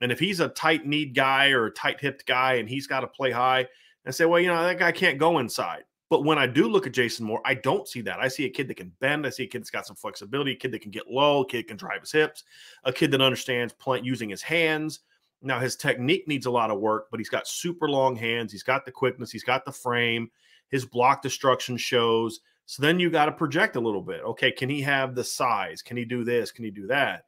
And if he's a tight kneed guy or a tight hipped guy and he's got to play high and say, well, you know, that guy can't go inside. But when I do look at Jason Moore, I don't see that. I see a kid that can bend. I see a kid that's got some flexibility, a kid that can get low, a kid can drive his hips, a kid that understands plant using his hands. Now his technique needs a lot of work, but he's got super long hands. He's got the quickness. He's got the frame. His block destruction shows. So then you got to project a little bit. Okay, can he have the size? Can he do this? Can he do that?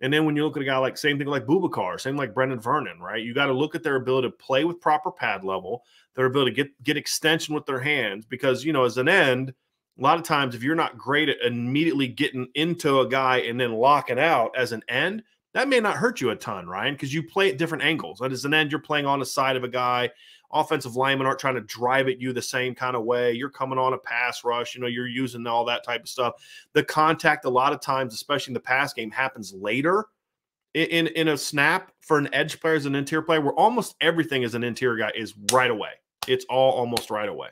And then when you look at a guy like same thing like Boubacar, same like Brenan Vernon, right? You got to look at their ability to play with proper pad level, their ability to get get extension with their hands, because you know as an end, a lot of times if you're not great at immediately getting into a guy and then locking out as an end, that may not hurt you a ton, Ryan, because you play at different angles. That is an end, you're playing on the side of a guy. Offensive linemen aren't trying to drive at you the same kind of way. You're coming on a pass rush, you know, you're using all that type of stuff. The contact, a lot of times, especially in the pass game, happens later in, in a snap for an edge player as an interior player, where almost everything as an interior guy is right away. It's all almost right away.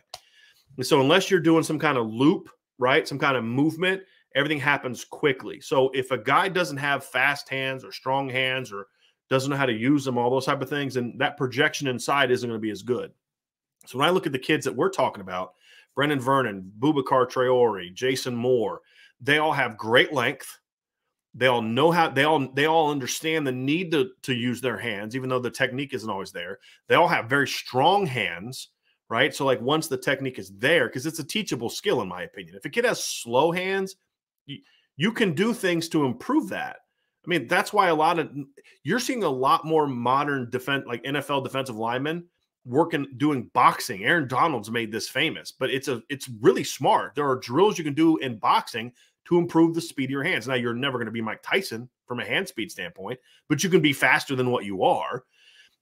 And so, unless you're doing some kind of loop, right, some kind of movement, everything happens quickly. So if a guy doesn't have fast hands or strong hands or doesn't know how to use them, all those type of things, and that projection inside isn't going to be as good. So when I look at the kids that we're talking about, Brenan Vernon, Boubacar Traore, Jason Moore, they all have great length. They all know how they all they all understand the need to, to use their hands, even though the technique isn't always there. They all have very strong hands, right? So like once the technique is there, because it's a teachable skill, in my opinion. If a kid has slow hands, you, you can do things to improve that. I mean, that's why a lot of you're seeing a lot more modern defense, like NFL defensive linemen working doing boxing. Aaron Donald's made this famous, but it's a it's really smart. There are drills you can do in boxing to improve the speed of your hands. Now you're never going to be Mike Tyson from a hand speed standpoint, but you can be faster than what you are.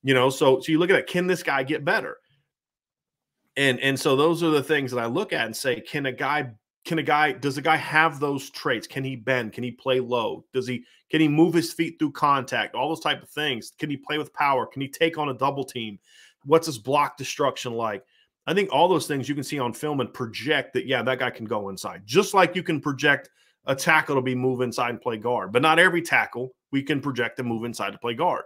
You know, so so you look at it, can this guy get better? And and so those are the things that I look at and say, can a guy can a guy does a guy have those traits? Can he bend? Can he play low? Does he can he move his feet through contact? All those type of things. Can he play with power? Can he take on a double team? What's his block destruction like? I think all those things you can see on film and project that yeah that guy can go inside. Just like you can project a tackle to be move inside and play guard but not every tackle we can project to move inside to play guard.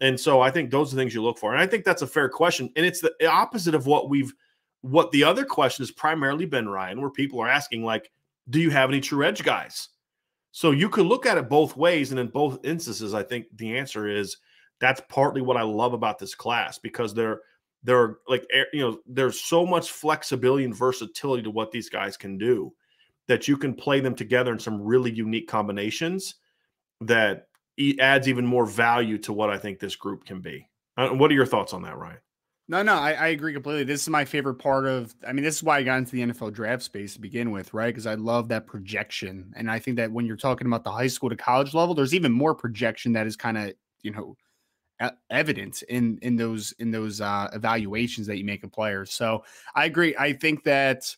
And so i think those are things you look for and i think that's a fair question and it's the opposite of what we've what the other question has primarily been, Ryan, where people are asking, like, do you have any true edge guys? So you could look at it both ways. And in both instances, I think the answer is that's partly what I love about this class because they're they're like you know there's so much flexibility and versatility to what these guys can do that you can play them together in some really unique combinations that adds even more value to what I think this group can be. Uh, what are your thoughts on that, Ryan? No, no, I, I, agree completely. This is my favorite part of. I mean, this is why I got into the NFL draft space to begin with, right? Because I love that projection, and I think that when you're talking about the high school to college level, there's even more projection that is kind of you know evident in in those in those uh, evaluations that you make of players. So I agree. I think that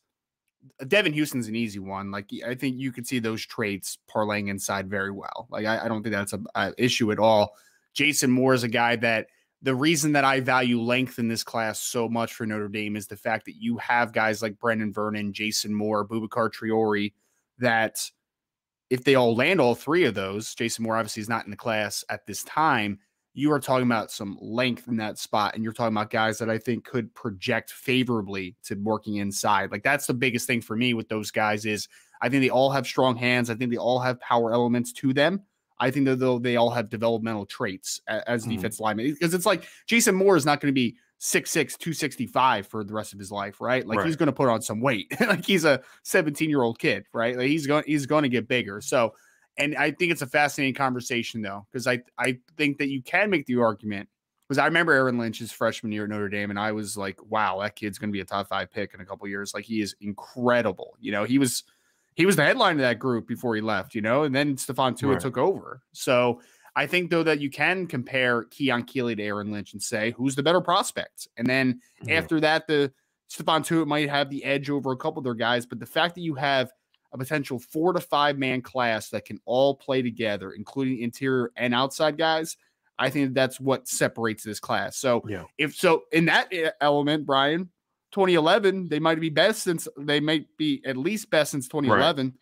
Devin Houston's an easy one. Like I think you could see those traits parlaying inside very well. Like I, I don't think that's a, a issue at all. Jason Moore is a guy that the reason that I value length in this class so much for Notre Dame is the fact that you have guys like Brenan Vernon, Jason Moore, Boubacar Traore that if they all land all three of those, Jason Moore obviously is not in the class at this time. you are talking about some length in that spot, and you're talking about guys that I think could project favorably to working inside. Like that's the biggest thing for me with those guys is I think they all have strong hands. I think they all have power elements to them. I think that though they all have developmental traits as mm-hmm. defense linemen because it's like Jason Moore is not going to be 6'6, 265 for the rest of his life, right? Like right. he's going to put on some weight. like he's a 17 year old kid, right? Like he's going he's going to get bigger. So and I think it's a fascinating conversation though, because I I think that you can make the argument because I remember Aaron Lynch's freshman year at Notre Dame, and I was like, wow, that kid's going to be a top five pick in a couple years. Like he is incredible. You know, he was he was the headline of that group before he left. You know, and then Stephon Tuitt right. took over. So I think though that you can compare Keon Keeley to Aaron Lynch and say who's the better prospect, and then mm-hmm. after that, the Stephon Tuitt might have the edge over a couple of their guys, but the fact that you have a potential four to five man class that can all play together, including interior and outside guys. I think that's what separates this class. So, yeah. if so, in that element, Brian, 2011, they might be best since they might be at least best since 2011. Right.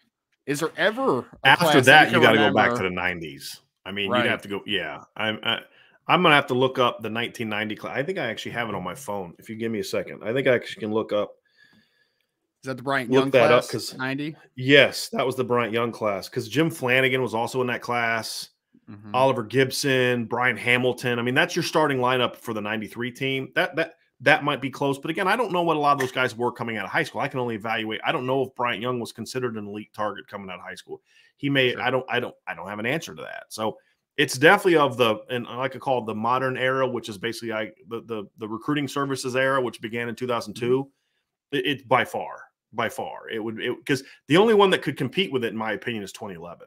Is there ever after that you, you got to go back to the 90s? I mean, right. you'd have to go. Yeah, I'm. I, I'm gonna have to look up the 1990 class. I think I actually have it on my phone. If you give me a second, I think I actually can look up is that the Bryant Young that class? because 90? Yes, that was the Bryant Young class because Jim Flanagan was also in that class. Mm-hmm. Oliver Gibson, Brian Hamilton. I mean, that's your starting lineup for the 93 team. That that that might be close. But again, I don't know what a lot of those guys were coming out of high school. I can only evaluate. I don't know if Bryant Young was considered an elite target coming out of high school. He may, sure. I don't, I don't, I don't have an answer to that. So it's definitely of the and I like to call it the modern era, which is basically like the the, the recruiting services era, which began in 2002. Mm-hmm. It, it by far by far. It would because the only one that could compete with it, in my opinion, is 2011.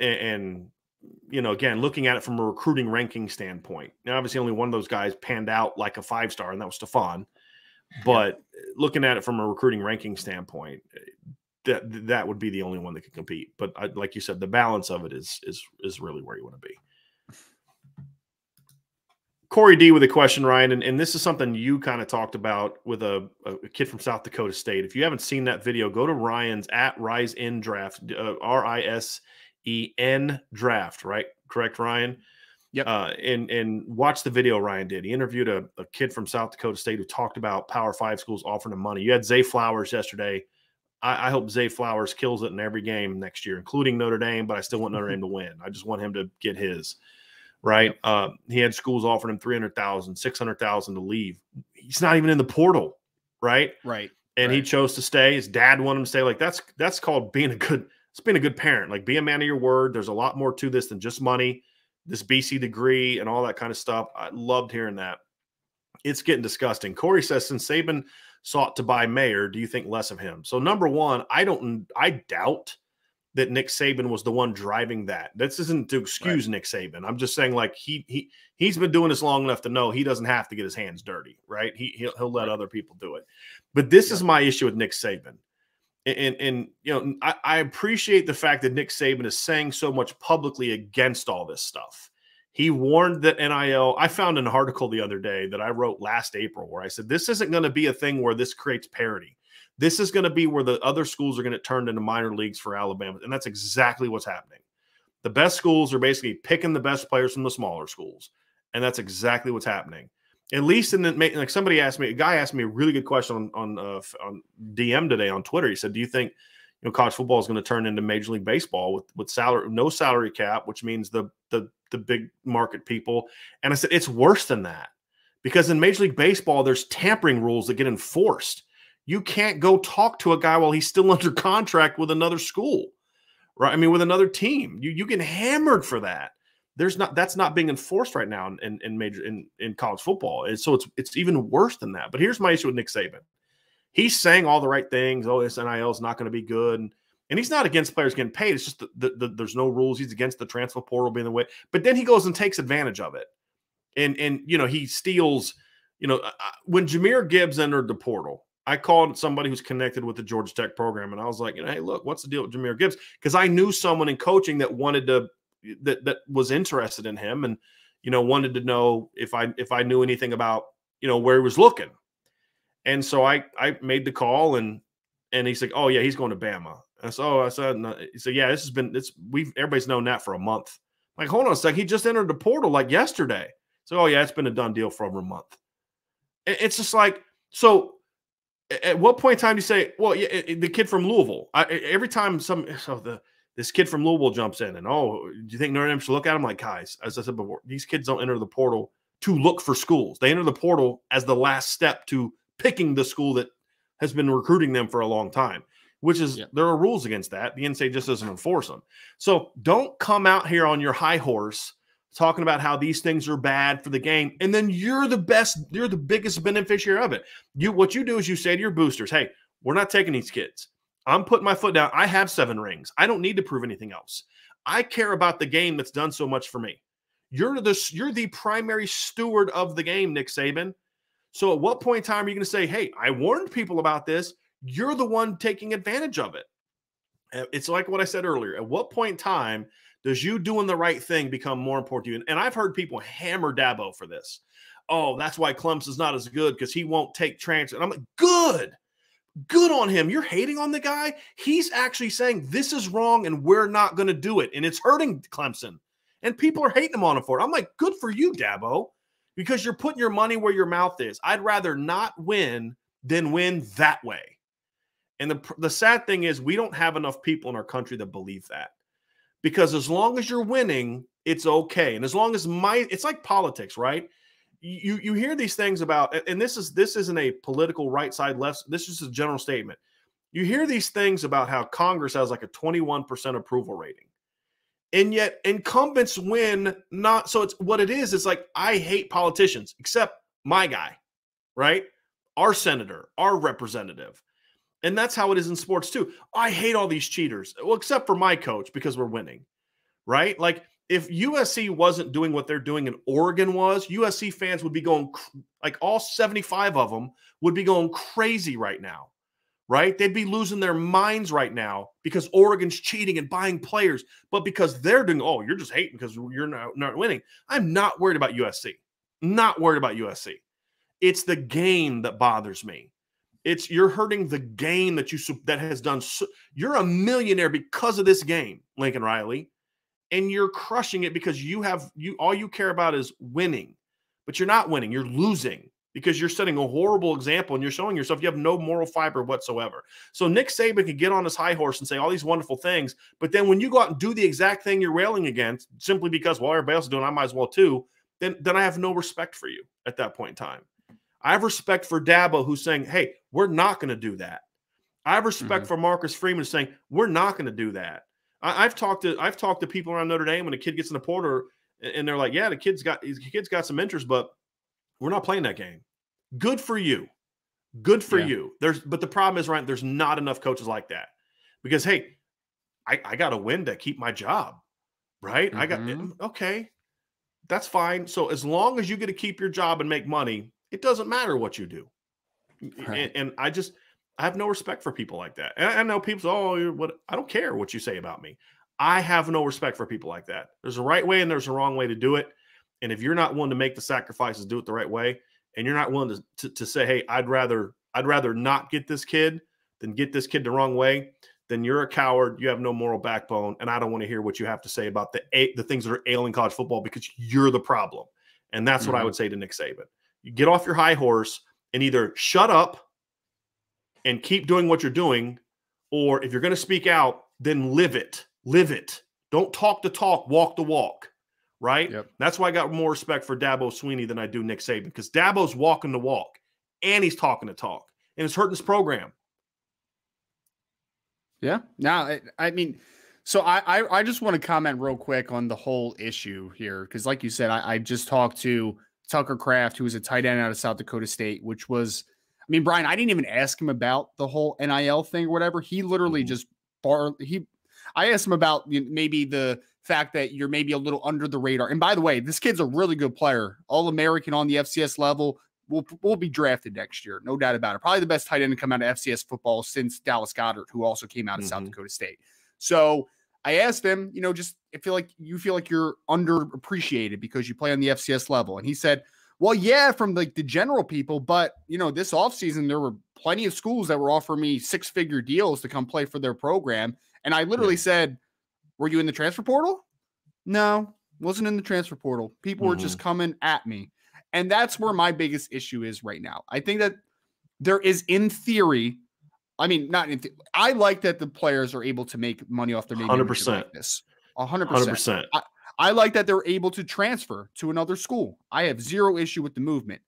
And, and, you know, again, looking at it from a recruiting ranking standpoint, now obviously only one of those guys panned out like a five star, and that was Stephon. But uh, looking at it from a recruiting ranking standpoint, uh, that that would be the only one that could compete. But I, like you said, the balance of it is is is really where you want to be. Corey D with a question, Ryan, and, and this is something you kind of talked about with a, a, kid from South Dakota State. If you haven't seen that video, go to Ryan's at Risen Draft, uh, R I S E N Draft, right? Correct, Ryan? Yep. Uh, and and watch the video Ryan did. He interviewed a, a kid from South Dakota State who talked about Power Five schools offering him money. You had Zay Flowers yesterday. I, I hope Zay Flowers kills it in every game next year, including Notre Dame. But I still want Notre Dame to win. I just want him to get his right? Uh, he had schools offering him 300,000, 600,000 to leave. He's not even in the portal, right? Right. And right. he chose to stay. His dad wanted him to stay. Like that's that's called being a good it's being a good parent. Like be a man of your word. There's a lot more to this than just money, this BC degree and all that kind of stuff. I loved hearing that. It's getting disgusting. Corey says since Saban sought to buy Mayer, do you think less of him? So number one, I don't I doubt that Nick Saban was the one driving that. This isn't to excuse right. Nick Saban. I'm just saying like he he he's been doing this long enough to know he doesn't have to get his hands dirty, right? He he'll, he'll let right. other people do it. But this yeah. is my issue with Nick Saban. And, and, you know, I, I appreciate the fact that Nick Saban is saying so much publicly against all this stuff. He warned that NIL. I found an article the other day that I wrote last April where I said this isn't going to be a thing where this creates parity. This is going to be where the other schools are going to turn into minor leagues for Alabama. And that's exactly what's happening. The best schools are basically picking the best players from the smaller schools. And that's exactly what's happening. At least in the like somebody asked me, a guy asked me a really good question on on uh, on DM today on Twitter. He said, "Do you think you know college football is going to turn into Major League Baseball with with salary no salary cap, which means the the the big market people?" And I said, "It's worse than that because in Major League Baseball, there's tampering rules that get enforced you can't go talk to a guy while he's still under contract with another school, right? I mean, with another team. You you get hammered for that. There's not that's not being enforced right now in, in major in, in college football. And so it's it's even worse than that. But here's my issue with Nick Saban. He's saying all the right things. Oh, this NIL is not going to be good. And, and he's not against players getting paid. It's just that there's no rules. He's against the transfer portal being the way. But then he goes and takes advantage of it. And and you know, he steals, you know, when Jahmyr Gibbs entered the portal, I called somebody who's connected with the Georgia Tech program, and I was like, you know, hey, look, what's the deal with Jahmyr Gibbs? Because I knew someone in coaching that wanted to that that was interested in him, and you know, wanted to know if I if I knew anything about you know where he was looking. And so I I made the call, and and he's like, oh yeah, he's going to Bama. I said, oh, I said, no. he said, yeah, this has been it's we've everybody's known that for a month. Like, hold on a second. He just entered the portal like yesterday. So, oh yeah, it's been a done deal for over a month. It's just like so. At what point in time do you say, well, yeah, the kid from Louisville? I, every time some so the this kid from Louisville jumps in, and oh, do you think Notre Dame should look at him? Like, guys, as I said before, these kids don't enter the portal to look for schools. They enter the portal as the last step to picking the school that has been recruiting them for a long time. Which is there are rules against that. The NCAA just doesn't enforce them. So don't come out here on your high horse talking about how these things are bad for the game and then you're the best you're the biggest beneficiary of it you what you do is you say to your boosters hey we're not taking these kids i'm putting my foot down. I have seven rings. I don't need to prove anything else. I care about the game that's done so much for me. You're the you're the primary steward of the game nick saban. So at what point in time are you going to say hey i warned people about this. You're the one taking advantage of it. Eh, it's like what i said earlier. At what point in time does you doing the right thing become more important to you? And I've heard people hammer Dabo for this. Oh, that's why Clemson's not as good because he won't take transfer. And I'm like, good, good on him. You're hating on the guy. He's actually saying this is wrong and we're not going to do it. And it's hurting Clemson. And people are hating him on him for it. I'm like, good for you, Dabo, because you're putting your money where your mouth is. I'd rather not win than win that way. And the, the sad thing is, we don't have enough people in our country that believe that because as long as you're winning, it's okay. And as long as my it's like politics, right? You you hear these things about and this is this isn't a political right side left this is just a general statement. You hear these things about how Congress has like a 21% approval rating. And yet incumbents win not so it's what it is it's like I hate politicians except my guy, right? Our senator, our representative. And that's how it is in sports too. I hate all these cheaters. Well, except for my coach because we're winning. Right? Like if USC wasn't doing what they're doing and Oregon was, USC fans would be going like all 75 of them would be going crazy right now. Right? They'd be losing their minds right now because Oregon's cheating and buying players, but because they're doing, oh, you're just hating because you're not, not winning. I'm not worried about USC. Not worried about USC. It's the game that bothers me. It's you're hurting the game that you that has done. So, you're a millionaire because of this game, Lincoln Riley, and you're crushing it because you have you all you care about is winning, but you're not winning. You're losing because you're setting a horrible example and you're showing yourself you have no moral fiber whatsoever. So Nick Saban can get on his high horse and say all these wonderful things, but then when you go out and do the exact thing you're railing against, simply because well everybody else is doing, I might as well too. Then then I have no respect for you at that point in time. I have respect for Dabo, who's saying, hey, we're not going to do that. I have respect mm-hmm. for Marcus Freeman saying, we're not going to do that. I, have talked to I've talked to people around Notre Dame when a kid gets in the porter and they're like, yeah, the kid's got the kid's got some interest, but we're not playing that game. Good for you. Good for yeah. you. There's but the problem is, right, there's not enough coaches like that. Because hey, I, I got to win to keep my job. Right? Mm-hmm. I got mm, okay. That's fine. So as long as you get to keep your job and make money, it doesn't matter what you do. Right. And, and, I just I have no respect for people like that. And I, know people say, "Oh, what?" I don't care what you say about me. I have no respect for people like that. There's a right way and there's a wrong way to do it. And if you're not willing to make the sacrifices, do it the right way, and you're not willing to, to, to say, "Hey, I'd rather I'd rather not get this kid than get this kid the wrong way," then you're a coward. You have no moral backbone, and I don't want to hear what you have to say about the the things that are ailing college football because you're the problem. And that's mm-hmm. what I mm-hmm. would say to Nick Saban. You get off your high horse and either shut up and keep doing what you're doing, or if you're going to speak out, then live it. Live it. Don't talk the talk, walk the walk. Right? Yep. That's why I got more respect for Dabo Swinney than I do Nick Saban because Dabo's walking the walk and he's talking the talk and it's hurting his program. Yeah. Now, I, I mean, so I, I, I just want to comment real quick on the whole issue here because, like you said, I, I just talked to Tucker Kraft, who was a tight end out of South Dakota State, which was, I mean, Brian, I didn't even ask him about the whole NIL thing or whatever. He literally mm-hmm. just bar he. I asked him about maybe the fact that you're maybe a little under the radar. And by the way, this kid's a really good player, all American on the FCS level. Will will be drafted next year, no doubt about it. Probably the best tight end to come out of FCS football since Dallas Goedert, who also came out of mm-hmm. South Dakota State. So I asked him, you know, just I feel like you feel like you're underappreciated because you play on the FCS level. And he said, Well, yeah, from like the general people, but you know, this offseason there were plenty of schools that were offering me six figure deals to come play for their program. And I literally yeah. said, Were you in the transfer portal? No. wasn't in the transfer portal. People mm-hmm. were just mm-hmm. coming at me. And that's where my biggest issue is right now. I think that there is, in theory, I mean, not in th- I like that the players are able to make money off their name. 100%. Like this. 100%. 100%. I, I like that they're able to transfer to another school. I have zero issue with the movement.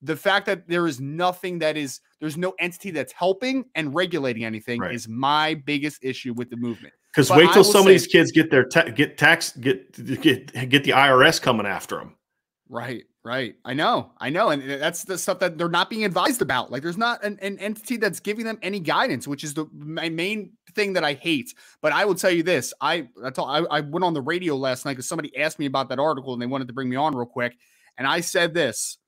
The fact that there is nothing that is, there's no entity that's helping and regulating anything right. is my biggest issue with the movement. Because wait till some say, of these kids get their ta- get tax get get get the IRS coming after them. Right, right. I know, I know, and eh, that's the stuff that they're not being advised about. Like, there's not an, an entity that's giving them any guidance, which is the my main thing that I hate. But I will tell you this: I I, told, I, I went on the radio last night because somebody asked me about that article and they wanted to bring me on real quick, and I said this: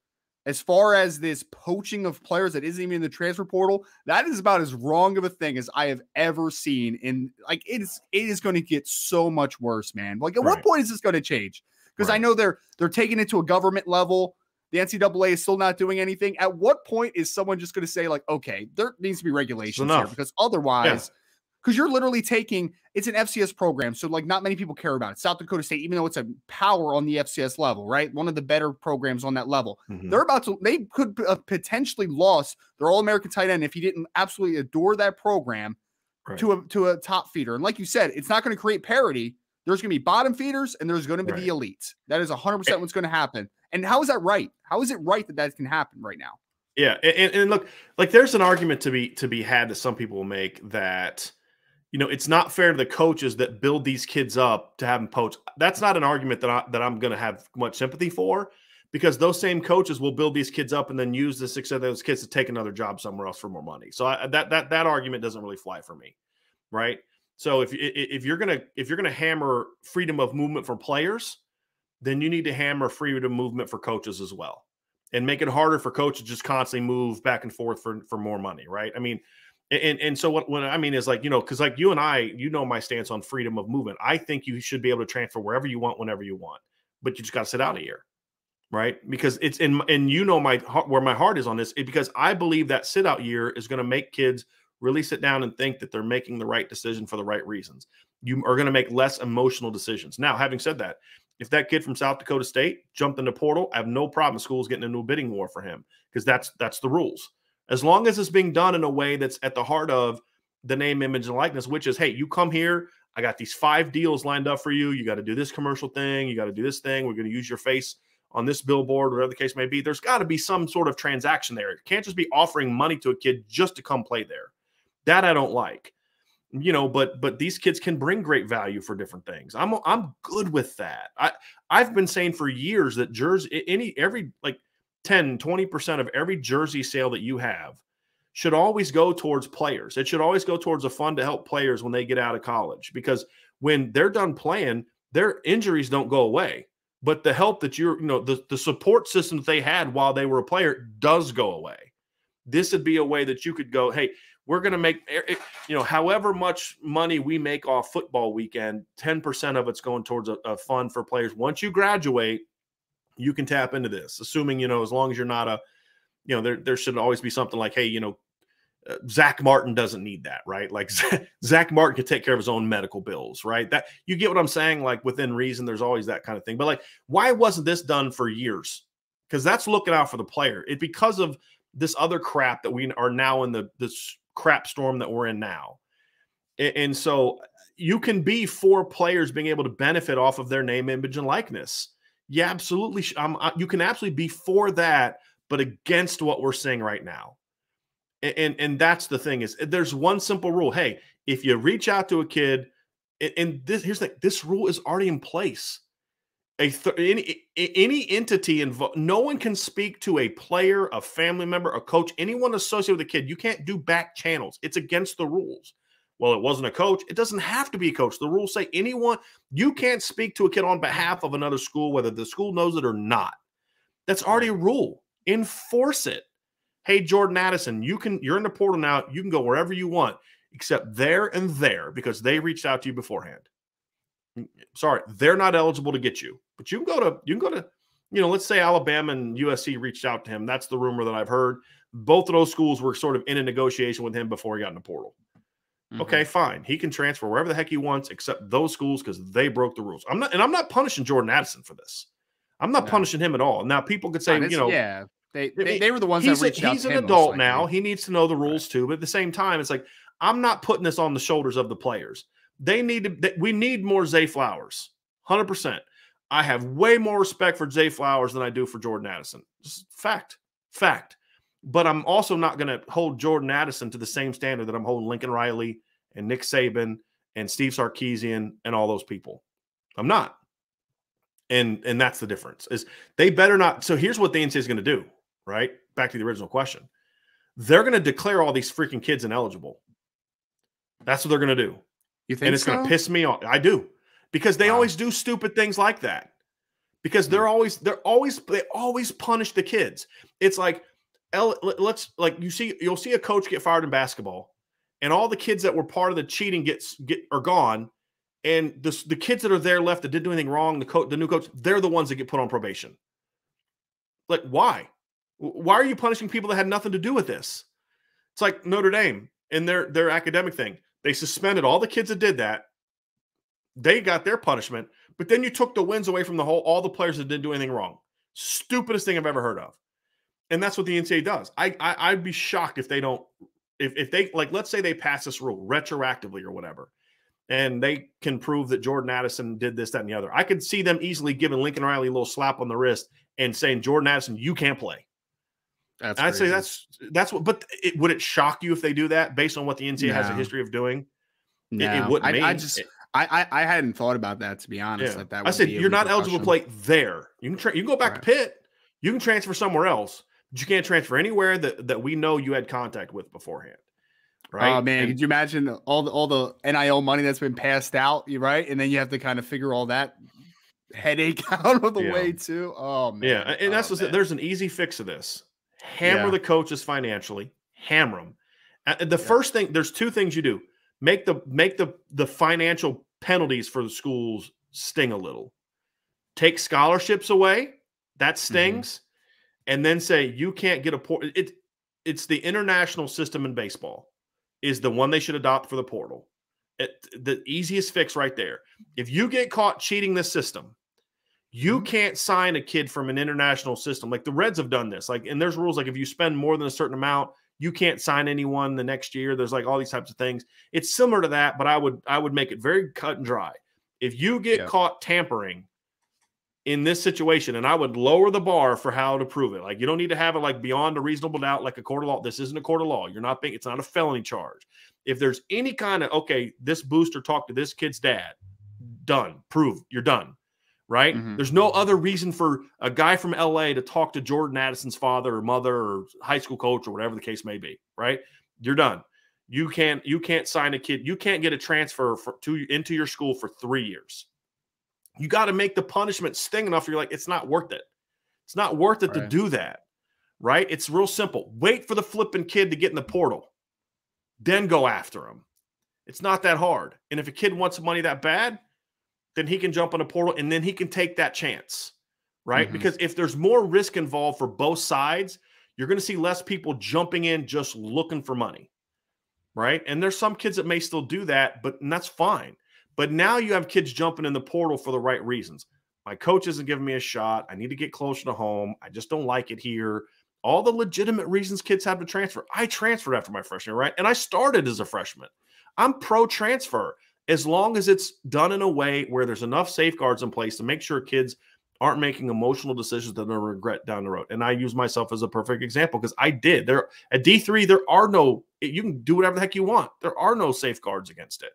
as far as this poaching of players that isn't even in the transfer portal, that is about as wrong of a thing as I have ever seen. And like it is, it is going to get so much worse, man. Like, at right. what point is this going to change? Because right. I know they're they're taking it to a government level. The NCAA is still not doing anything. At what point is someone just going to say like, okay, there needs to be regulations here because otherwise. Yeah because you're literally taking it's an FCS program, so like not many people care about it. South Dakota State, even though it's a power on the FCS level, right? One of the better programs on that level. Mm-hmm. They're about to they could have potentially lost their All American tight end if he didn't absolutely adore that program right. to a to a top feeder. And like you said, it's not going to create parity. There's going to be bottom feeders and there's going to be right. the elites. That is 100% eh what's going to happen. And how is that right? How is it right that that can happen right now? Yeah, and, and look, like there's an argument to be to be had that some people will make that you know, it's not fair to the coaches that build these kids up to have them poach. That's not an argument that I that I'm going to have much sympathy for, because those same coaches will build these kids up and then use the success of those kids to take another job somewhere else for more money. So I, that that that argument doesn't really fly for me, right? So if if you're gonna if you're gonna hammer freedom of movement for players, then you need to hammer freedom of movement for coaches as well, and make it harder for coaches to just constantly move back and forth for for more money, right? I mean and and so what, what I mean is like you know because like you and I you know my stance on freedom of movement. I think you should be able to transfer wherever you want whenever you want, but you just got to sit out a year, right? Because it's in and you know my where my heart is on this because I believe that sit out year is going to make kids really sit down and think that they're making the right decision for the right reasons. You are going to make less emotional decisions. Now, having said that, if that kid from South Dakota State jumped in the portal, I have no problem. School's getting into a bidding war for him because that's that's the rules as long as it's being done in a way that's at the heart of the name, image, and likeness, which is, hey, you come here, I got these five deals lined up for you. You got to do this commercial thing, you got to do this thing. We're going to use your face on this billboard, whatever the case may be. There's got to be some sort of transaction there. It can't just be offering money to a kid just to come play there. That I don't like. You know, but but these kids can bring great value for different things. I'm I'm good with that. I I've been saying for years that jersey any every like 10, 20% of every jersey sale that you have should always go towards players. It should always go towards a fund to help players when they get out of college because when they're done playing, their injuries don't go away. But the help that you're, you know, the, the support system that they had while they were a player does go away. This would be a way that you could go, hey, we're going to make, eh, eh, you know, however much money we make off football weekend, 10% of it's going towards a, a fund for players. Once you graduate, you can tap into this, assuming, you know, as long as you're not a, you know, there, there should always be something like, hey, you know, uh, Zach Martin doesn't need that, right? Like Zach Martin could take care of his own medical bills, right? That you get what I'm saying? Like within reason, there's always that kind of thing. But like, why wasn't this done for years? Because that's looking out for the player. It because of this other crap that we are now in the this crap storm that we're in now. And, so you can be for players being able to benefit off of their name, image, and likeness yeah, absolutely. Um, you can absolutely be for that, but against what we're seeing right now. And, and, and that's the thing is there's one simple rule. Hey, if you reach out to a kid, and this here's the this rule is already in place. A th- any any entity involved, no one can speak to a player, a family member, a coach, anyone associated with a kid. You can't do back channels. It's against the rules well, it wasn't a coach. It doesn't have to be a coach. The rules say anyone, you can't speak to a kid on behalf of another school, whether the school knows it or not. That's already a rule. Enforce it. Hey, Jordan Addison, you can, you're in the portal now. You can go wherever you want, except there and there because they reached out to you beforehand. Mm, sorry, they're not eligible to get you, but you can go to, you can go to, you know, let's say Alabama and USC reached out to him. That's the rumor that I've heard. Both of those schools were sort of in a negotiation with him before he got in the portal. Mm-hmm. Okay, fine. He can transfer wherever the heck he wants, except those schools because they broke the rules. I'm not, and I'm not punishing Jordan Addison for this. I'm not no. punishing him at all. Now people could say, you know, yeah, they, they, they were the ones that reached a, out. He's an adult now. He needs to know the rules right. too. But at the same time, it's like I'm not putting this on the shoulders of the players. They need to. We need more Zay Flowers. Hundred percent. I have way more respect for Zay Flowers than I do for Jordan Addison. Fact, fact. But I'm also not going to hold Jordan Addison to the same standard that I'm holding Lincoln Riley and Nick Saban and Steve Sarkisian and all those people. I'm not. And and that's the difference. Is they better not. So here's what the NCAA is going to do. Right back to the original question. They're going to declare all these freaking kids ineligible. That's what they're going to do. You think? And it's so? going to piss me off. I do because they wow. always do stupid things like that. Because they're hmm. always they're always they always punish the kids. It's like let's like you see you'll see a coach get fired in basketball, and all the kids that were part of the cheating gets get are gone, and the the kids that are there left that didn't do anything wrong, the coach the new coach they're the ones that get put on probation. Like why? Why are you punishing people that had nothing to do with this? It's like Notre Dame in their their academic thing. They suspended all the kids that did that. They got their punishment, but then you took the wins away from the whole all the players that didn't do anything wrong. Stupidest thing I've ever heard of. And that's what the NCAA does. I, I I'd be shocked if they don't if if they like let's say they pass this rule retroactively or whatever, and they can prove that Jordan Addison did this, that, and the other. I could see them easily giving Lincoln Riley a little slap on the wrist and saying, Jordan Addison, you can't play. That's I'd say that's that's what. But it, would it shock you if they do that based on what the NCAA no. has a history of doing? No, it, it wouldn't. I, I just. It, I, I hadn't thought about that to be honest. Yeah. Like that I said you're not eligible to play there. You can tra- you can go back right. to Pitt. You can transfer somewhere else, but you can't transfer anywhere that, that we know you had contact with beforehand. Right? Oh man, and, could you imagine all the all the NIL money that's been passed out, right? And then you have to kind of figure all that headache out of the yeah. way too. Oh man. Yeah, and oh, that's oh, there's an easy fix to this hammer yeah. the coaches financially, hammer them. The yeah. first thing, there's two things you do: make the make the the financial penalties for the schools sting a little. Take scholarships away, that mm-hmm. stings, mm-hmm. and then say you can't get a port. It it's the international system in baseball is the one they should adopt for the portal. It, the easiest fix right there. If you get caught cheating this system, you mm-hmm. can't sign a kid from an international system. Like the Reds have done this. Like, and there's rules like if you spend more than a certain amount, you can't sign anyone the next year. There's like all these types of things. It's similar to that, but I would I would make it very cut and dry. If you get yeah. caught tampering in this situation, and I would lower the bar for how to prove it. Like you don't need to have it like beyond a reasonable doubt, like a court of law. This isn't a court of law. You're not being. It's not a felony charge. If there's any kind of okay, this booster talked to this kid's dad, done. Prove you're done right? Mm-hmm. There's no other reason for a guy from LA to talk to Jordan Addison's father or mother or high school coach or whatever the case may be, right? You're done. You can't you can't sign a kid. You can't get a transfer for, to into your school for 3 years. You got to make the punishment sting enough you're like it's not worth it. It's not worth it right. to do that. Right? It's real simple. Wait for the flipping kid to get in the portal. Then go after him. It's not that hard. And if a kid wants money that bad, then he can jump on a portal and then he can take that chance, right? Mm-hmm. Because if there's more risk involved for both sides, you're going to see less people jumping in just looking for money, right? And there's some kids that may still do that, but that's fine. But now you have kids jumping in the portal for the right reasons. My coach isn't giving me a shot. I need to get closer to home. I just don't like it here. All the legitimate reasons kids have to transfer. I transferred after my freshman year, right? And I started as a freshman. I'm pro transfer as long as it's done in a way where there's enough safeguards in place to make sure kids aren't making emotional decisions that they'll regret down the road. And I use myself as a perfect example because I did. There at D3, there are no, you can do whatever the heck you want. There are no safeguards against it.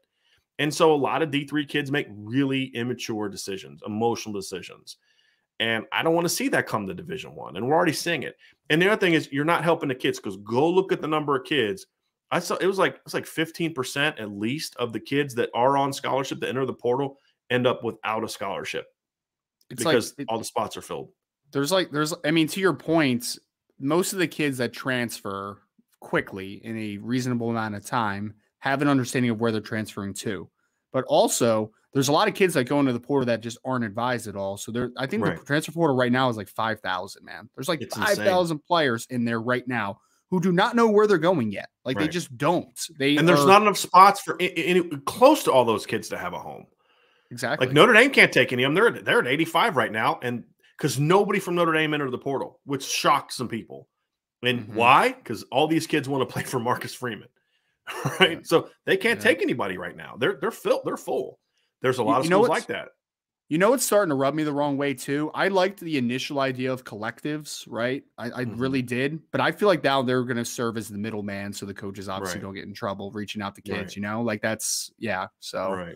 And so a lot of D3 kids make really immature decisions, emotional decisions. And I don't want to see that come to division one. And we're already seeing it. And the other thing is you're not helping the kids because go look at the number of kids I saw it was like it's like 15% at least of the kids that are on scholarship that enter the portal end up without a scholarship it's because like, it, all the spots are filled. There's like there's I mean to your point, most of the kids that transfer quickly in a reasonable amount of time have an understanding of where they're transferring to. But also, there's a lot of kids that go into the portal that just aren't advised at all. So there, I think right. the transfer portal right now is like five thousand. Man, there's like five thousand players in there right now who do not know where they're going yet. Like right. they just don't. They and there's are, not enough spots for any, close to all those kids to have a home. Exactly. Like Notre Dame can't take any of them. They're they're at 85 right now, and because nobody from Notre Dame entered the portal, which shocked some people. And mm-hmm. why? Because all these kids want to play for Marcus Freeman, right? Yeah. So they can't yeah. take anybody right now. They're they're filled. They're full. There's a lot you, of schools like that. You know, it's starting to rub me the wrong way too. I liked the initial idea of collectives, right? I, I mm-hmm. really did, but I feel like now they're going to serve as the middleman, so the coaches obviously right. don't get in trouble reaching out to kids. Right. You know, like that's yeah. So right.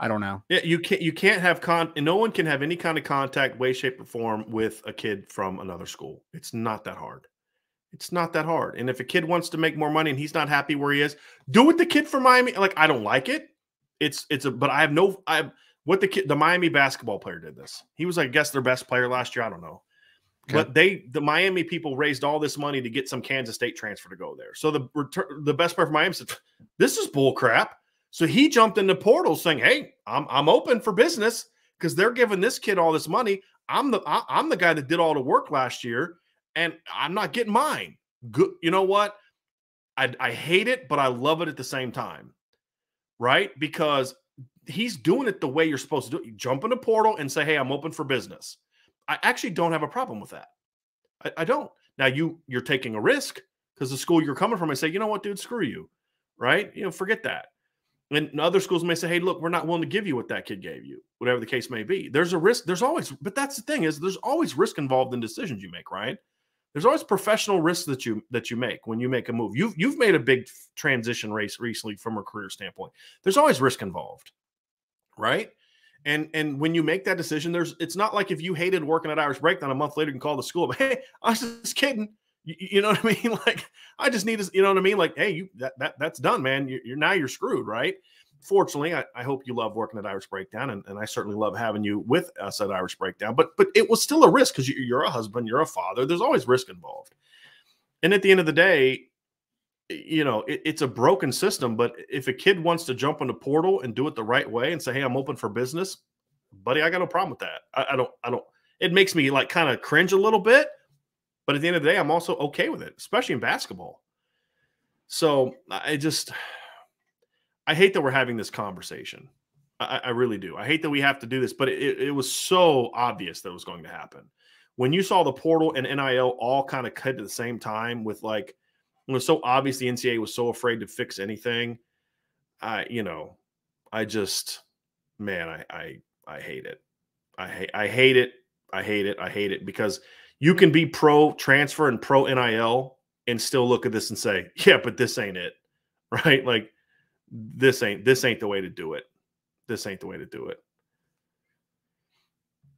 I don't know. Yeah, you can't you can't have con no one can have any kind of contact, way, shape, or form with a kid from another school. It's not that hard. It's not that hard. And if a kid wants to make more money and he's not happy where he is, do it the kid from Miami. Like, I don't like it. It's it's a but I have no I have what the the Miami basketball player did this. He was, I guess, their best player last year. I don't know. Okay. But they the Miami people raised all this money to get some Kansas State transfer to go there. So the return the best player from Miami said, This is bull crap. So he jumped in the portal saying, "Hey, I'm I'm open for business because they're giving this kid all this money. I'm the I, I'm the guy that did all the work last year, and I'm not getting mine. Good, you know what? I I hate it, but I love it at the same time, right? Because he's doing it the way you're supposed to do it. You jump in the portal and say, "Hey, I'm open for business." I actually don't have a problem with that. I, I don't. Now you you're taking a risk because the school you're coming from, I say, you know what, dude, screw you, right? You know, forget that. And other schools may say, "Hey, look, we're not willing to give you what that kid gave you, whatever the case may be." There's a risk. There's always, but that's the thing is, there's always risk involved in decisions you make, right? There's always professional risks that you that you make when you make a move. You've you've made a big transition race recently from a career standpoint. There's always risk involved, right? And and when you make that decision, there's it's not like if you hated working at Irish Breakdown a month later, you can call the school. But hey, I was just kidding. You, you, know what I mean? Like, I just need to, you know what I mean? Like, hey, you that, that that's done, man. You're, you're now you're screwed, right? Fortunately, I, I, hope you love working at Irish Breakdown, and, and I certainly love having you with us at Irish Breakdown. But but it was still a risk because you, you're a husband, you're a father. There's always risk involved, and at the end of the day, you know it, it's a broken system. But if a kid wants to jump on the portal and do it the right way and say, "Hey, I'm open for business," buddy, I got no problem with that. I, I don't. I don't. It makes me like kind of cringe a little bit but at the end of the day, I'm also okay with it, especially in basketball. So I just, I hate that we're having this conversation. I, I really do. I hate that we have to do this, but it, it was so obvious that it was going to happen. When you saw the portal and NIL all kind of cut at the same time with like, it was so obvious the NCAA was so afraid to fix anything. I, you know, I just, man, I, I, I hate it. I hate, I hate it. I hate it. I hate it because you can be pro transfer and pro NIL and still look at this and say, yeah, but this ain't it. Right? Like this ain't this ain't the way to do it. This ain't the way to do it.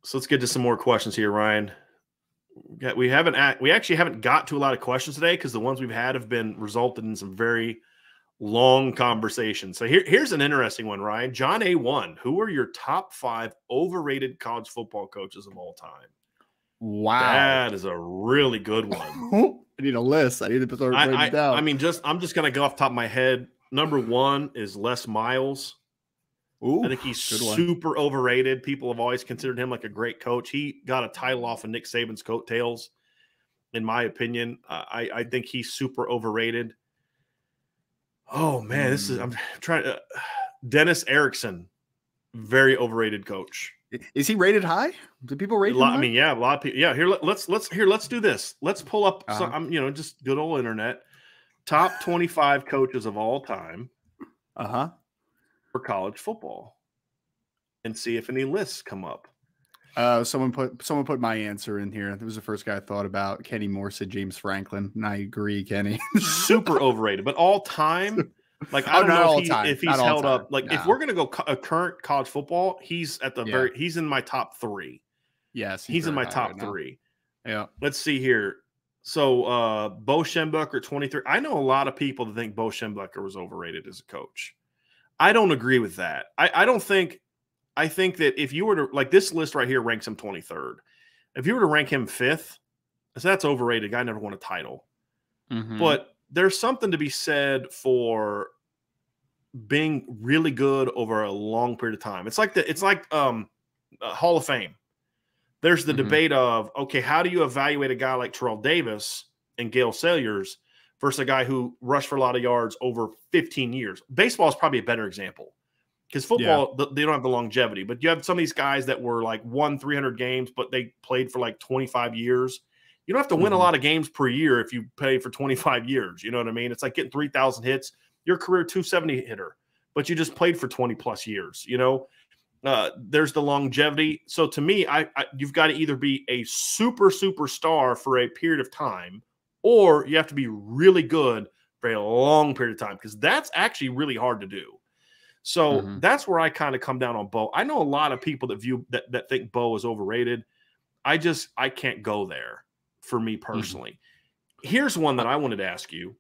So let's get to some more questions here, Ryan. Yeah, we haven't we actually haven't got to a lot of questions today because the ones we've had have been resulted in some very long conversations. So here, here's an interesting one, Ryan. John A1, who are your top five overrated college football coaches of all time? Wow, that is a really good one. I need a list. I need to start writing I, I, down. I mean, just I'm just gonna go off top of my head. Number one is Les Miles. Ooh, I think he's super overrated. People have always considered him like a great coach. He got a title off of Nick Saban's coattails, in my opinion. I I think he's super overrated. Oh man, mm. this is I'm hmm. trying to. Uh, Dennis Erickson, very overrated coach. Is he rated high? Do people rate lot, I mean, yeah, a lot of people. Yeah, here let, us let's here let's do this. Let's pull up uh-huh. some. I'm you know just good old internet. Top 25 coaches of all time. Uh huh. For college football, and see if any lists come up. Uh, someone put someone put my answer in here. It was the first guy I thought about. Kenny Moore said James Franklin, and I agree, Kenny. Super overrated, but all time. Like I oh, don't know if, he, if he's held up. Like no. if we're gonna go a current college football, he's at the yeah. very he's in my top three. Yes, he's, he's in my top right three. Yeah. Let's see here. So uh Bo Schembechler 23. I know a lot of people that think Bo Schembechler was overrated as a coach. I don't agree with that. I, I don't think I think that if you were to like this list right here ranks him 23rd. If you were to rank him fifth, so that's overrated. Guy never won a title. Mm-hmm. But there's something to be said for being really good over a long period of time. It's like the it's like um Hall of Fame. There's the mm-hmm. debate of okay, how do you evaluate a guy like Terrell Davis and Gale Sayers versus a guy who rushed for a lot of yards over 15 years. Baseball is probably a better example because football yeah. they don't have the longevity, but you have some of these guys that were like won 300 games, but they played for like 25 years. You don't have to win mm-hmm. a lot of games per year if you play for 25 years. You know what I mean? It's like getting 3,000 hits. Your career 270 hitter, but you just played for 20 plus years. You know, uh, there's the longevity. So to me, I, I you've got to either be a super superstar for a period of time, or you have to be really good for a long period of time because that's actually really hard to do. So mm-hmm. that's where I kind of come down on Bo. I know a lot of people that view that, that think Bo is overrated. I just I can't go there for me mm-hmm. personally. Mm-hmm. Here's one that I wanted to ask you.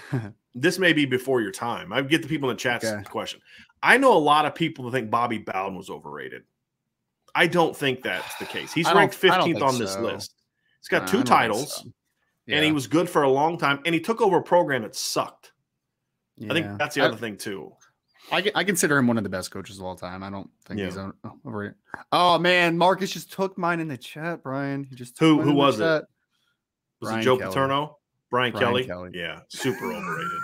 this may be before your time. I get the people in the chat okay. question. I know a lot of people that think Bobby Bowden was overrated. I don't think that's the case. He's ranked 15th on this so. list. He's got two titles, so. Yeah. and he was good for a long time. And he took over a program that sucked. Yeah. I think that's the other I, thing too. I, I consider him one of the best coaches of all time. I don't think yeah. he's overrated. Oh man, Marcus just took mine in the chat. Brian, he just who who was it? Was Brian it Joe Kelly. Paterno? Brian, Brian Kelly? Kelly? Yeah, super overrated.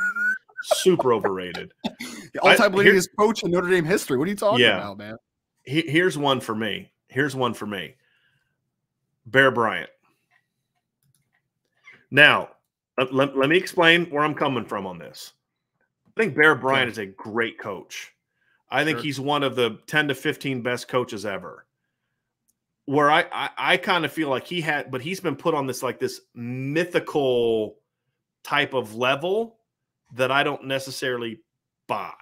super overrated. The All-time leading coach in Notre Dame history. What are you talking yeah. about, man? He, here's one for me. Here's one for me. Bear Bryant. Now, uh, let, let me explain where I'm coming from on this. I think Bear Bryant is a great coach. I think sure. he's one of the 10 to 15 best coaches ever. Where I, I, I kind of feel like he had, but he's been put on this like this mythical type of level that I don't necessarily buy.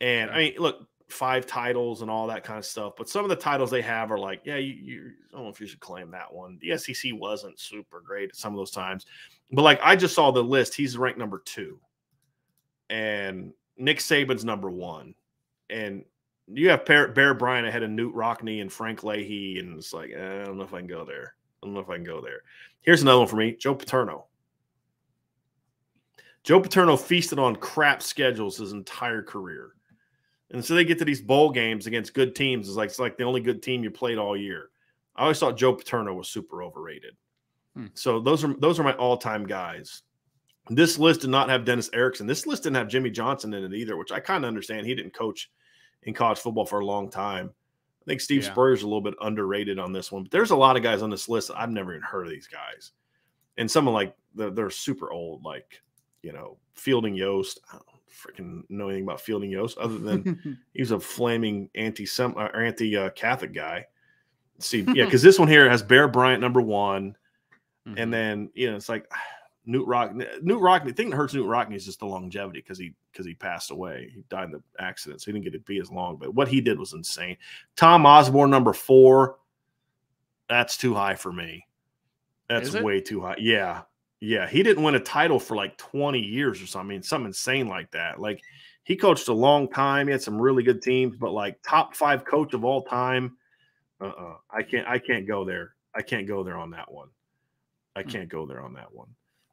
And I mean, look, five titles and all that kind of stuff, but some of the titles they have are like, yeah, you, you I don't know if you should claim that one. The SEC wasn't super great at some of those times, but like I just saw the list, he's ranked number two, and Nick Saban's number one, and you have Bear, Bear Bryant ahead of Knute Rockne and Frank Leahy, and it's like eh, I don't know if I can go there. I don't know if I can go there. Here's another one for me: Joe Paterno. Joe Paterno feasted on crap schedules his entire career. And so they get to these bowl games against good teams. It's like it's like the only good team you played all year. I always thought Joe Paterno was super overrated. Hmm. So those are those are my all-time guys. This list did not have Dennis Erickson. This list didn't have Jimmy Johnson in it either, which I kind of understand. He didn't coach in college football for a long time. I think Steve yeah. Spurrier's a little bit underrated on this one, but there's a lot of guys on this list I've never even heard of these guys. And someone like they're, they're super old, like you know, Fielding Yost. I don't freaking know anything about Fielding Yost other than he was a flaming anti or anti Catholic guy. Let's see, yeah, because this one here has Bear Bryant number one, mm-hmm. and then you know it's like Knute Rock, Knute Rock. The thing that hurts Knute Rockne is just the longevity because he because he passed away. He died in the accident, so he didn't get to be as long. But what he did was insane. Tom Osborne number four. That's too high for me. That's way too high. Yeah, yeah, he didn't win a title for like 20 years or something. I mean, something insane like that. Like he coached a long time. He had some really good teams, but like top five coach of all time. Uh-uh. I can't I can't go there. I can't go there on that one. I hmm. can't go there on that one.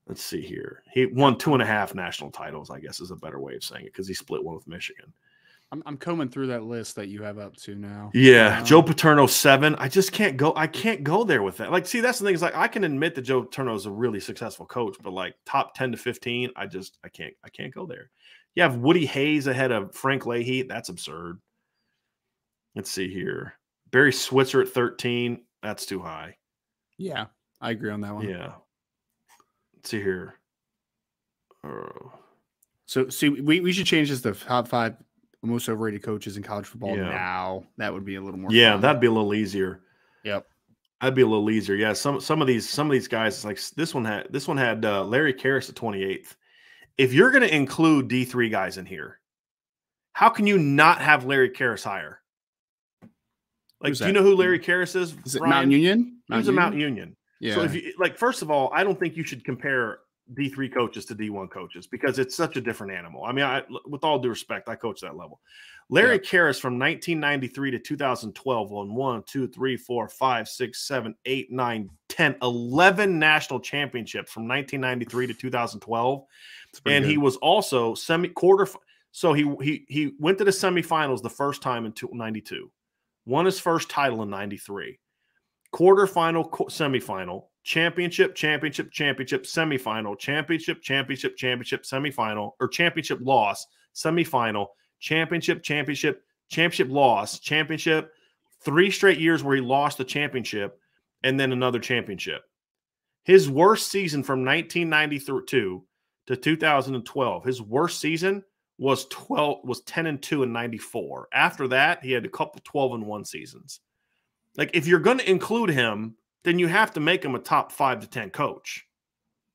Let's see here. He won two and a half national titles, I guess is a better way of saying it, because he split one with Michigan. I'm, I'm combing through that list that you have up to now. Yeah, um, Joe Paterno seven. I just can't go. I can't go there with that. Like, see, that's the thing. Is like I can admit that Joe Paterno is a really successful coach, but like top ten to fifteen, I just I can't I can't go there. You have Woody Hayes ahead of Frank Leahy. That's absurd. Let's see here. Barry Switzer at thirteen. That's too high. Yeah, I agree on that one. Yeah. Let's see here. Oh. So see, we, we should change this to top five most overrated coaches in college football yeah. now. That would be a little more. Yeah, fun. that'd be a little easier. Yep. That'd be a little easier. Yeah, some some of these some of these guys like this one had this one had uh, Larry Kehres at 28th. If you're going to include D3 guys in here, how can you not have Larry Kehres higher? Like, Who's do that? you know who Larry Kehres is? Is it Mount Union? Mount he was a Mount Union. Yeah. So if you like, first of all, I don't think you should compare D3 coaches to D1 coaches because it's such a different animal. I mean, I, with all due respect, I coach that level. Larry yeah. Kehres from 1993 to 2012 won one, two, three, four, five, six, seven, eight, nine, 10, 11 national championships from 1993 to 2012. And good. he was also semi quarter. So he, he, he went to the semifinals the first time in 92, won his first title in 93, quarterfinal, semifinal, championship, championship, championship, semifinal, championship, championship, championship, semifinal, or championship loss, semifinal, championship, championship, championship loss, championship, three straight years where he lost the championship, and then another championship. His worst season from 1992 to 2012, his worst season was 12 was 10 and 2 in 94. After that, he had a couple 12 and 1 seasons. Like if you're going to include him, then you have to make him a top 5 to 10 coach.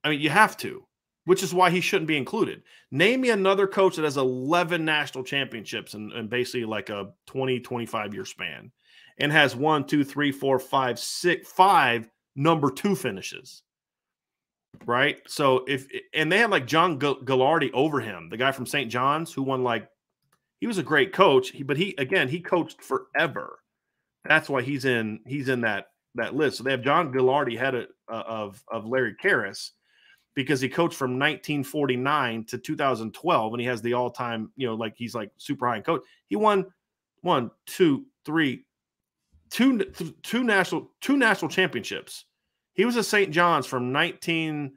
I mean, you have to, which is why he shouldn't be included. Name me another coach that has 11 national championships and, and basically like a 20, 25 year span and has one, two, three, four, five, six, five number two finishes right? So if and they had like John Gagliardi over him, the guy from St. John's who won like he was a great coach, but he again he coached forever. That's why he's in he's in that that list. So they have John Gagliardi head of uh, of, of Larry Kehres because he coached from 1949 to 2012 and he has the all-time you know like he's like super high in coach he won one two three two two national two national championships he was at St. John's from 19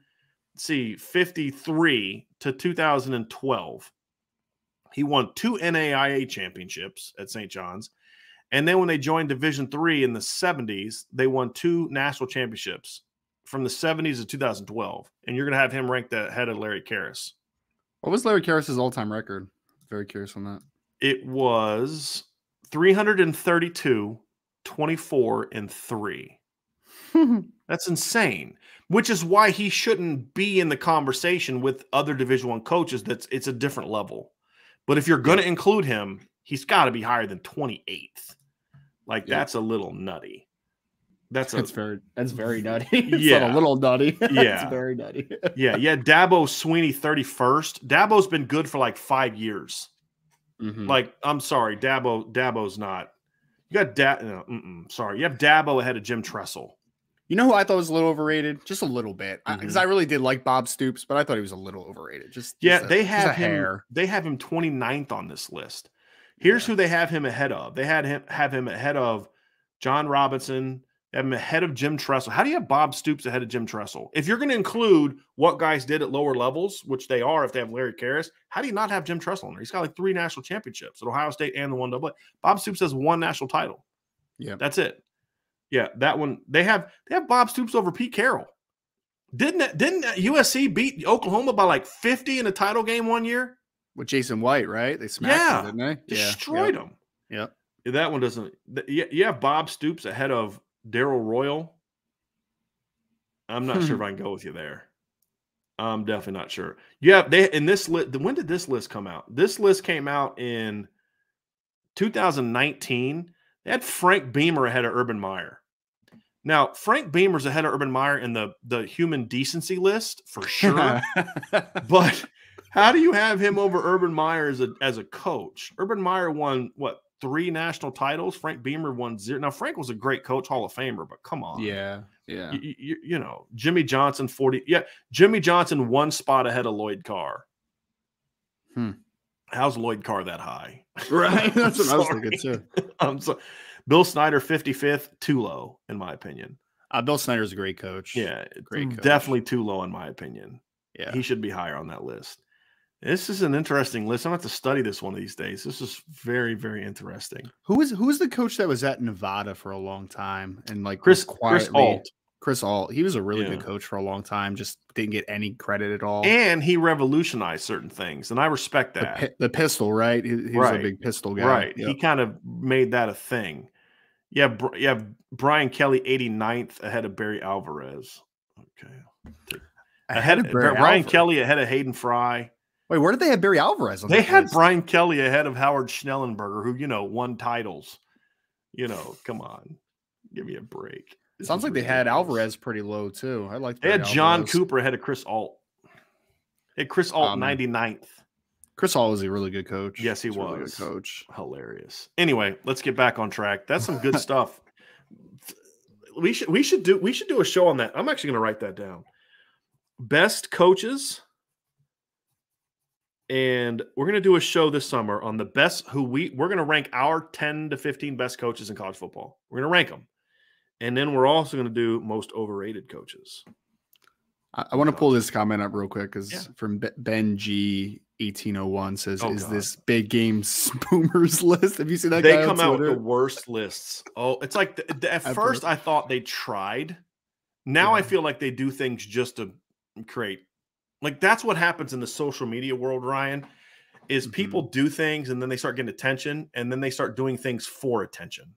see 53 to 2012. He won two NAIA championships at St. John's. And then when they joined Division 3 in the 70s, they won two national championships from the 70s to 2012. And you're going to have him ranked ahead of Larry Kehres. What was Larry Kehres' all-time record? Very curious on that. It was 332, 24, and 3. That's insane. Which is why he shouldn't be in the conversation with other Division One coaches. That's it's a different level. But if you're going to include him, he's got to be higher than 28th. Like yeah. that's a little nutty. That's a, that's very that's very nutty. yeah, a little nutty. Yeah, it's very nutty. yeah, yeah. Dabo Swinney 31st. Dabo's been good for like five years. Mm-hmm. Like I'm sorry, Dabo. Dabo's not. You got Dab. No, sorry, you have Dabo ahead of Jim Tressel. You know who I thought was a little overrated? Just a little bit, because mm-hmm. I, I, really did like Bob Stoops, but I thought he was a little overrated. Just yeah, just a, they have him. Hair. They have him 29th on this list. Here's yeah. who they have him ahead of. They had him have him ahead of John Robinson. They have him ahead of Jim Tressel. How do you have Bob Stoops ahead of Jim Tressel? If you're going to include what guys did at lower levels, which they are, if they have Larry Kehres, how do you not have Jim Tressel in there? He's got like three national championships at Ohio State and the one double. Bob Stoops has one national title. Yeah, that's it. Yeah, that one they have they have Bob Stoops over Pete Carroll. Didn't didn't USC beat Oklahoma by like 50 in a title game one year? With Jason White, right? They smacked yeah, him, didn't they? Destroyed yeah. him. Yep. That one doesn't. You have Bob Stoops ahead of Darrell Royal. I'm not sure if hmm. I can go with you there. I'm definitely not sure. Yeah, they in this list. When did this list come out? This list came out in 2019 they had Frank Beamer ahead of Urban Meyer. Now, Frank Beamer's ahead of Urban Meyer in the, the human decency list for sure. but how do you have him over Urban Meyer as a, as a coach? Urban Meyer won what three national titles. Frank Beamer won zero. Now Frank was a great coach, Hall of Famer, but come on, yeah, yeah. You, you, you know, Jimmy Johnson forty. Yeah, Jimmy Johnson one spot ahead of Lloyd Carr. Hmm. How's Lloyd Carr that high? Right. That's what I was thinking too. I'm so Bill Snyder 55th, too low, in my opinion. Uh, Bill Snyder's a great coach. Yeah, great coach. Definitely too low, in my opinion. Yeah. He should be higher on that list. This is an interesting list. I'm going to have to study this one of these days. This is very, very interesting. Who is who is the coach that was at Nevada for a long time and like Chris quietly, Chris Ault. Chris Ault. He was a really yeah. good coach for a long time. Just didn't get any credit at all. And he revolutionized certain things, and I respect that. The, the pistol, right? He, he right. was a big pistol guy. Right. Yep. He kind of made that a thing. Yeah, you have Brian Kelly 89th ahead of Barry Alvarez. Okay. Ahead, of Brian Alvarez. Kelly ahead of Hayden Fry. Wait, where did they have Barry Alvarez? they had list? Brian Kelly ahead of Howard Schnellenberger, who you know won titles. You know, come on, give me a break. This Sounds like ridiculous. they had Alvarez pretty low too. I like. That. They had John Cooper ahead of Chris Ault. Hey, Chris Ault um, 99th. Chris Hall was a really good coach. Yes, he He's was. Really good coach. Hilarious. Anyway, let's get back on track. That's some good stuff. We should we should do we should do a show on that. I'm actually going to write that down. Best coaches and we're going to do a show this summer on the best who we we're going to rank our 10 to 15 best coaches in college football. We're going to rank them. And then we're also going to do most overrated coaches. I, I want to pull this comment up real quick because Yeah. from Ben G. 1801 says, Oh, "Is God. this big game boomers list?" Have you seen that? they come out with the worst lists. Oh, it's like the, the- at I've first heard- I thought they tried. Now I feel like they do things just to create. Like that's what happens in the social media world, Ryan. Is Mhm. people do things and then they start getting attention and then they start doing things for attention.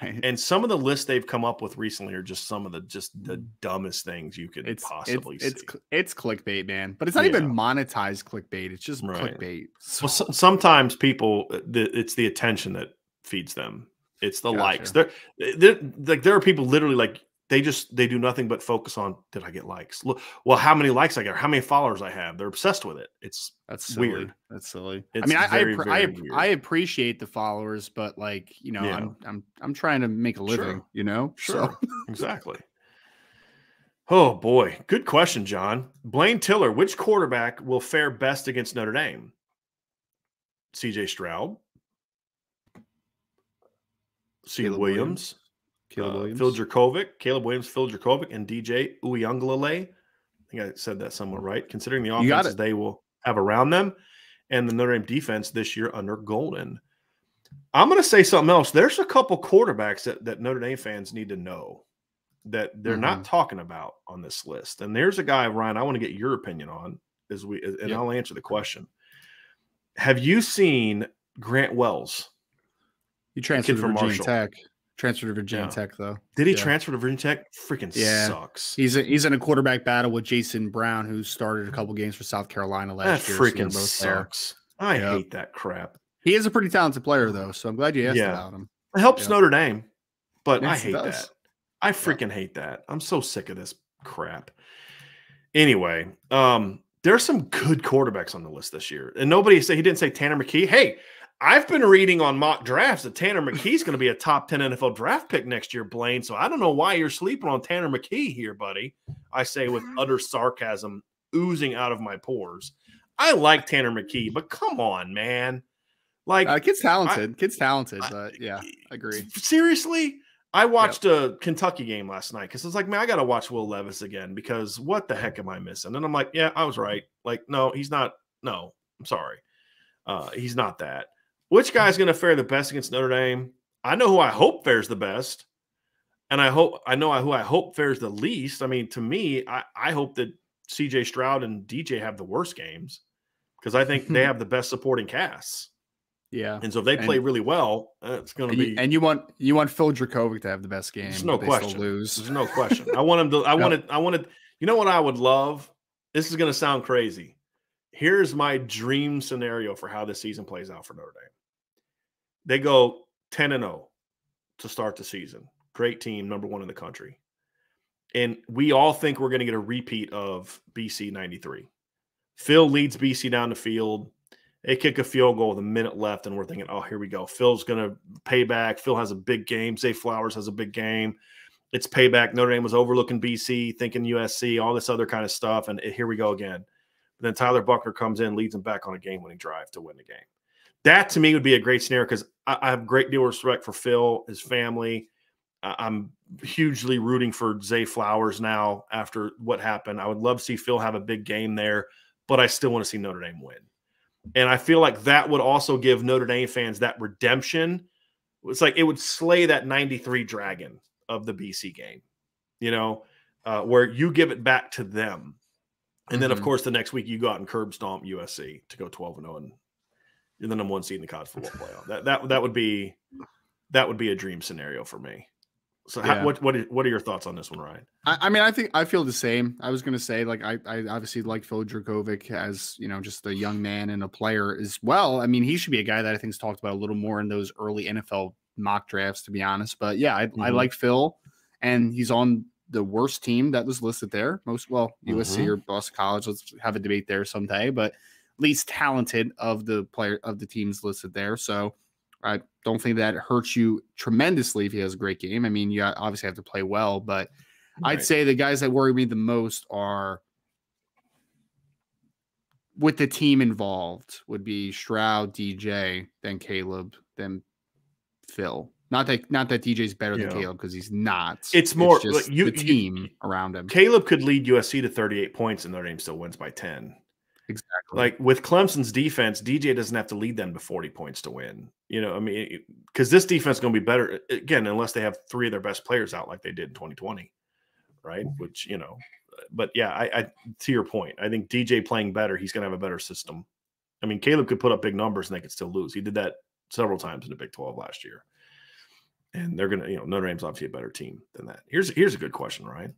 Right. And some of the lists they've come up with recently are just some of the just the dumbest things you could Mm. It's possibly it's it's, see. cl- it's clickbait, man. But it's not even Yeah. monetized clickbait. It's just Right. clickbait. Well, So, so, sometimes people, uh, the, it's the attention that feeds them. It's the likes. There, there, like there are people literally like they just they do nothing but focus on did I get likes? Look, well, how many likes I got? How many followers I have? They're obsessed with it. It's that's silly. weird. That's silly. It's I mean, I I, I, very. I appreciate the followers, but like you know, Yeah. I'm I'm I'm trying to make a living. Sure. You know, sure, exactly. Oh boy, good question, John. Blaine Tiller, which quarterback will fare best against Notre Dame? C.J. Stroud, C. Caleb Williams, Caleb uh, Williams. Phil Jurkovec, Caleb Williams, Phil Jurkovec, and DJ Uiagalelei. I think I said that somewhat right. Considering the offenses they will have around them, and the Notre Dame defense this year under Golden. I'm going to say something else. There's a couple quarterbacks that, that Notre Dame fans need to know that they're not Mm-hmm. talking about on this list. And there's a guy, Ryan, I want to get your opinion on as we and Yep. I'll answer the question. Have you seen Grant Wells? You transferred from Virginia Marshall. Tech. Transferred to Virginia Yeah. Tech though. Did he Yeah. transfer to Virginia Tech? Freaking Yeah. sucks. He's a, he's in a quarterback battle with Jason Brown, who started a couple games for South Carolina That last year. so they're freaking there. sucks. I Yep. hate that crap. He is a pretty talented player though, so I'm glad you asked about him. It helps. Notre Dame, but I Yes, it hate that. I freaking hate that. I'm so sick of this crap. Anyway, um, there's some good quarterbacks on the list this year, and nobody say he didn't say Tanner McKee. Hey, I've been reading on mock drafts that Tanner McKee's going to be a top 10 NFL draft pick next year, Blaine. So I don't know why you're sleeping on Tanner McKee here, buddy. I say with utter sarcasm oozing out of my pores. I like Tanner McKee, but come on, man. Like Uh, kid's talented. kid's talented, I- but yeah, I agree. Seriously, I watched a Kentucky game last night because it's like, man, I got to watch Will Levis again because what the heck am I missing? And I'm like, yeah, I was right. Like, no, he's not. No, I'm sorry. Uh, he's not that. Which guy's going to fare the best against Notre Dame? I know who I hope fares the best, and I hope I know who I hope fares the least. I mean, to me, I, I hope that C.J. Stroud and DJ have the worst games because I think they have the best supporting casts. Yeah. And so if they And- play really well, uh, it's going to And be you, and you want you want Phil Jurkovec to have the best game. There's no but they still question. lose. There's no question. I want him to. I wanted. I wanted. You know what I would love? This is going to sound crazy. Here's my dream scenario for how this season plays out for Notre Dame. They go 10 and 0 to start the season. Great team, number one in the country. And we all think we're going to get a repeat of BC 93. Phil leads BC down the field. They kick a field goal with a minute left, and we're thinking, oh, here we go. Phil's going to pay back. Phil has a big game. Zay Flowers has a big game. It's payback. Notre Dame was overlooking BC, thinking USC, all this other kind of stuff. And eh, here we go again. But then Tyler Buchner comes in, leads them back on a game winning drive to win the game. That to me would be a great scenario because I, I have a great deal of respect for Phil, his family. I- I'm hugely rooting for Zay Flowers now after what happened. I would love to see Phil have a big game there, but I still want to see Notre Dame win. And I feel like that would also give Notre Dame fans that redemption. It's like it would slay that 93 dragon of the BC game, you know, uh, where you give it back to them. And then, of Mhm. course, the next week you go out and curb stomp USC to go 12 and 0 and you're the number one seed in the college football playoff. That that that would be that would be a dream scenario for me. So, how, what what are- what are your thoughts on this one, Ryan? I, I mean, I think I feel the same. I was gonna say, like, I, I obviously like Phil Jurkovec as you know, just a young man and a player as well. I mean, he should be a guy that I think is talked about a little more in those early NFL mock drafts, to be honest. But yeah, I, I Mhm. like Phil, and he's on the worst team that was listed there. Most well, USC Mhm. or Boston College. Let's have a debate there someday. But least talented of the player of the teams listed there. So I don't think that hurts you tremendously if he has a great game. I mean, you obviously have to play well, but I'd say the guys that worry me the most are with the team involved would be Stroud, DJ, then Caleb, then Phil. Not that not that DJ's better than Caleb because he's not. It's more- just like, you- the you- team around him. Caleb could lead USC to 38 points and Notre Dame still wins by 10. Exactly. Like with Clemson's defense, DJ doesn't have to lead them to 40 points to win. You know, I mean, because this defense is going to be better again, unless they have three of their best players out like they did in 2020, right? Mm-hmm. Which, you know, but yeah, I, I to your point, I think DJ playing better, he's going to have a better system. I mean, Caleb could put up big numbers and they could still lose. He did that several times in the Big 12 last year. And they're going to, you know, Notre Dame's obviously a better team than that. Here's here's a good question, Ryan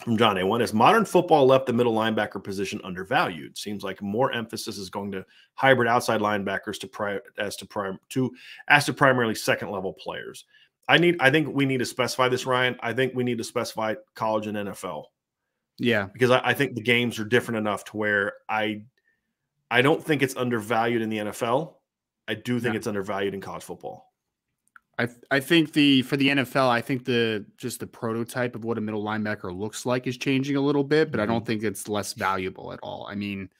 from John A. One is modern football left the middle linebacker position undervalued. Seems like more emphasis is going to hybrid outside linebackers to pri- as to prime to as to primarily second level players. I need I think we need to specify this, Ryan. I think we need to specify college and NFL yeah. because I, I think the games are different enough to where I I don't think it's undervalued in the NFL. I do think Yeah. it's undervalued in college football. I I think the for the NFL, I think the just the prototype of what a middle linebacker looks like is changing a little bit, but I don't think it's less valuable at all. I mean,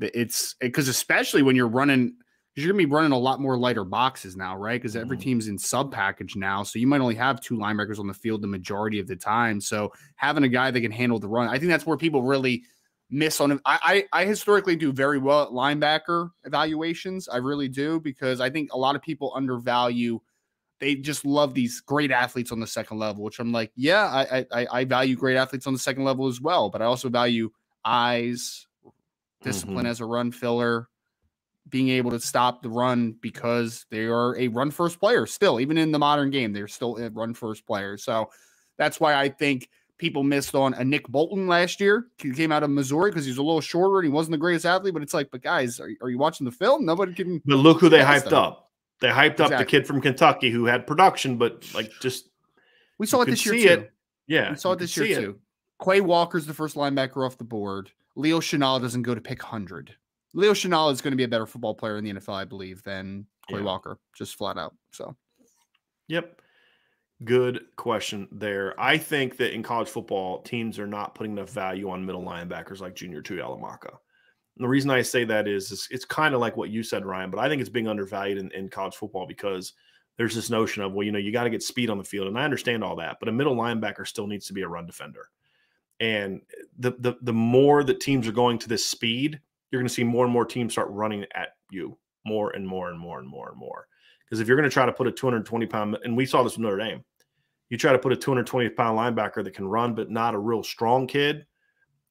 it's because especially when you're running, because you're gonna be running a lot more lighter boxes now, right? Because every Mhm. team's in sub package now, so you might only have two linebackers on the field the majority of the time. So having a guy that can handle the run, I think that's where people really miss on it. I, I I historically do very well at linebacker evaluations. I really do because I think a lot of people undervalue they just love these great athletes on the second level, which I'm like, yeah, I I, I value great athletes on the second level as well, but I also value eyes, discipline mm-hmm. as a run filler, being able to stop the run because they are a run first player still, even in the modern game, they're still a run first player. So that's why I think people missed on a Nick Bolton last year. He came out of Missouri because he was a little shorter and he wasn't the greatest athlete, but it's like, but guys, are, are you watching the film? Nobody can But look who they hyped up. They hyped up the kid from Kentucky who had production, but like just we saw it this year too. it. yeah, We saw it this year it. too. Quay Walker's the first linebacker off the board. Leo Chenal doesn't go to pick 100. Leo Chenal is going to be a better football player in the NFL, I believe, than Quay Yeah. Walker, just flat out. So, Yep. Good question there. I think that in college football, teams are not putting enough value on middle linebackers like Junior Tuihalamaka. And the reason I say that is, is it's kind of like what you said, Ryan, but I think it's being undervalued in, in college football because there's this notion of, well, you know, you got to get speed on the field. And I understand all that, but a middle linebacker still needs to be a run defender. And the the the more that teams are going to this speed, you're going to see more and more teams start running at you more and more and more and more and more. Because if you're going to try to put a 220 pound, and we saw this with Notre Dame, you try to put a 220 pound linebacker that can run but not a real strong kid,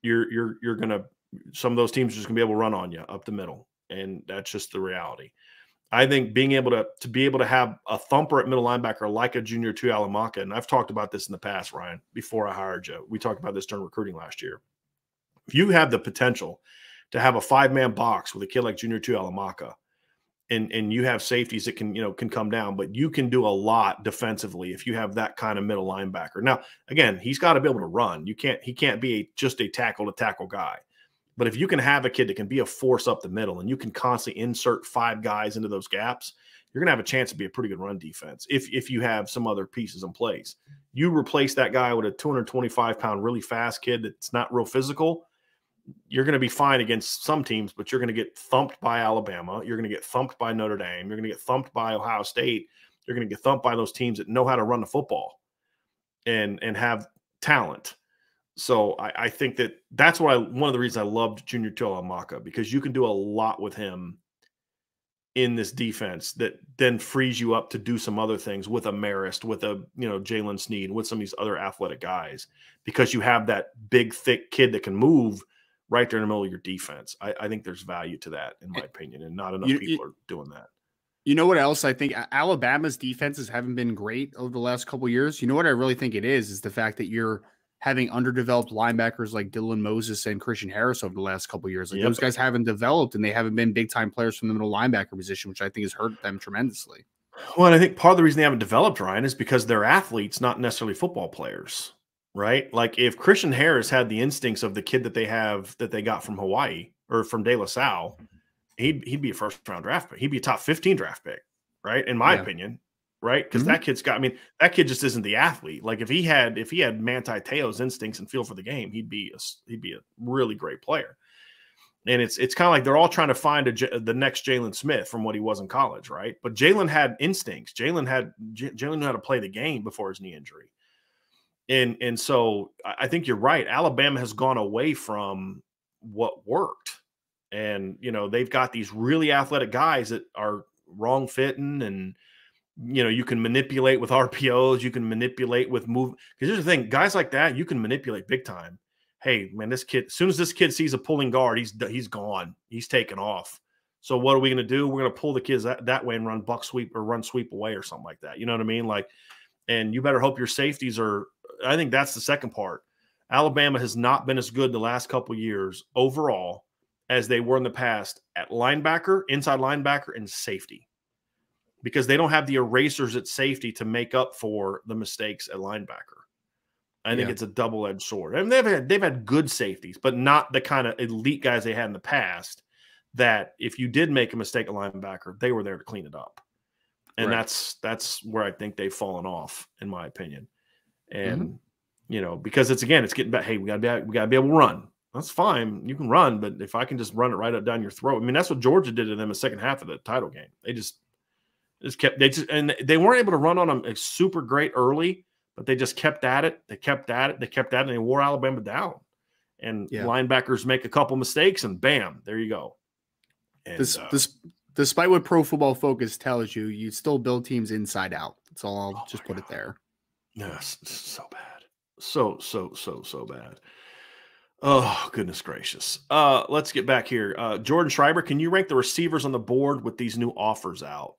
you're you're you're going to some of those teams are just going to be able to run on you up the middle, and that's just the reality. I think being able to to be able to have a thumper at middle linebacker like a junior Tuihalamaka, and I've talked about this in the past, Ryan, before I hired you. We talked about this during recruiting last year. If you have the potential to have a five man box with a kid like junior Tuihalamaka, and and you have safeties that can you know can come down, but you can do a lot defensively if you have that kind of middle linebacker. Now, again, he's got to be able to run. You can't he can't be a, just a tackle to tackle guy. But if you can have a kid that can be a force up the middle and you can constantly insert five guys into those gaps, you're gonna have a chance to be a pretty good run defense if if you have some other pieces in place. You replace that guy with a 225 pound really fast kid that's not real physical you're going to be fine against some teams, but you're going to get thumped by Alabama. You're going to get thumped by Notre Dame. You're going to get thumped by Ohio State. You're going to get thumped by those teams that know how to run the football and and have talent. So I, I think that that's why one of the reasons I loved Junior Tuihalamaka because you can do a lot with him in this defense that then frees you up to do some other things with a Marist, with a you know Jaylen Sneed, with some of these other athletic guys, because you have that big, thick kid that can move right there in the middle of your defense. I, I think there's value to that, in eh, my opinion, and not enough You- people are doing that. You know what else I think Alabama's defenses haven't been great over the last couple years. You know what I really think it is is the fact that you're having underdeveloped linebackers like Dylan Moses and Christian Harris over the last couple years. Like Yep. those guys haven't developed and they haven't been big time players from the middle linebacker position, which I think has hurt them tremendously. Well, and I think part of the reason they haven't developed Ryan is because they're athletes, not necessarily football players, right? Like if Christian Harris had the instincts of the kid that they have that they got from Hawaii or from De La Salle, he'd he'd be a first round draft pick. He'd be a top 15 draft pick, right? In my Yeah. opinion, right? Because Mhm. that kid's got, I mean, that kid just isn't the athlete. Like if he had if he had Manti Te'o's instincts and feel for the game, he'd be a, he'd be a really great player. and it's it's kind of like they're all trying to find a, the next Jaylon Smith from what he was in college, right? But Jaylon had instincts. Jaylon had Jaylon knew how to play the game before his knee injury, and and so I think you're right. Alabama has gone away from what worked, and you know they've got these really athletic guys that are wrong fitting and you know you can manipulate with RPOs, you can manipulate with move. Because here's the thing, guys like that you can manipulate big time hey man, this kid, as soon as this kid sees a pulling guard, he's he's gone. He's taken off. So what are we going to do? We're going to pull the kids that, that way and run buck sweep or run sweep away or something like that. You know what I mean? Like, and you better hope your safeties are. I think that's the second part. Alabama has not been as good the last couple years overall as they were in the past at linebacker, inside linebacker, and safety, because they don't have the erasers at safety to make up for the mistakes at linebacker. I think yeah. it's a double edged sword. I mean, they've had they've had good safeties, but not the kind of elite guys they had in the past. That if you did make a mistake at linebacker, they were there to clean it up, and right. that's that's where I think they've fallen off, in my opinion. And mm-hmm. you know, because it's again, it's getting back. Hey, we gotta be we gotta be able to run. That's fine. You can run, but if I can just run it right up down your throat, I mean, that's what Georgia did to them in the second half of the title game. They just just kept they just and they weren't able to run on them super great early but they just kept at it. They kept at it. They kept at it. And they wore Alabama down. And yeah. linebackers make a couple mistakes, and bam, there you go. And, this, uh, this, despite what Pro Football Focus tells you, you still build teams inside out. That's all. I'll oh just put God. it there. Yes, so bad. So so so so bad. Oh goodness gracious. Uh, let's get back here. Uh, Jordan Schreiber, can you rank the receivers on the board with these new offers out?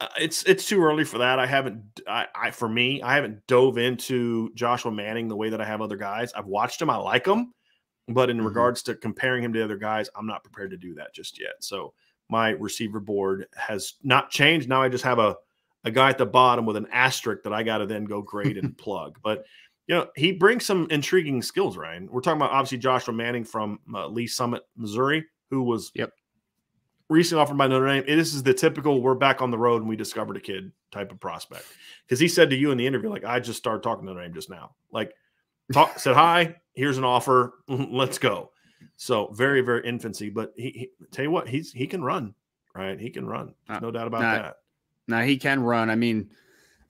Uh, it's it's too early for that. I haven't I, I, for me, I haven't dove into Joshua Manning the way that I have other guys. I've watched him, I like him, but in mm-hmm. regards to comparing him to other guys, I'm not prepared to do that just yet. So my receiver board has not changed. Now I just have a a guy at the bottom with an asterisk that I got to then go grade and plug. But you know, he brings some intriguing skills, Ryan. We're talking about obviously Joshua Manning from uh, Lee's Summit, Missouri, who was yep recently offered by Notre Dame. This is the typical we're back on the road and we discovered a kid type of prospect. Because he said to you in the interview, like, I just started talking to Notre Dame just now. Like, talk, said, Hi, here's an offer. Mm-hmm, let's go. So very, very infancy. But he, he, tell you what, he's he can run, right? He can run. There's no doubt about that. Now he can run. I mean,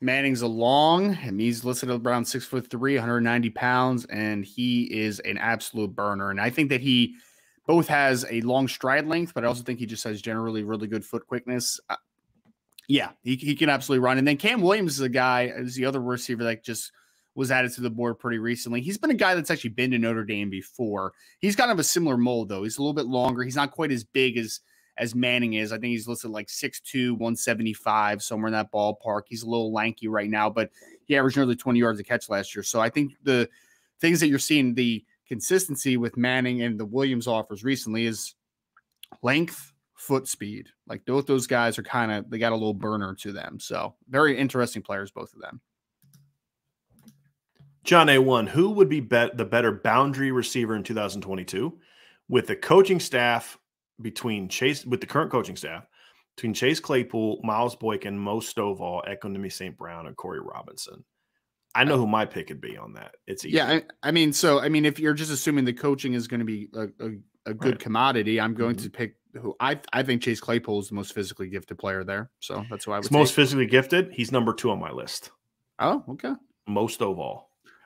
Manning's a long, and he's listed around six foot three, 190 pounds, and he is an absolute burner. And I think that he both has a long stride length, but I also think he just has generally really good foot quickness. Uh, yeah, he, he can absolutely run. And then Cam Williams is a guy, is the other receiver that just was added to the board pretty recently. He's been a guy that's actually been to Notre Dame before. He's kind of a similar mold, though. He's a little bit longer. He's not quite as big as as Manning is. I think he's listed like 6'2, 175, somewhere in that ballpark. He's a little lanky right now, but he averaged nearly 20 yards a catch last year. So I think the things that you're seeing, the consistency with Manning and the Williams offers recently is length, foot speed. Like both those guys are kind of they got a little burner to them. So very interesting players, both of them. John A1, who would be bet the better boundary receiver in 2022 with the coaching staff between Chase with the current coaching staff between Chase Claypool, Miles Boykin, Mo Stovall, Equanimeous St. Brown, and Corey Robinson? I know who my pick would be on that. It's easy. yeah. I, I, mean, so I mean, if you're just assuming the coaching is going to be a, a, a good right. commodity, I'm going mm-hmm. to pick who I I think Chase Claypool is the most physically gifted player there. So that's why I was most physically gifted. He's number two on my list. Oh, okay. Mo Stovall.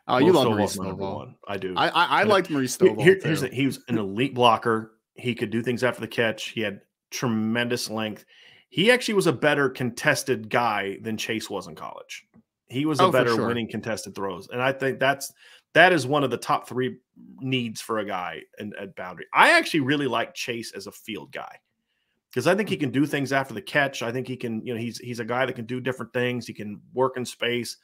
Oh, you love Maurice Stovall. I do. I I, I liked Maurice Stovall. Here, here's the, he was an elite blocker. He could do things after the catch. He had tremendous length. He actually was a better contested guy than Chase was in college. He was a oh, better sure. winning contested throws, and I think that's that is one of the top three needs for a guy in, at boundary. I actually really like Chase as a field guy because I think he mm. can do things after the catch. I think he can, you know, he's he's a guy that can do different things. He can work in space.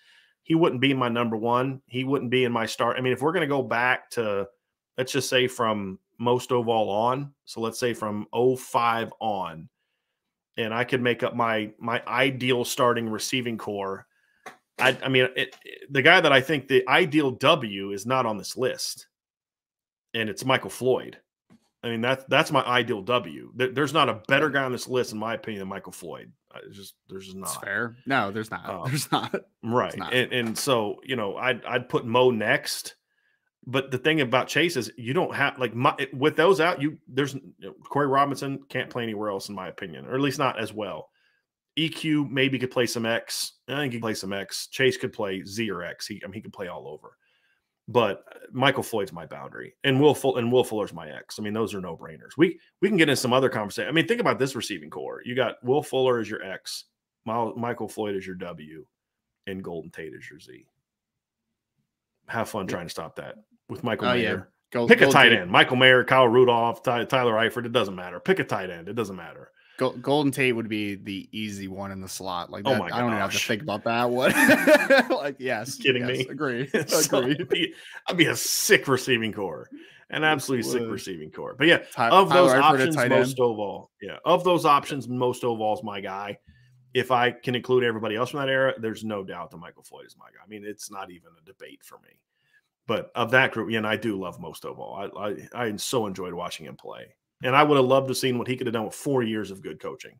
He wouldn't be my number one. He wouldn't be in my start. I mean, if we're going to go back to, let's just say from Mo Stovall on, so let's say from 05 on, and I could make up my my ideal starting receiving core I, I mean, it, it, the guy that I think the ideal W is not on this list, and it's Michael Floyd. I mean, that's that's my ideal W. There's not a better guy on this list, in my opinion, than Michael Floyd. It's just there's just not. That's fair. No, there's not. Um, there's not. Right. Not. And and so you know, I'd I'd put Mo next. but the thing about Chase is you don't have like my, with those out, you there's Corey Robinson can't play anywhere else in my opinion, or at least not as well. EQ maybe could play some X. I think he could play some X. Chase could play Z or X. He I mean he could play all over. But uh, Michael Floyd's my boundary, and Will Full and Will Fuller's my X. I mean those are no brainers. We we can get into some other conversation. I mean think about this receiving core. You got Will Fuller as your X, Michael Floyd as your W, and Golden Tate as your Z. Have fun trying to stop that with Michael oh, Mayer. Yeah. Go, Pick a tight end. Michael Mayer, Kyle Rudolph, Ty, Tyler Eifert. It doesn't matter. Pick a tight end. It doesn't matter. Golden Tate would be the easy one in the slot. Like, oh that, oh my I don't even have to think about that one. like, yes, kidding yes, me? Agree. so agree. I'd be, I'd be, a sick receiving core, an absolutely sick receiving core. But yeah, Ty, of those options, Mo Stovall, yeah, of those options, Mo Stovall is my guy. If I can include everybody else from that era, there's no doubt that Michael Floyd is my guy. I mean, it's not even a debate for me. But of that group, yeah, and I do love Mo Stovall. I, I I so enjoyed watching him play. And I would have loved to seen what he could have done with four years of good coaching.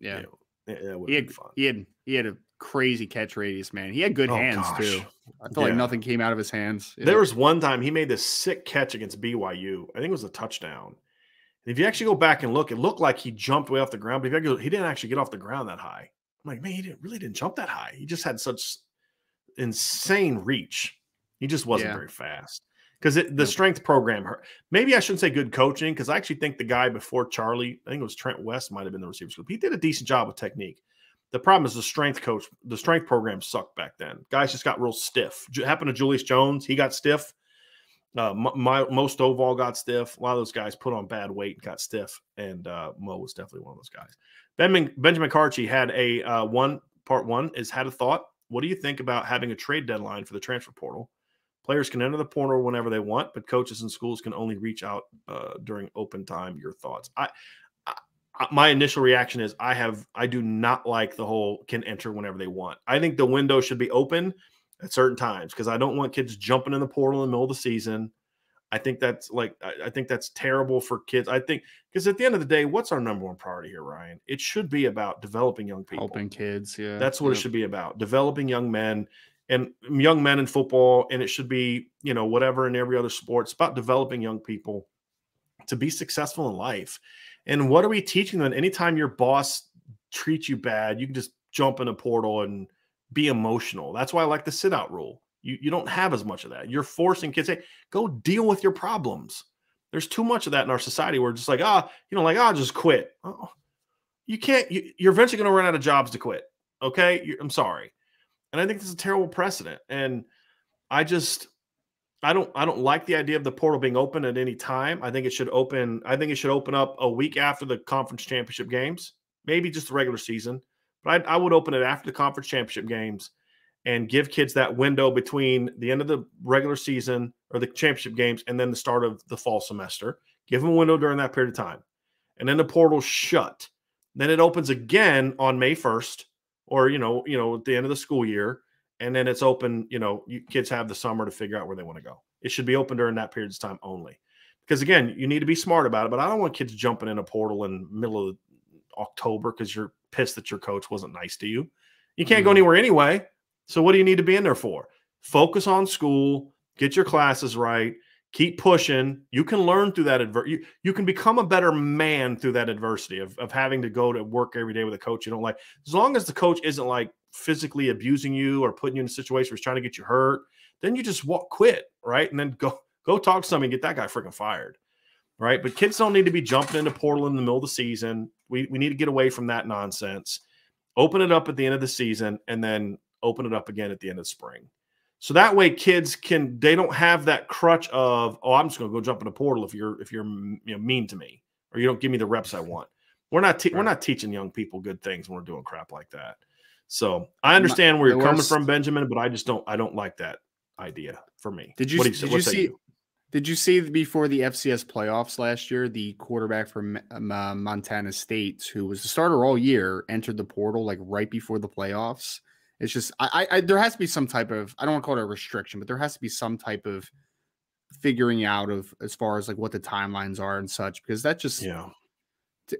Yeah. You know, eh, he had, fun. He had he had a crazy catch radius, man. He had good oh, hands gosh. too. I feel yeah. like nothing came out of his hands. Yeah. There was one time he made this sick catch against BYU. I think it was a touchdown. And if you actually go back and look, it looked like he jumped way off the ground, but if you go, he didn't actually get off the ground that high. I'm like, man, he didn't really didn't jump that high. He just had such insane reach. He just wasn't yeah. very fast because the strength program hurt. Maybe I shouldn't say good coaching because I actually think the guy before Charlie, I think it was Trent West, might have been the receivers group. He did a decent job with technique. The problem is the strength coach, the strength program sucked back then. Guys just got real stiff. happened to Julius Jones. He got stiff. Uh, my, Mo Stovall got stiff. A lot of those guys put on bad weight and got stiff. And uh, Mo was definitely one of those guys. Benjamin, Benjamin Carchi had a uh, one part one is had a thought. What do you think about having a trade deadline for the transfer portal? Players can enter the portal whenever they want, but coaches and schools can only reach out uh, during open time. Your thoughts? I, I, my initial reaction is I have I do not like the whole can enter whenever they want. I think the window should be open at certain times because I don't want kids jumping in the portal in the middle of the season. I think that's like I, I think that's terrible for kids. I think because at the end of the day, what's our number one priority here, Ryan? It should be about developing young people, helping kids. Yeah, that's what yep. it should be about: developing young men and young men in football, and it should be, you know, whatever in every other sport. It's about developing young people to be successful in life. And what are we teaching them? Anytime your boss treats you bad, you can just jump in a portal and be emotional. That's why I like the sit out rule. You, you don't have as much of that. You're forcing kids, hey, go deal with your problems. There's too much of that in our society where it's just like, ah, you know, like, ah, just quit. Oh, you can't, you, you're eventually going to run out of jobs to quit. Okay. You're, I'm sorry. And I think this is a terrible precedent. And I just I don't I don't like the idea of the portal being open at any time. I think it should open I think it should open up a week after the conference championship games, maybe just the regular season. But I, I would open it after the conference championship games and give kids that window between the end of the regular season or the championship games and then the start of the fall semester. Give them a window during that period of time. And then the portal shut. Then it opens again on May 1st or you know, you know, at the end of the school year, and then it's open. You know, you, kids have the summer to figure out where they want to go. It should be open during that period of time only, because again, you need to be smart about it. But I don't want kids jumping in a portal in middle of October because you're pissed that your coach wasn't nice to you. You can't mm-hmm. go anywhere anyway. So what do you need to be in there for? Focus on school, get your classes right, keep pushing. You can learn through that adversity. You, you can become a better man through that adversity of, of having to go to work every day with a coach you don't like. As long as the coach isn't like physically abusing you or putting you in a situation where he's trying to get you hurt, then you just walk, quit, right? And then go go talk to somebody and get that guy freaking fired. Right. But kids don't need to be jumping into portal in the middle of the season. We, we need to get away from that nonsense. Open it up at the end of the season and then open it up again at the end of spring. So that way, kids can they don't have that crutch of oh I'm just going to go jump in a portal if you're if you're you know, mean to me or you don't give me the reps I want. We're not right. we're not teaching young people good things when we're doing crap like that. So I understand where you're worst. coming from, Benjamin, but I just don't I don't like that idea for me. Did you, you did you see? You? Did you see before the FCS playoffs last year, the quarterback from um, uh, Montana State, who was the starter all year, entered the portal like right before the playoffs? It's just I, I there has to be some type of I don't want to call it a restriction, but there has to be some type of figuring out of as far as like what the timelines are and such because that just yeah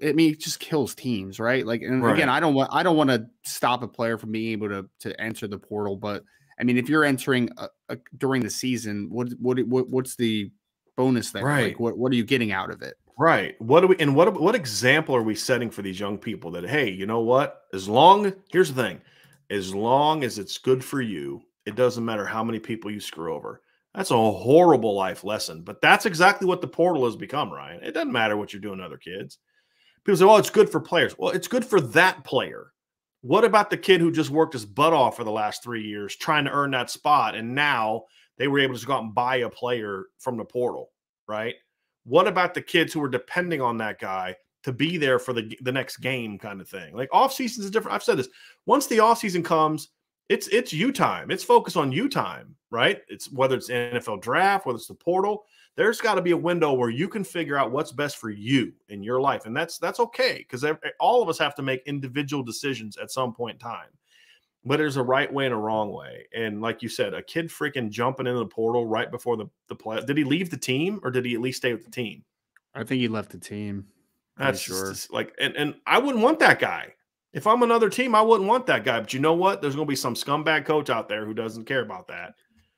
I mean, it just kills teams, right? Like, and right. again, I don't want I don't want to stop a player from being able to to enter the portal, but I mean, if you're entering a, a, during the season, what what what what's the bonus there? Right. Like, what what are you getting out of it? Right. What do we and what what example are we setting for these young people that hey, you know what? As long here's the thing, as long as it's good for you, it doesn't matter how many people you screw over. That's a horrible life lesson, but that's exactly what the portal has become, Ryan. It doesn't matter what you're doing to other kids. People say, well, it's good for players." Well, it's good for that player. What about the kid who just worked his butt off for the last three years trying to earn that spot, and now they were able to go out and buy a player from the portal, right? What about the kids who were depending on that guy to be there for the the next game, kind of thing? Like off seasons is different. I've said this. Once the off season comes, it's it's you time. It's focused on you time, right? It's whether it's NFL draft, whether it's the portal. There's got to be a window where you can figure out what's best for you in your life, and that's that's okay because all of us have to make individual decisions at some point in time. But there's a right way and a wrong way, and like you said, a kid freaking jumping into the portal right before the the play. Did he leave the team, or did he at least stay with the team? I think he left the team. That's sure. Just, like, and and I wouldn't want that guy. If I'm another team, I wouldn't want that guy. But you know what? There's going to be some scumbag coach out there who doesn't care about that.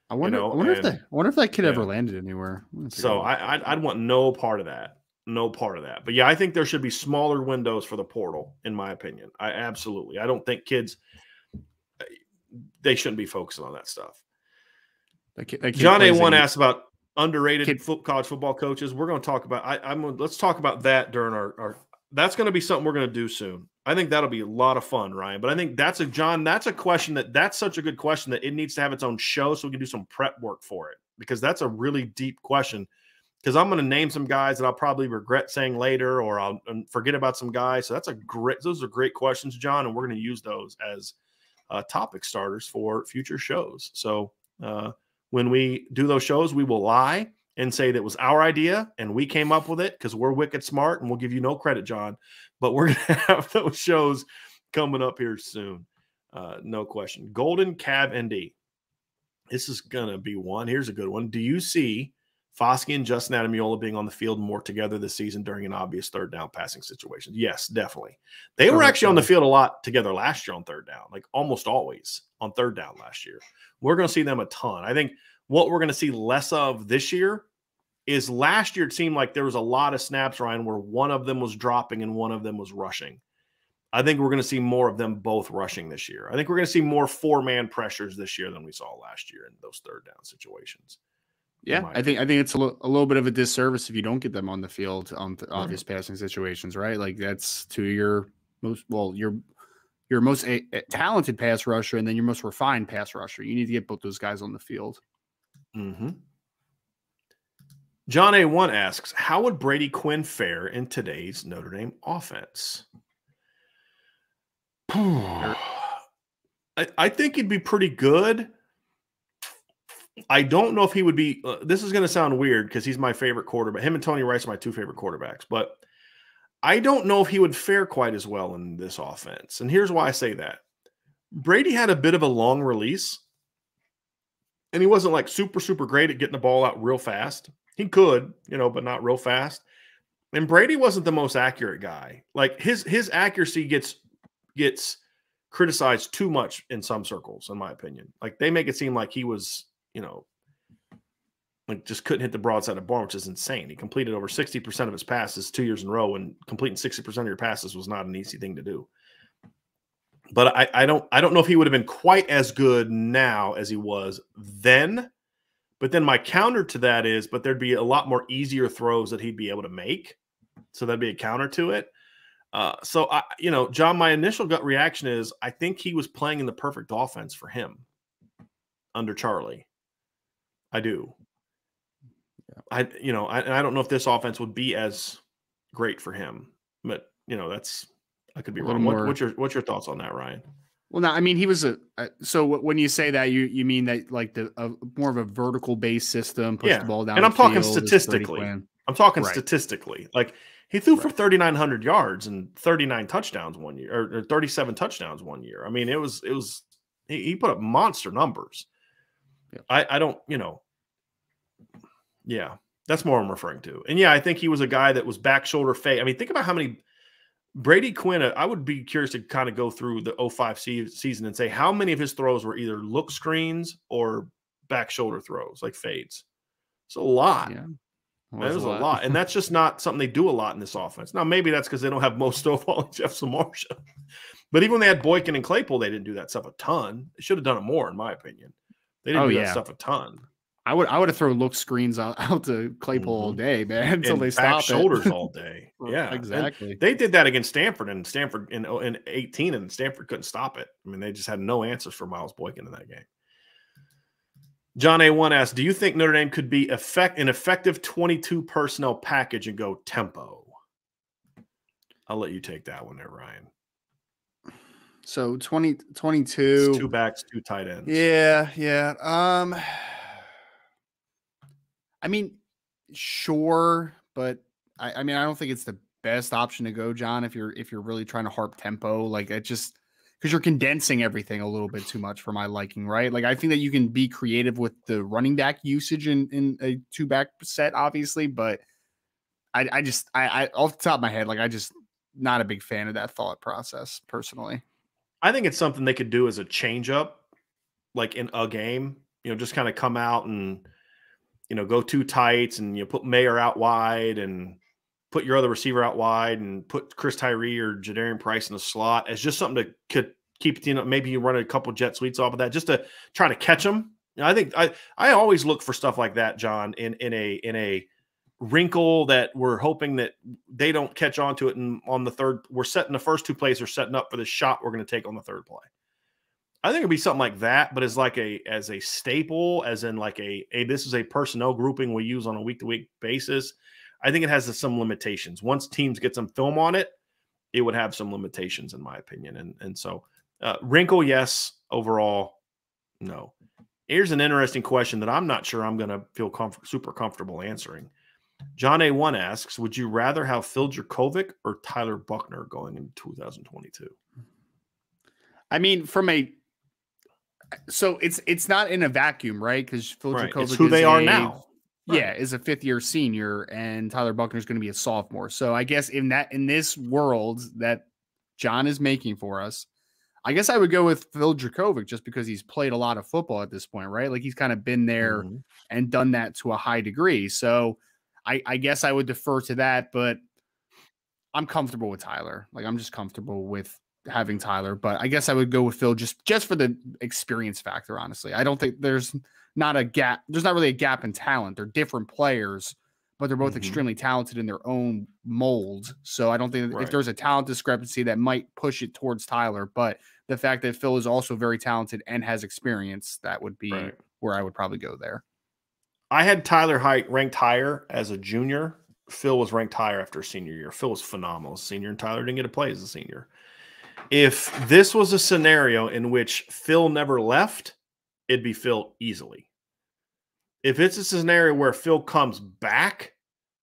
I wonder. You know? I wonder and, if that. I wonder if that kid yeah. ever landed anywhere. So I, I'd, I'd want no part of that. No part of that. But yeah, I think there should be smaller windows for the portal, in my opinion. I absolutely. I don't think kids eh, they shouldn't be focusing on that stuff. That kid, that kid John A. One asked about underrated kid. college football coaches. We're going to talk about. I, am Let's talk about that during our, our that's going to be something we're going to do soon. I think that'll be a lot of fun, Ryan. But I think that's a John. That's a question that that's such a good question that it needs to have its own show, so we can do some prep work for it because that's a really deep question. Because I'm going to name some guys that I'll probably regret saying later, or I'll forget about some guys. So that's a great. Those are great questions, John, and we're going to use those as uh, topic starters for future shows. So uh, when we do those shows, we will lie and say that was our idea and we came up with it because we're wicked smart and we'll give you no credit, John. But we're going to have those shows coming up here soon. Uh, no question. Golden Cab ND. This is going to be one. Here's a good one. Do you see Foskey and Justin Ademilola being on the field more together this season during an obvious third down passing situation? Yes, definitely. They were actually on the field a lot together last year on third down, like almost always on third down last year. We're going to see them a ton. I think – what we're going to see less of this year is last year it seemed like there was a lot of snaps, Ryan, where one of them was dropping and one of them was rushing. I think we're going to see more of them both rushing this year. I think we're going to see more four man pressures this year than we saw last year in those third down situations. Yeah, I think I think it's a, lo- a little bit of a disservice if you don't get them on the field on the obvious mm-hmm. passing situations, right? Like that's to your most well, your your most a, a talented pass rusher and then your most refined pass rusher. You need to get both those guys on the field. Mm-hmm. John A1 asks, How would Brady Quinn fare in today's Notre Dame offense? I, I, think he'd be pretty good. I don't know if he would be. Uh, this is going to sound weird because he's my favorite quarterback. But him and Tony Rice are my two favorite quarterbacks, but I don't know if he would fare quite as well in this offense. And here's why I say that Brady had a bit of a long release and he wasn't like super super great at getting the ball out real fast. He could, you know, but not real fast. And Brady wasn't the most accurate guy. Like his his accuracy gets gets criticized too much in some circles, in my opinion. Like they make it seem like he was, you know, like just couldn't hit the broadside of barn, which is insane. He completed over 60% of his passes two years in a row, and completing 60% of your passes was not an easy thing to do but I, I don't I don't know if he would have been quite as good now as he was then. But then my counter to that is, but there'd be a lot more easier throws that he'd be able to make. So that'd be a counter to it. Uh, so I, you know, John, my initial gut reaction is I think he was playing in the perfect offense for him under Charlie. I do. Yeah. I, you know, I, I don't know if this offense would be as great for him, but you know, that's I could be wrong. What, what's your what's your thoughts on that, Ryan? Well, no, I mean he was a. so when you say that, you you mean that like the a, more of a vertical based system, push yeah. the ball down. And I'm talking statistically. I'm talking right. statistically. Like he threw right. for 3,900 yards and 39 touchdowns one year, or, or, 37 touchdowns one year. I mean, it was it was he, he put up monster numbers. Yeah. I I don't you know. Yeah, that's more I'm referring to. And yeah, I think he was a guy that was back shoulder fade. I mean, think about how many Brady Quinn, I would be curious to kind of go through the 05 season and say how many of his throws were either look screens or back shoulder throws, like fades. It's a lot. Yeah. That was a lot. lot. And that's just not something they do a lot in this offense. Now, maybe that's because they don't have Mo Stovall and Jeff Samardzija. But even when they had Boykin and Claypool, they didn't do that stuff a ton. They should have done it more, in my opinion. They didn't oh, do yeah. that stuff a ton. I would I would have thrown look screens out, out to Claypool mm-hmm. all day, man, until and they stop shoulders all day. Yeah, exactly. And they did that against Stanford and Stanford in in 18, and Stanford couldn't stop it. I mean, they just had no answers for Miles Boykin in that game. John A1 asks, Do you think Notre Dame could be effect an effective 22 personnel package and go tempo? I'll let you take that one there, Ryan. So 20, 22. two backs, two tight ends. Yeah, yeah. Um I mean, sure, but I, I mean I don't think it's the best option to go, John, if you're if you're really trying to harp tempo. Like it just because you're condensing everything a little bit too much for my liking, right? Like I think that you can be creative with the running back usage in, in a two back set, obviously, but I, I just I, I off the top of my head, like I just not a big fan of that thought process personally. I think it's something they could do as a change up, like in a game, you know, just kind of come out and you know go two tights and you put Mayer out wide and put your other receiver out wide and put Chris Tyree or Jadarian Price in the slot as just something to could keep you know maybe you run a couple jet sweeps off of that just to try to catch them. You know, I think I I always look for stuff like that, John, in in a in a wrinkle that we're hoping that they don't catch on to it and on the third we're setting the first two plays are setting up for the shot we're going to take on the third play. I think it'd be something like that, but as like a as a staple, as in like a a this is a personnel grouping we use on a week to week basis. I think it has some limitations. Once teams get some film on it, it would have some limitations, in my opinion. And and so, uh, wrinkle, yes. Overall, no. Here's an interesting question that I'm not sure I'm going to feel super comfortable answering. John A1 asks, would you rather have Phil Jurkovec or Tyler Buchner going in 2022? I mean, from a so it's it's not in a vacuum, right? Because Phil right. Who they are now yeah, is a fifth year senior, and Tyler Buchner is going to be a sophomore. So I guess in that in this world that John is making for us, I guess I would go with Phil Jurkovec just because he's played a lot of football at this point, right? Like he's kind of been there mm-hmm. and done that to a high degree. So I, I guess I would defer to that, but I'm comfortable with Tyler. Like I'm just comfortable with having Tyler, but I guess I would go with Phil just just for the experience factor. Honestly, I don't think there's not a gap. There's not really a gap in talent. They're different players, but they're both mm-hmm. extremely talented in their own mold. So I don't think right. if there's a talent discrepancy that might push it towards Tyler, but the fact that Phil is also very talented and has experience, that would be right. where I would probably go there. I had Tyler Height ranked higher as a junior. Phil was ranked higher after senior year. Phil was phenomenal as senior, and Tyler didn't get to play as a senior. If this was a scenario in which Phil never left, it'd be Phil easily. If it's a scenario where Phil comes back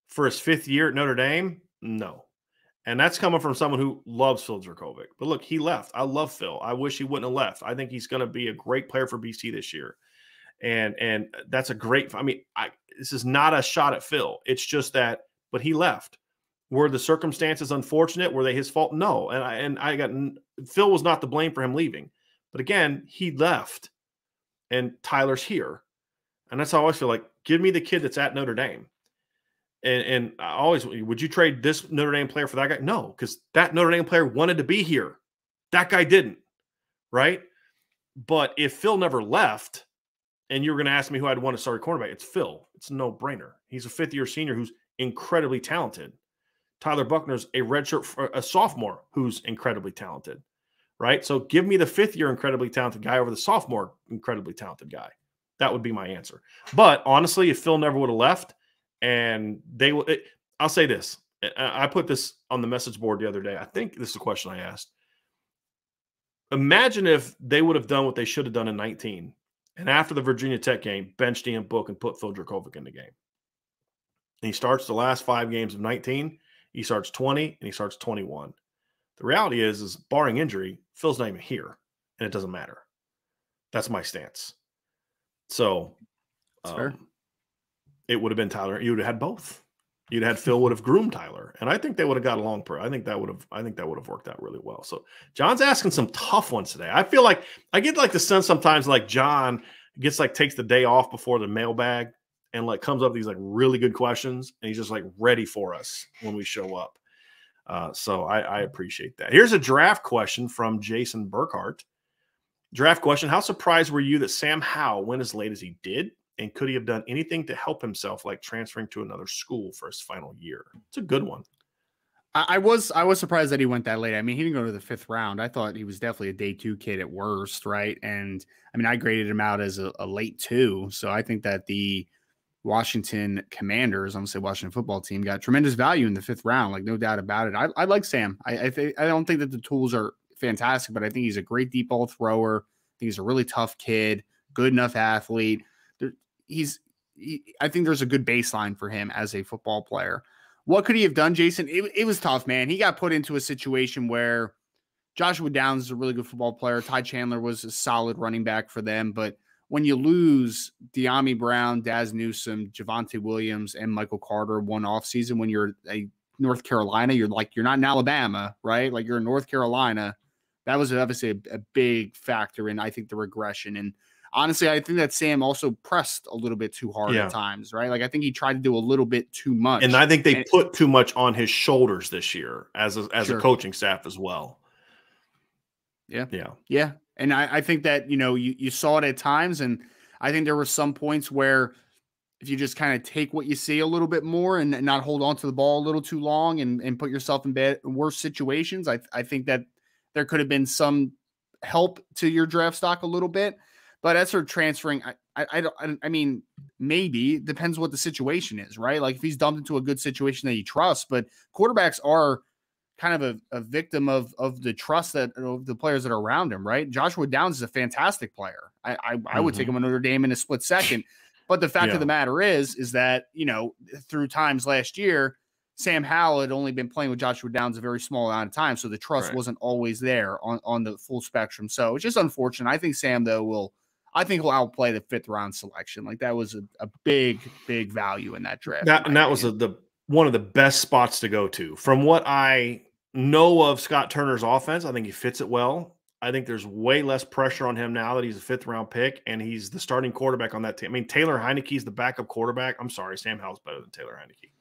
for his fifth year at Notre Dame, no. And that's coming from someone who loves Phil Jurkovec. But look, he left. I love Phil. I wish he wouldn't have left. I think he's going to be a great player for BC this year. And and that's a great I mean, I this is not a shot at Phil. It's just that but he left. Were the circumstances unfortunate? Were they his fault? No. And I and I got Phil was not to blame for him leaving. But again, he left and Tyler's here. And that's how I always feel like give me the kid that's at Notre Dame. And and I always would you trade this Notre Dame player for that guy? No, because that Notre Dame player wanted to be here. That guy didn't. Right. But if Phil never left, and you were going to ask me who I'd want to start a cornerback, it's Phil. It's no brainer. He's a fifth year senior who's incredibly talented. Tyler Buchner's a redshirt, for a sophomore who's incredibly talented right? So give me the fifth year incredibly talented guy over the sophomore incredibly talented guy. That would be my answer. But honestly, if Phil never would have left, and they will, I'll say this. I put this on the message board the other day. I think this is a question I asked. Imagine if they would have done what they should have done in 19, and after the Virginia Tech game, benched Ian Book and put Phil Jurkovec in the game. And he starts the last five games of 19. He starts 20 and he starts 21. The reality is, is barring injury, Phil's not even here, and it doesn't matter. That's my stance. So, um, it would have been Tyler. You would have had both. You'd had Phil would have groomed Tyler, and I think they would have got along. Per, I think that would have. I think that would have worked out really well. So John's asking some tough ones today. I feel like I get like the sense sometimes like John gets like takes the day off before the mailbag and like comes up with these like really good questions, and he's just like ready for us when we show up. Uh, so I, I appreciate that. Here's a draft question from Jason Burkhart. Draft question: How surprised were you that Sam Howell went as late as he did? And could he have done anything to help himself, like transferring to another school for his final year? It's a good one. I, was I was surprised that he went that late. I mean, he didn't go to the fifth round. I thought he was definitely a day two kid at worst, right? And I mean, I graded him out as a, a late two. So I think that the Washington Commanders, I'm gonna say Washington football team, got tremendous value in the fifth round, like no doubt about it. I, I like Sam. I I, th- I don't think that the tools are fantastic, but I think he's a great deep ball thrower. I think he's a really tough kid, good enough athlete he's he, I think there's a good baseline for him as a football player. What could he have done, Jason? It, it was tough, man. He got put into a situation where Joshua Downs is a really good football player. Ty Chandler was a solid running back for them, but when you lose Dyami Brown, Dazz Newsome, Javonte Williams, and Michael Carter one off season, when you're a North Carolina, you're like you're not in Alabama, right? Like you're in North Carolina. That was obviously a, a big factor in I think the regression and honestly, I think that Sam also pressed a little bit too hard yeah. at times, right? Like I think he tried to do a little bit too much, and I think they and, put too much on his shoulders this year as a, as sure. a coaching staff as well. Yeah, yeah, yeah, and I, I think that you know you you saw it at times, and I think there were some points where if you just kind of take what you see a little bit more and not hold on to the ball a little too long and, and put yourself in bad worse situations, I I think that there could have been some help to your draft stock a little bit. But as for transferring, I, I, I don't. I mean, maybe depends what the situation is, right? Like if he's dumped into a good situation that he trusts, but quarterbacks are kind of a, a victim of of the trust that of the players that are around him, right? Joshua Downs is a fantastic player. I I, I mm-hmm. would take mm-hmm. him a Notre Dame in a split second. But the fact yeah. of the matter is, is that you know through times last year, Sam Howell had only been playing with Joshua Downs a very small amount of time, so the trust right. wasn't always there on on the full spectrum. So it's just unfortunate. I think Sam though will I think he'll outplay the fifth round selection. Like that was a, a big, big value in that draft. That, and that was a, the one of the best spots to go to. From what I know of Scott Turner's offense, I think he fits it well. I think there's way less pressure on him now that he's a fifth round pick and he's the starting quarterback on that team. I mean, Taylor Heinicke is the backup quarterback. I'm sorry, Sam Howell's better than Taylor Heinicke.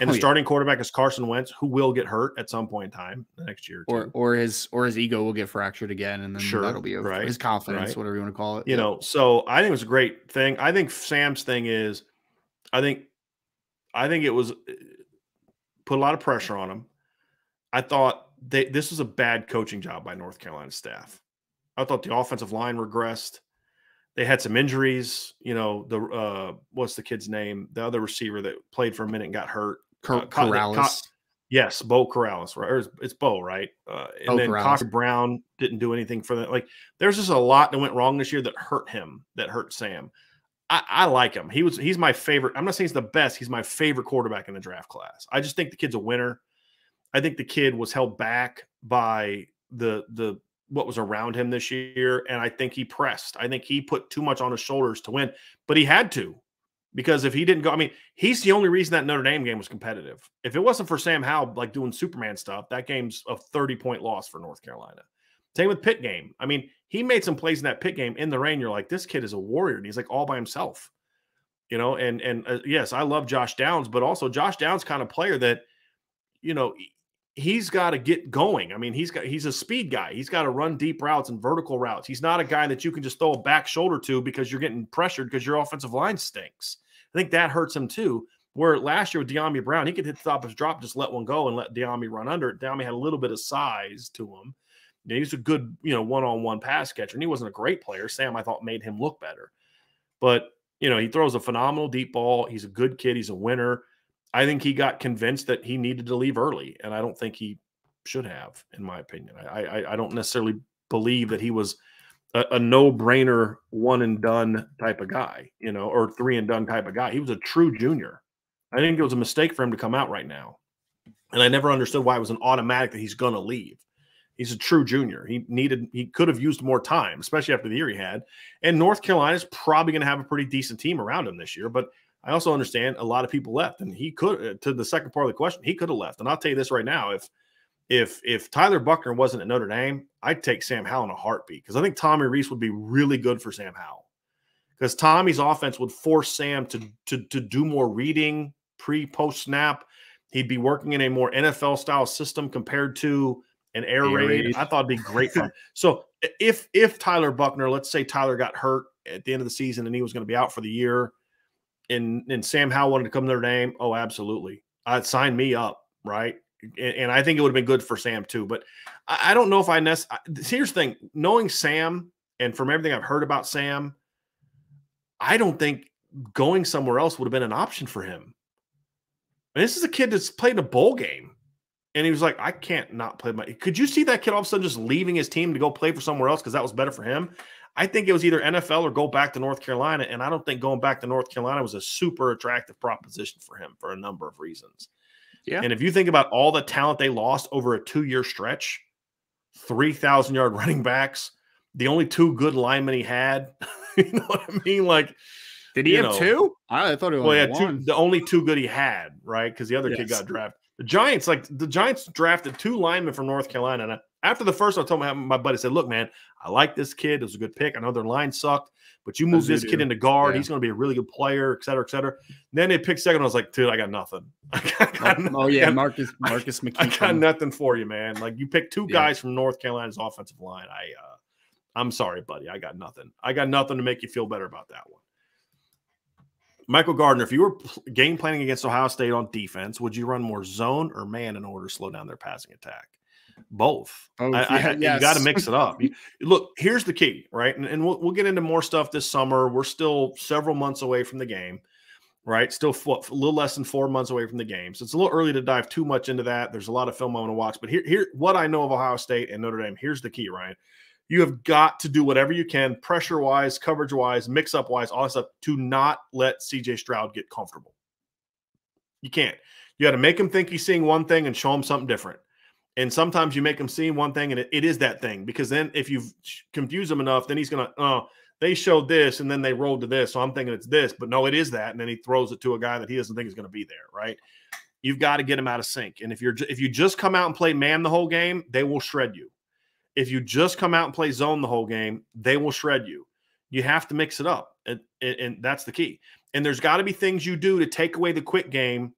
And oh, the starting yeah. quarterback is Carson Wentz, who will get hurt at some point in time the next year, or, or his or his ego will get fractured again, and then sure, that'll be over. Right, his confidence, right. whatever you want to call it. You yeah. know, so I think it was a great thing. I think Sam's thing is, I think, I think it was uh, put a lot of pressure on him. I thought they, this was a bad coaching job by North Carolina staff. I thought the offensive line regressed. They had some injuries. You know, the uh, what's the kid's name? The other receiver that played for a minute and got hurt. Uh, Corrales. yes, Beau Corrales, right? Or it's Beau, right? Uh, and Beau then Khafre Brown didn't do anything for that. Like, there's just a lot that went wrong this year that hurt him, that hurt Sam. I, I, like him. He was he's my favorite. I'm not saying he's the best. He's my favorite quarterback in the draft class. I just think the kid's a winner. I think the kid was held back by the the what was around him this year, and I think he pressed. I think he put too much on his shoulders to win, but he had to because if he didn't go, I mean, he's the only reason that Notre Dame game was competitive. If it wasn't for Sam Howell like doing Superman stuff, that game's a 30 point loss for North Carolina. Same with Pitt game. I mean, he made some plays in that pit game in the rain. You're like, this kid is a warrior, and he's like all by himself, you know. And and uh, yes, I love Josh Downs, but also Josh Downs kind of player that, you know, he's got to get going. I mean, he's got he's a speed guy. He's got to run deep routes and vertical routes. He's not a guy that you can just throw a back shoulder to because you're getting pressured because your offensive line stinks. I think that hurts him too. Where last year with Dyami Brown, he could hit the top of his drop, just let one go and let Dyami run under it. Dyami had a little bit of size to him. He's a good, you know, one-on-one pass catcher, and he wasn't a great player. Sam, I thought, made him look better. But you know, he throws a phenomenal deep ball. He's a good kid. He's a winner. I think he got convinced that he needed to leave early, and I don't think he should have, in my opinion. I I, I don't necessarily believe that he was a, a no-brainer one and done type of guy, you know, or three and done type of guy. He was a true junior. I think it was a mistake for him to come out right now. And I never understood why it was an automatic that he's going to leave. He's a true junior. He needed, he could have used more time, especially after the year he had. And North Carolina is probably going to have a pretty decent team around him this year. But I also understand a lot of people left, and he could. Uh, to the second part of the question, he could have left. And I'll tell you this right now: if if if Tyler Buchner wasn't at Notre Dame, I'd take Sam Howell in a heartbeat because I think Tommy Rees would be really good for Sam Howell because Tommy's offense would force Sam to to to do more reading pre post snap. He'd be working in a more NFL style system compared to an air, air raid. raid. I thought it'd be great for him. So if if Tyler Buchner, let's say Tyler got hurt at the end of the season and he was going to be out for the year, and and Sam Howell wanted to come to Notre Dame, oh absolutely, I'd sign me up, right? And, and I think it would have been good for Sam too. But I, I don't know if I nest. Here's the thing: knowing Sam and from everything I've heard about Sam, I don't think going somewhere else would have been an option for him. This is a kid that's played a bowl game. And he was like, I can't not play my. Could you see that kid all of a sudden just leaving his team to go play for somewhere else because that was better for him? I think it was either NFL or go back to North Carolina. And I don't think going back to North Carolina was a super attractive proposition for him for a number of reasons. Yeah. And if you think about all the talent they lost over a two year stretch, 3,000 yard running backs, the only two good linemen he had, you know what I mean? Like, did he have know, two? I thought he well, had two, the only two good he had, right? Because the other yes. kid got drafted. The Giants, like the Giants, drafted two linemen from North Carolina. And after the first, I told my, my buddy, I said, "Look, man, I like this kid. It was a good pick. I know their line sucked, but you move this kid into guard. Yeah. He's going to be a really good player, et cetera, et cetera." And then they picked second. I was like, "Dude, I got nothing. I got, oh yeah, Marcus Marcus McKee. I got nothing for you, man. Like you picked two yeah. guys from North Carolina's offensive line. I, uh, I'm sorry, buddy. I got nothing. I got nothing to make you feel better about that one." Michael Gardner, if you were game planning against Ohio State on defense, would you run more zone or man in order to slow down their passing attack? Both. Oh, I, yeah, I, yes. You got to mix it up. look, here's the key, right? And, and we'll, we'll get into more stuff this summer. We're still several months away from the game, right? Still a little less than four months away from the game. So it's a little early to dive too much into that. There's a lot of film I want to watch. But here, here, what I know of Ohio State and Notre Dame, here's the key, Ryan you have got to do whatever you can, pressure wise, coverage wise, mix up wise, all that stuff, to not let CJ Stroud get comfortable. You can't. You got to make him think he's seeing one thing and show him something different. And sometimes you make him see one thing and it, it is that thing because then if you confuse him enough, then he's going to, oh, they showed this and then they rolled to this. So I'm thinking it's this, but no, it is that. And then he throws it to a guy that he doesn't think is going to be there. Right. You've got to get him out of sync. And if you're, if you just come out and play man the whole game, they will shred you. If you just come out and play zone the whole game, they will shred you. You have to mix it up. And, and, and that's the key. And there's got to be things you do to take away the quick game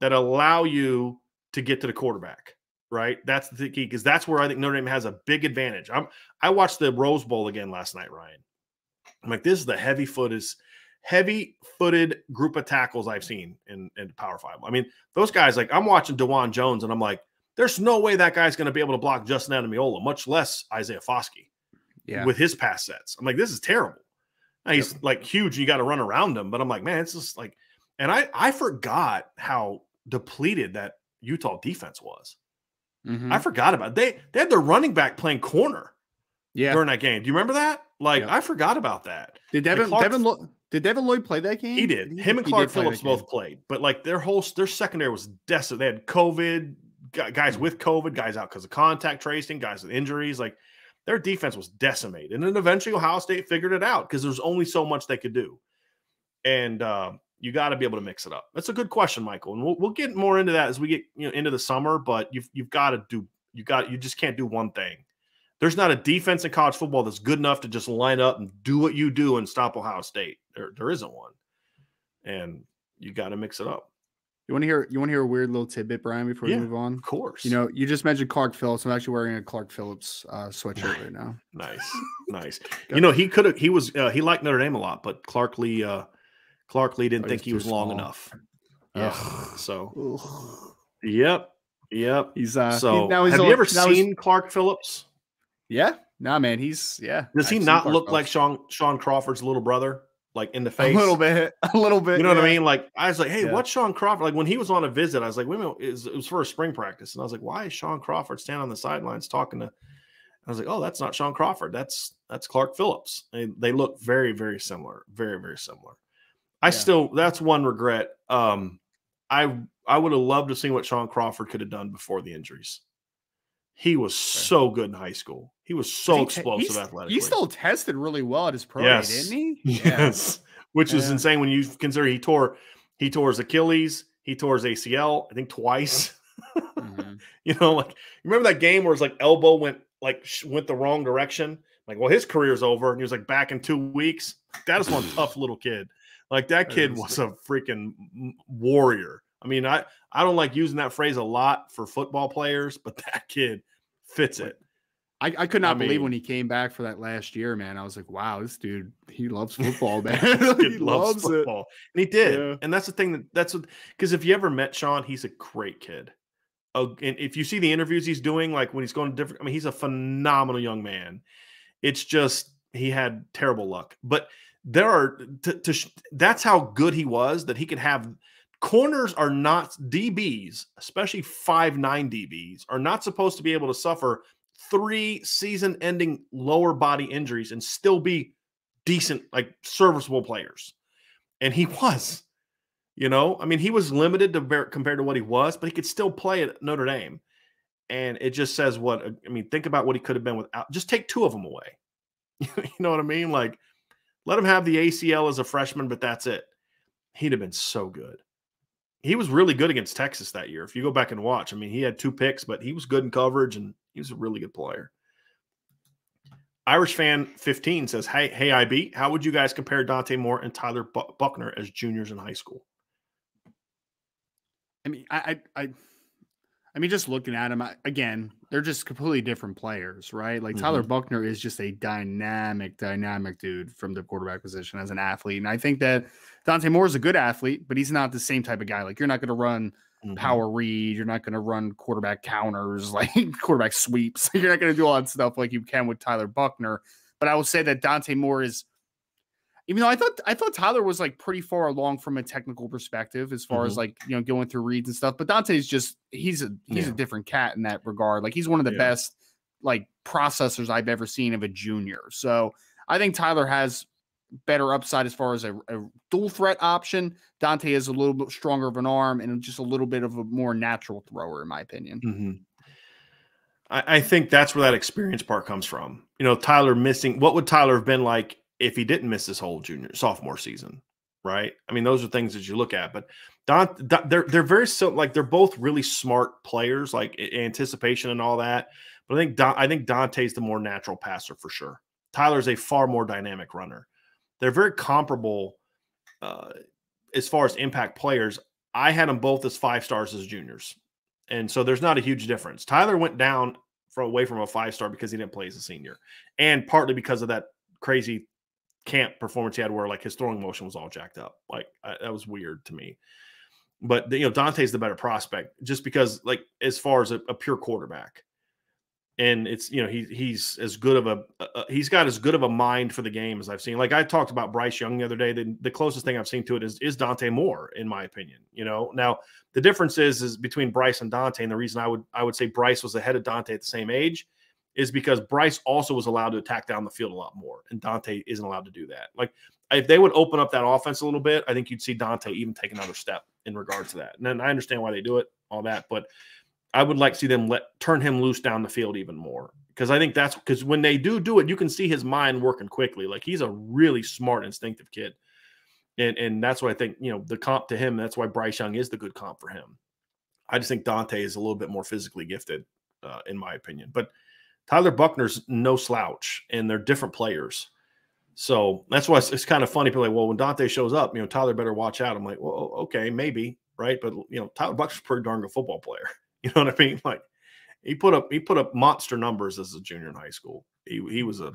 that allow you to get to the quarterback. Right. That's the key because that's where I think Notre Dame has a big advantage. I'm I watched the Rose Bowl again last night, Ryan. I'm like, this is the heavy footed, is heavy footed group of tackles I've seen in, in Power Five. I mean, those guys, like I'm watching Dawand Jones and I'm like, there's no way that guy's going to be able to block Justin Ademilola, much less Isaiah Foskey. Yeah. With his pass sets. I'm like, this is terrible. Now, he's yep. like huge. You got to run around him. But I'm like, man, it's just like, and I I forgot how depleted that Utah defense was. Mm-hmm. I forgot about it. they they had their running back playing corner. Yeah. During that game. Do you remember that? Like I forgot about that. Did Devin Clark, Devin Lo- did Devin Lloyd play that game? He did. Him and Clark Phillips both played. But like their whole their secondary was desolate. They had COVID, guys with COVID, guys out because of contact tracing, guys with injuries. Like their defense was decimated. And then eventually Ohio State figured it out because there's only so much they could do. And uh, you got to be able to mix it up. That's a good question, Michael. And we'll, we'll get more into that as we get you know into the summer. But you've you've got to do you got you just can't do one thing. There's not a defense in college football that's good enough to just line up and do what you do and stop Ohio State. There there isn't one, and you got to mix it up. You want to hear? You want to hear a weird little tidbit, Brian? Before yeah, we move on, of course. You know, you just mentioned Clark Phillips. I'm actually wearing a Clark Phillips uh, sweatshirt right now. nice, nice. you know, he could have. He was. Uh, he liked Notre Dame a lot, but Clark Lea. Uh, Clark Lea didn't oh, think he was long enough. Yeah. so. Yep. Yep. He's uh. So he, now he's have you ever seen Clark Phillips? Yeah. Nah, man. He's yeah. Does he not look Phillips. like Shaun Shaun Crawford's little brother? Like in the face. A little bit, a little bit. You know yeah. what I mean? Like I was like, hey, yeah. what's Shaun Crawford? Like when he was on a visit, I was like, wait a minute, it was, it was for a spring practice, and I was like, why is Shaun Crawford standing on the sidelines talking to? I was like, oh, that's not Shaun Crawford. That's that's Clark Phillips. And they look very, very similar. Very, very similar. I yeah. still that's one regret. Um, I I would have loved to see what Shaun Crawford could have done before the injuries. He was so good in high school. He was so he explosive te- athletically. He still tested really well at his pro yes. day, didn't he? Yes. which yeah. is insane when you consider he tore he tore his Achilles, he tore his ACL, I think twice. Mm-hmm. you know, like you remember that game where his like elbow went like went the wrong direction. Like, well, his career's over, and he was like back in two weeks. That is one tough little kid. Like that kid was a freaking warrior. I mean, I I don't like using that phrase a lot for football players, but that kid fits it. I, I could not I believe mean, when he came back for that last year, man. I was like, wow, this dude, he loves football, man. he loves, football. It. And he did. Yeah. And that's the thing that that's what because if you ever met Shaun, he's a great kid. Oh, and if you see the interviews he's doing, like when he's going to different, I mean, he's a phenomenal young man. It's just he had terrible luck. But there are to, to that's how good he was that he could have corners are not DBs, especially five nine DBs, are not supposed to be able to suffer three season ending lower body injuries and still be decent, like serviceable players. And he was, you know, I mean, he was limited to bear, compared to what he was, but he could still play at Notre Dame. And it just says what I mean, think about what he could have been without just take two of them away. you know what I mean? Like, let him have the ACL as a freshman, but that's it. He'd have been so good he was really good against Texas that year. If you go back and watch, I mean, he had two picks, but he was good in coverage and he was a really good player. Irish fan 15 says, Hey, hey, IB, how would you guys compare Dante Moore and Tyler Buchner as juniors in high school? I mean, I, I, I mean, just looking at them again, they're just completely different players, right? Like mm-hmm. Tyler Buchner is just a dynamic, dynamic dude from the quarterback position as an athlete. And I think that Dante Moore is a good athlete, but he's not the same type of guy. Like you're not going to run mm-hmm. power read, you're not going to run quarterback counters, like quarterback sweeps. you're not going to do all that stuff like you can with Tyler Buchner. But I will say that Dante Moore is even though I thought I thought Tyler was like pretty far along from a technical perspective as far mm-hmm. as like you know going through reads and stuff. But Dante's just he's a he's yeah. a different cat in that regard. Like he's one of the yeah. best like processors I've ever seen of a junior. So I think Tyler has better upside as far as a, a dual threat option. Dante is a little bit stronger of an arm and just a little bit of a more natural thrower, in my opinion. Mm-hmm. I, I think that's where that experience part comes from. You know, Tyler missing. What would Tyler have been like if he didn't miss his whole junior sophomore season, right? I mean, those are things that you look at. But Don, they're they're very so like they're both really smart players, like anticipation and all that. But I think Don, I think Dante's the more natural passer for sure. Tyler's a far more dynamic runner. They're very comparable uh, as far as impact players. I had them both as five stars as juniors, and so there's not a huge difference. Tyler went down from away from a five star because he didn't play as a senior, and partly because of that crazy camp performance he had where like his throwing motion was all jacked up. Like I, that was weird to me. But you know, Dante's the better prospect just because like as far as a, a pure quarterback. And it's you know he he's as good of a uh, he's got as good of a mind for the game as I've seen. Like I talked about Bryce Young the other day. The, the closest thing I've seen to it is is Dante Moore, in my opinion. You know, now the difference is is between Bryce and Dante, and the reason I would I would say Bryce was ahead of Dante at the same age is because Bryce also was allowed to attack down the field a lot more, and Dante isn't allowed to do that. Like if they would open up that offense a little bit, I think you'd see Dante even take another step in regards to that. And then I understand why they do it, all that, but I would like to see them let turn him loose down the field even more because I think that's because when they do do it, you can see his mind working quickly. Like he's a really smart, instinctive kid, and and that's what I think. You know, the comp to him. That's why Bryce Young is the good comp for him. I just think Dante is a little bit more physically gifted, uh, in my opinion. But Tyler Buchner's no slouch, and they're different players. So that's why it's, it's kind of funny. People like, well, when Dante shows up, you know, Tyler better watch out. I'm like, well, okay, maybe, right? But you know, Tyler Buchner's pretty darn good football player. You know what I mean? Like he put up he put up monster numbers as a junior in high school. He he was a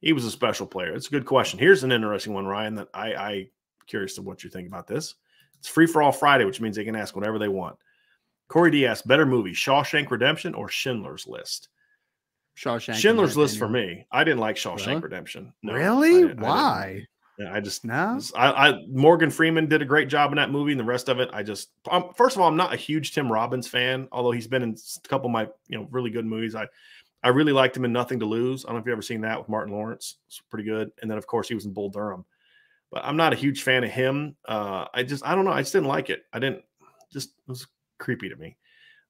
he was a special player. It's a good question. Here's an interesting one, Ryan. That I I curious to what you think about this. It's free for all Friday, which means they can ask whatever they want. Corey Diaz, better movie, Shawshank Redemption or Schindler's List? Shawshank. Schindler's List for me. I didn't like Shawshank really? Redemption. No, really? Why? I, just no. I, I, Morgan Freeman did a great job in that movie, and the rest of it, I just. Um, first of all, I'm not a huge Tim Robbins fan, although he's been in a couple of my you know really good movies. I I really liked him in Nothing to Lose. I don't know if you've ever seen that with Martin Lawrence. It's pretty good. And then of course he was in Bull Durham. But I'm not a huge fan of him. Uh, I just I don't know. I just didn't like it. I didn't. Just it was creepy to me.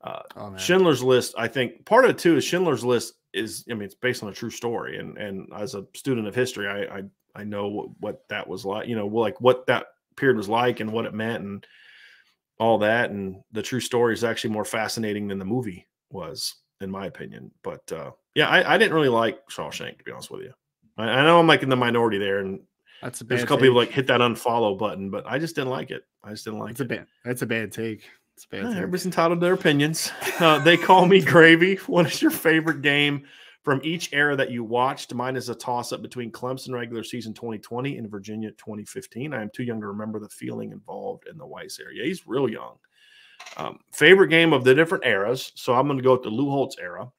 Uh, oh, Schindler's List. I think part of it too is Schindler's List is I mean it's based on a true story and and as a student of history I I, I know what, what that was like. You know, like what that period was like and what it meant and all that. And the true story is actually more fascinating than the movie was, in my opinion. But uh, yeah, I, I didn't really like Shawshank to be honest with you. I, I know I'm like in the minority there, and That's a bad there's a couple take. people like hit that unfollow button, but I just didn't like it. I just didn't like That's a it. bad. That's a bad take. It's a bad take. Everybody's entitled to their opinions. Uh, they call me Gravy. What is your favorite game from each era that you watched? Mine is a toss up between Clemson regular season 2020 and Virginia 2015. I am too young to remember the feeling involved in the Weis area. He's real young. Um, favorite game of the different eras. So I'm going to go with the Lou Holtz era.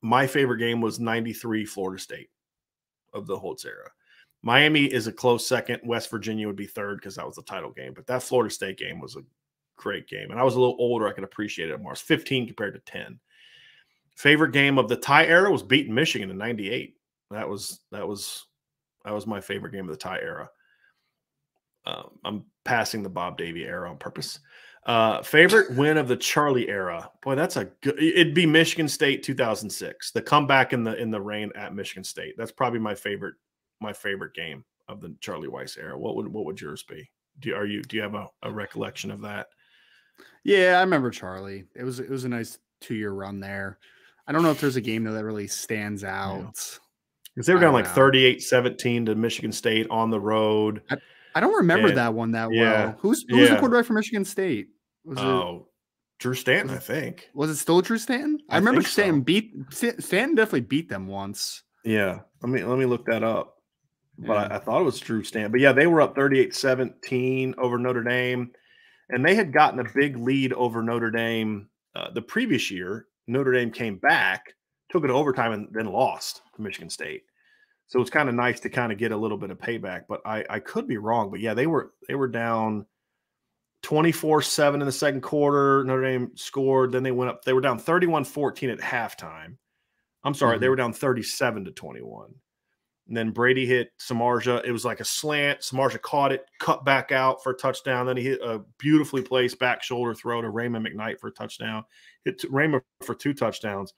My favorite game was 93 Florida State of the Holtz era. Miami is a close second. West Virginia would be third because that was the title game. But that Florida State game was a great game. And I was a little older. I could appreciate it more. It's 15 compared to 10. Favorite game of the Ty era was beating Michigan in 98. That was that was that was my favorite game of the Ty era. Um, I'm passing the Bob Davie era on purpose. Uh, favorite win of the Charlie era. Boy, that's a good. It'd be Michigan State 2006. The comeback in the in the rain at Michigan State. That's probably my favorite my favorite game of the Charlie Weis era. What would what would yours be? Do are you do you have a, a recollection of that? Yeah, I remember Charlie. It was it was a nice two year run there. I don't know if there's a game though that really stands out. Because they were down like know. 38 17 to Michigan State on the road. I don't remember And- that one that yeah, well. Who's who's was the quarterback for Michigan State? Was it Oh, Drew Stanton, I think. was it still Drew Stanton? I, I remember think so. Stanton beat Stanton definitely beat them once. Yeah. Let me let me look that up. But Yeah. I, I thought it was Drew Stanton. But yeah, they were up 38 17 over Notre Dame. And they had gotten a big lead over Notre Dame uh, the previous year. Notre Dame came back, took it to overtime, and then lost to Michigan State. So it's kind of nice to kind of get a little bit of payback. But I, I could be wrong. But yeah, they were they were down 24-7 in the second quarter. Notre Dame scored. Then they went up. They were down 31-14 at halftime. I'm sorry, they Mhm. were down 37 to 21. And then Brady hit Samardzija. It was like a slant. Samardzija caught it, cut back out for a touchdown. Then he hit a beautifully placed back shoulder throw to Raymond McKnight for a touchdown. Hit for two touchdowns.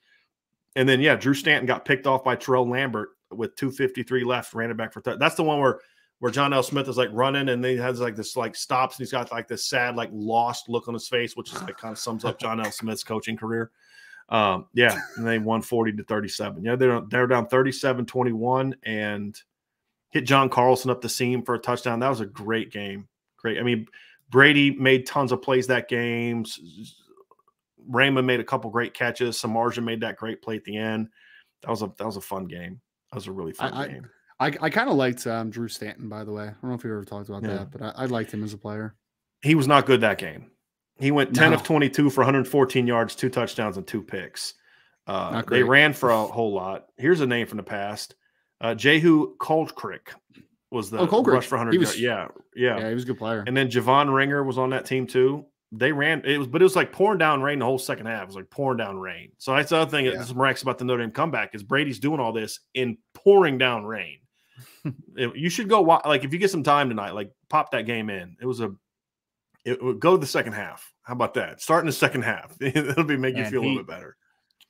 And then, yeah, Drew Stanton got picked off by Terrail Lambert with 253 left, ran it back for tou- That's the one where where John L. Smith is like running and then he has like this like stops and he's got like this sad, like lost look on his face, which is like kind of sums up John L. Smith's coaching career. Um, yeah, and they won 40 to 37. Yeah, they're they're down 37 21 and hit John Carlson up the seam for a touchdown. That was a great game. Great. I mean, Brady made tons of plays that game. Raymond made a couple great catches. Samardzija made that great play at the end. That was a that was a fun game. That was a really fun I- game. I, I kind of liked um, Drew Stanton, by the way. I don't know if we ever talked about Yeah. that, but I, I liked him as a player. He was not good that game. He went 10 of 22 for 114 yards, two touchdowns, and two picks. Uh, they ran for a whole lot. Here's a name from the past. Uh, Jehuu Caulcrick was the Oh, rush for 100 He was- yards. Yeah, yeah. Yeah, he was a good player. And then Javon Ringer was on that team too. They ran it was, but it was like pouring down rain the whole second half. It was like pouring down rain. So that's the other thing Yeah. that's miraculous about the Notre Dame comeback is Brady's doing all this in pouring down rain. You should go wa- like if you get some time tonight, like pop that game in. It was a it would go to the second half. How about that? Start in the second half. It'll be make you Man, feel a little bit better.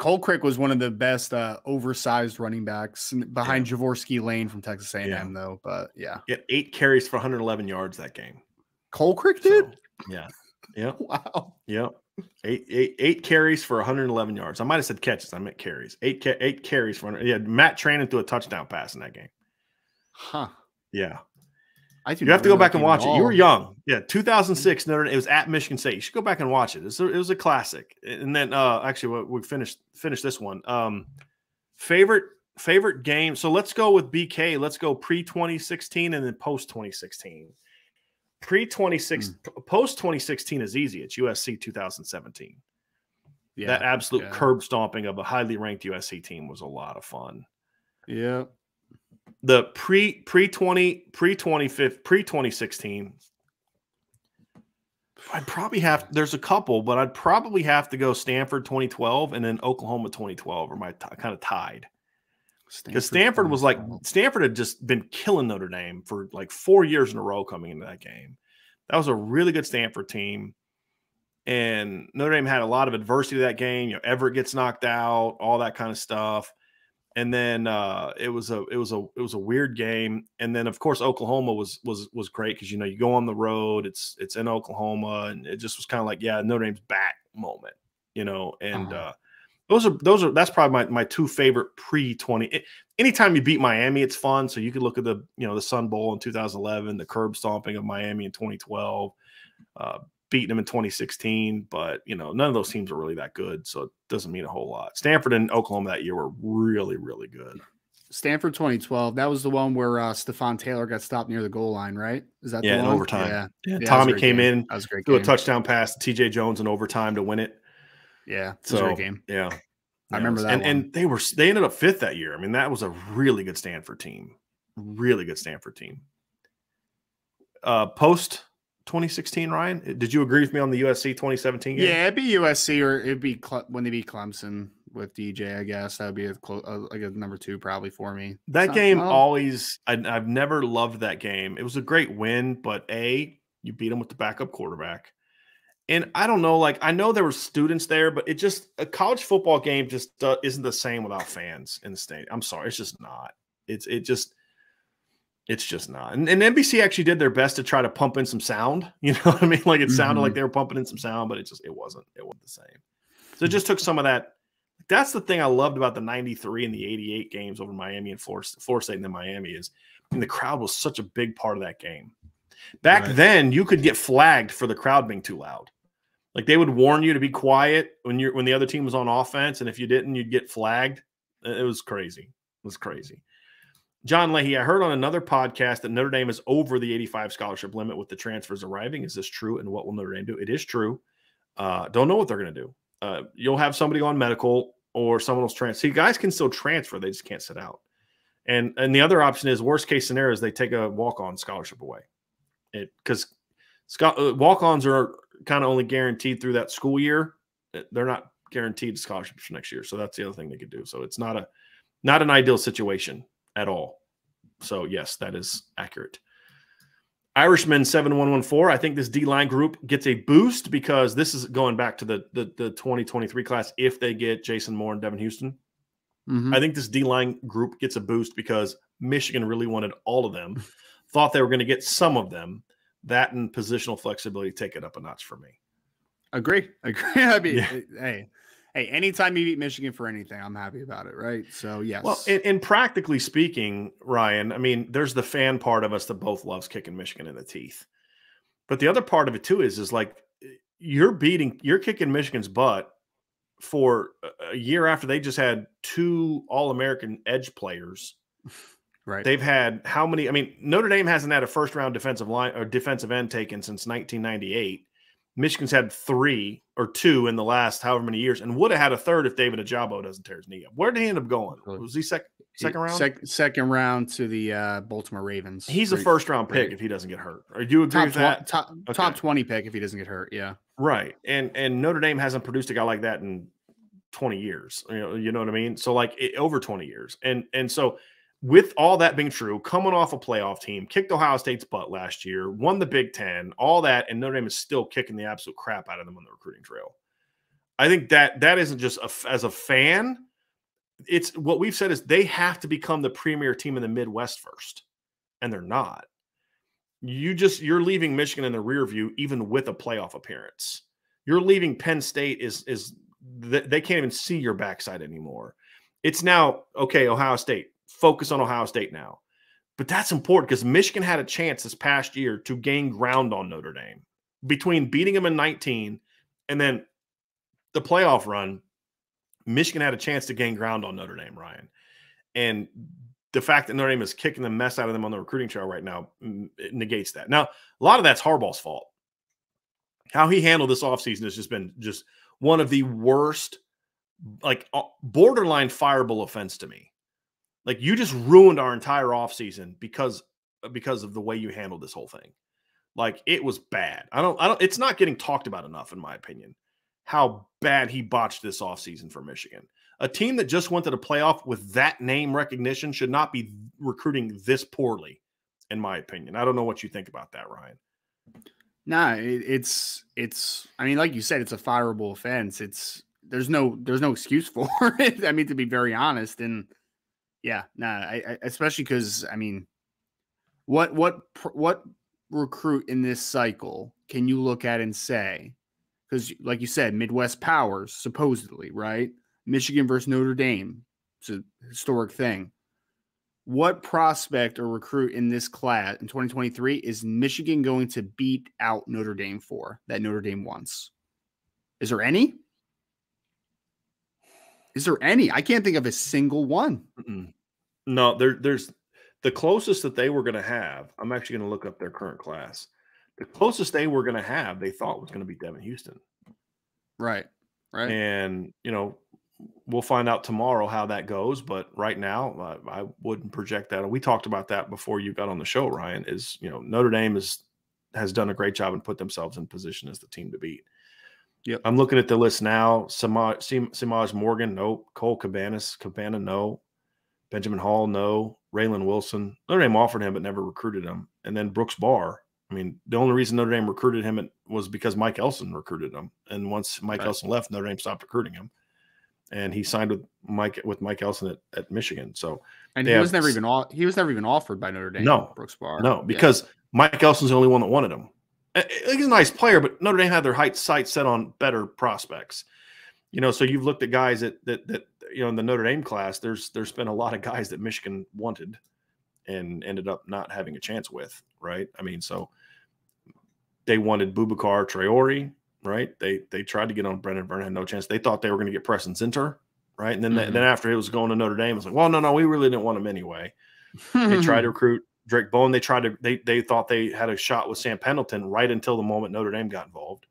Caulcrick was one of the best uh, oversized running backs behind Jorvorskie Lane from Texas A&M, Yeah. though. But yeah, He had eight carries for 111 yards that game. Caulcrick did. So, yeah. Yeah. Wow. Yep. Eight, eight, eight carries for 111 yards. I might have said catches. I meant carries. Eight, ca- eight carries for. 100 Yeah, Matt Trannon threw a touchdown pass in that game. Huh. Yeah, I do you have to go back and watch it. You were young. Yeah, 2006. Notre Dame. It was at Michigan State. You should go back and watch it. It's a, it was a classic. And then, uh, actually, we we finished finished this one. Um, favorite favorite game. So let's go with BK. Let's go pre 2016 and then post 2016. Pre 26, Hmm. post 2016 is easy. It's USC 2017. Yeah. that absolute yeah. curb stomping of a highly ranked USC team was a lot of fun. Yeah. The pre pre 20 pre 25 pre 2016 I'd probably have there's a couple, but I'd probably have to go Stanford 2012 and then Oklahoma 2012 or my kind of tied. Because Stanford was like 2012. Stanford had just been killing Notre Dame for like four years in a row coming into that game. That was a really good Stanford team. And Notre Dame had a lot of adversity to that game. You know, Everett gets knocked out, all that kind of stuff. and then uh, it was a it was a it was a weird game. And then of course Oklahoma was was was great because you know you go on the road, it's it's in Oklahoma, and it just was kind of like yeah Notre Dame's back moment, you know. And uh-huh. uh, those are those are that's probably my my two favorite pre twenty. Anytime you beat Miami, it's fun. So you can look at the you know the Sun Bowl in 2011, the curb stomping of Miami in 2012. Uh, beating them in 2016, but you know, none of those teams are really that good, so it doesn't mean a whole lot. Stanford and Oklahoma that year were really, really good. Stanford 2012, that was the one where uh Stepfan Taylor got stopped near the goal line, right? Is that yeah, the in overtime? Yeah, yeah. yeah Tommy came game. in, that was a great threw a touchdown pass to TJ Jones in overtime to win it. Yeah, it's so great game. Yeah. I remember that. And, and they were they ended up fifth that year. I mean, that was a really good Stanford team. Really good Stanford team. Uh post 2016, Ryan? Uh, did you agree with me on the USC 2017 game? Yeah, it'd be USC or it'd be Cle- when they beat Clemson with DJ. I guess that would be a close, uh, like a number two probably for me. That game well. always. I, I've never loved that game. It was a great win, but a you beat them with the backup quarterback. And I don't know, like I know there were students there, but it just a college football game just uh, isn't the same without fans in the state. I'm sorry, it's just not. It's it just it's just not. And, and, NBC actually did their best to try to pump in some sound. You know what I mean? Like it sounded mm-hmm. like they were pumping in some sound, but it just it wasn't. It wasn't the same. So it just took some of that. That's the thing I loved about the 93 and the 88 games over Miami and Florida, Florida State and then Miami is and the crowd was such a big part of that game. Back right. then, you could get flagged for the crowd being too loud. Like they would warn you to be quiet when you're when the other team was on offense, and if you didn't, you'd get flagged. It was crazy. It was crazy. John Leahy, I heard on another podcast that Notre Dame is over the 85 scholarship limit with the transfers arriving. Is this true? And what will Notre Dame do? It is true. Uh, don't know what they're going to do. Uh, you'll have somebody on medical or someone else transfer. See, guys can still transfer; they just can't sit out. And and the other option is worst case scenario is they take a walk on scholarship away. It because uh, walk ons are kind of only guaranteed through that school year. They're not guaranteed scholarships for next year. So that's the other thing they could do. So it's not a not an ideal situation at all. So, yes, that is accurate. Irishman 7114. I think this D line group gets a boost because this is going back to the, the, the 2023 class if they get Jason Moore and Devin Houston. Mm-hmm. I think this D line group gets a boost because Michigan really wanted all of them, thought they were going to get some of them. That and positional flexibility take it up a notch for me. Agree. Agree. I mean, yeah. Eh, hey, hey, anytime you beat Michigan for anything, I'm happy about it, right? So yes. Well, and, and, practically speaking, Ryan, I mean, there's the fan part of us that both loves kicking Michigan in the teeth, but the other part of it too is is like eh, you're beating, you're kicking Michigan's butt for a year after they just had two All American edge players. Right. They've had how many? I mean, Notre Dame hasn't had a first round defensive line or defensive end taken since 1998. Michigan's had three or two in the last however many years, and would have had a third if David Ojabo doesn't tear his knee up. Where did he end up going? Was he second second round? Sec- second round to the uh, Baltimore Ravens. He's a first round pick if he doesn't get hurt. Or do you agree top with that? Tw- top, okay. top twenty pick if he doesn't get hurt. Yeah, right. And and Notre Dame hasn't produced a guy like that in twenty years. You know, you know what I mean. So like it, over twenty years, and and so with all that being true, coming off a playoff team, kicked Ohio State's butt last year, won the Big Ten, all that, and Notre Dame is still kicking the absolute crap out of them on the recruiting trail. I think that that isn't just a, as a fan. It's what we've said is they have to become the premier team in the Midwest first, and they're not. You just you're leaving Michigan in the rear view, even with a playoff appearance. You're leaving Penn State is is they can't even see your backside anymore. It's now okay. Ohio State, focus on Ohio State now. But that's important because Michigan had a chance this past year to gain ground on Notre Dame between beating them in 19 and then the playoff run. Michigan had a chance to gain ground on Notre Dame, Ryan. And the fact that Notre Dame is kicking the mess out of them on the recruiting trail right now mm, negates that. Now, a lot of that's Harbaugh's fault. How he handled this offseason has just been just one of the worst, like borderline fireable offense to me. Like you just ruined our entire offseason because because of the way you handled this whole thing. Like it was bad. I don't I don't it's not getting talked about enough in my opinion. How bad he botched this offseason for Michigan. A team that just went to the playoff with that name recognition should not be recruiting this poorly, in my opinion. I don't know what you think about that, Ryan. Nah, it, it's it's. I mean, like you said, it's a fireable offense. It's there's no there's no excuse for it. I mean, to be very honest, and Yeah, nah, I, I especially because I mean, what what what recruit in this cycle can you look at and say? Because, like you said, Midwest powers supposedly, right? Michigan versus Notre Dame, it's a historic thing. What prospect or recruit in this class in 2023 is Michigan going to beat out Notre Dame for that Notre Dame wants? Is there any? Is there any? I can't think of a single one. Mm-mm. No, there, there's the closest that they were going to have. I'm actually going to look up their current class. The closest they were going to have, they thought was going to be Devin Houston. Right. Right. And, you know, we'll find out tomorrow how that goes. But right now, I wouldn't project that. And we talked about that before you got on the show, Ryan. Is you know Notre Dame is has done a great job and put themselves in position as the team to beat. Yep. I'm looking at the list now. Semaj, Semaj Morgan, no. Cole Cabanas, Cabana, no. Benjamin Hall, no. Raylan Wilson. Notre Dame offered him but never recruited him. And then Brooks Bahr. I mean, the only reason Notre Dame recruited him was because Mike Elston recruited him. And once Mike right. Elston left, Notre Dame stopped recruiting him and he signed with Mike with Mike Elston at, at Michigan. So and he was never even he was never even offered by Notre Dame. No, Brooks Bahr. No, because yeah. Mike Elston's the only one that wanted him. He's a nice player, but Notre Dame had their height sights set on better prospects. You know, so you've looked at guys that that that you know in the Notre Dame class. There's there's been a lot of guys that Michigan wanted and ended up not having a chance with. Right? I mean, so they wanted Boubacar Traore right? They they tried to get on Brenan Vernon, had no chance. They thought they were going to get Preston Zinter, right? And then mm-hmm. then after it was going to Notre Dame, it was like, well, no, no, we really didn't want him anyway. they tried to recruit Drayk Bowen. They tried to they they thought they had a shot with Sam Pendleton right until the moment Notre Dame got involved.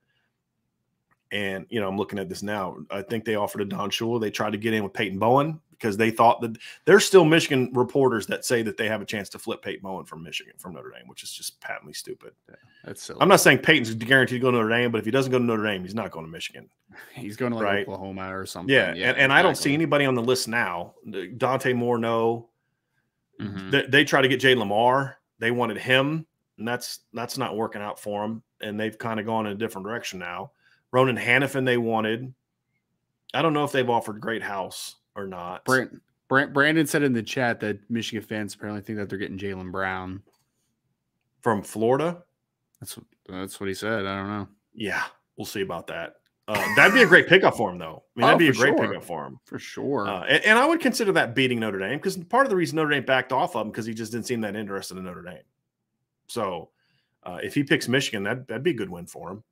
And you know, I'm looking at this now. I think they offered a Don Shula. They tried to get in with Peyton Bowen because they thought that there's still Michigan reporters that say that they have a chance to flip Peyton Bowen from Michigan from Notre Dame, which is just patently stupid. Yeah, that's silly. I'm not saying Peyton's guaranteed to go to Notre Dame, but if he doesn't go to Notre Dame, he's not going to Michigan. He's going to like right? Oklahoma or something. Yeah, yeah and, and exactly. I don't see anybody on the list now. Dante Moore, no. Mm-hmm. They, they try to get Jay Limar. They wanted him, and that's that's not working out for them. And they've kind of gone in a different direction now. Ronan Hannafin, they wanted. I don't know if they've offered Great House or not. Brent, Brent, Brandon said in the chat that Michigan fans apparently think that they're getting Jaylen Brown from Florida. That's that's what he said. I don't know. Yeah, we'll see about that. Uh, that'd be a great pickup for him, though. I mean, that'd oh, be a great sure. pickup for him for sure. Uh, and, and, I would consider that beating Notre Dame because part of the reason Notre Dame backed off of him because he just didn't seem that interested in Notre Dame. So uh, if he picks Michigan, that that'd be a good win for him.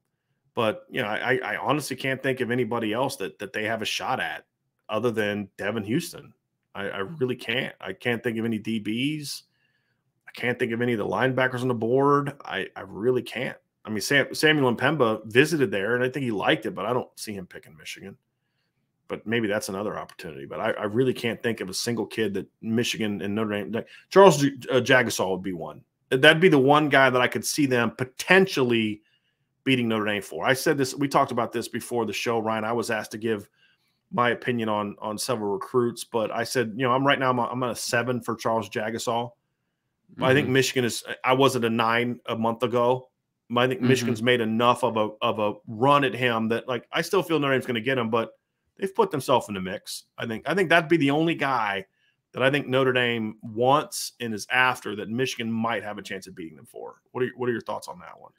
But you know, I, I honestly can't think of anybody else that that they have a shot at other than Devin Houston. I, I really can't. I can't think of any DBs. I can't think of any of the linebackers on the board. I, I really can't. I mean, Sam, Samuel M'Pemba visited there, and I think he liked it, but I don't see him picking Michigan. But maybe that's another opportunity. But I, I really can't think of a single kid that Michigan and Notre Dame. Like Charles uh, Jagusah would be one. That'd be the one guy that I could see them potentially beating Notre Dame for. I said this. We talked about this before the show, Ryan. I was asked to give my opinion on on several recruits, but I said, you know, I'm right now I'm, a, I'm a seven for Charles Jagusah. Mm-hmm. I think mm-hmm. Michigan is. I was at a nine a month ago. I think mm-hmm. Michigan's made enough of a of a run at him that like I still feel Notre Dame's going to get him, but they've put themselves in the mix. I think I think that'd be the only guy that I think Notre Dame wants and is after that Michigan might have a chance of beating them for. What are what are your thoughts on that one?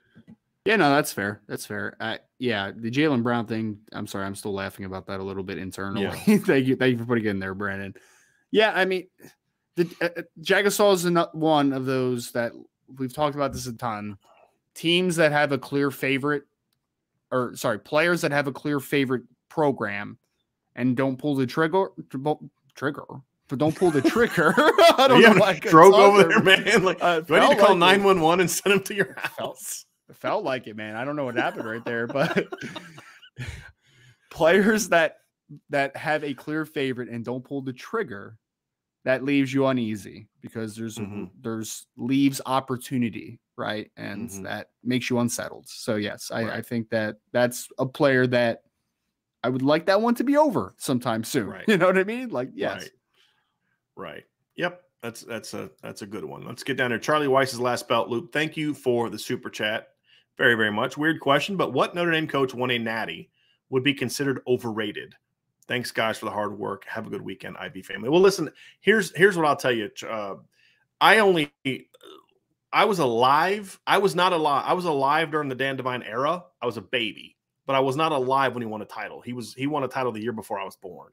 Yeah, no, that's fair. That's fair. Uh, yeah, the Jalen Brown thing. I'm sorry, I'm still laughing about that a little bit internally. Yeah. thank you, thank you for putting it in there, Brandon. Yeah, I mean, the uh, uh Jagusah is one of those that we've talked about this a ton. Teams that have a clear favorite, or sorry, players that have a clear favorite program, and don't pull the trigger. Trigger but don't pull the trigger. I don't know why stroke over there, man. Like, uh, do I need to call nine one one and send him to your house? It felt like it, man. I don't know what happened right there, but players that that have a clear favorite and don't pull the trigger, that leaves you uneasy because there's mm-hmm. there's leaves opportunity, right? And mm-hmm. that makes you unsettled. So yes, I, right. I think that that's a player that I would like that one to be over sometime soon. Right. You know what I mean? Like yes. Right. right. Yep. That's that's a that's a good one. Let's get down there. Charlie Weis's last belt loop. Thank you for the super chat very, very much. Weird question, but what Notre Dame coach won a natty would be considered overrated? Thanks, guys, for the hard work. Have a good weekend, IB family. Well, listen, here's here's what I'll tell you. Uh, I only I was alive. I was not alive. I was alive during the Dan Devine era. I was a baby, but I was not alive when he won a title. He was he won a title the year before I was born.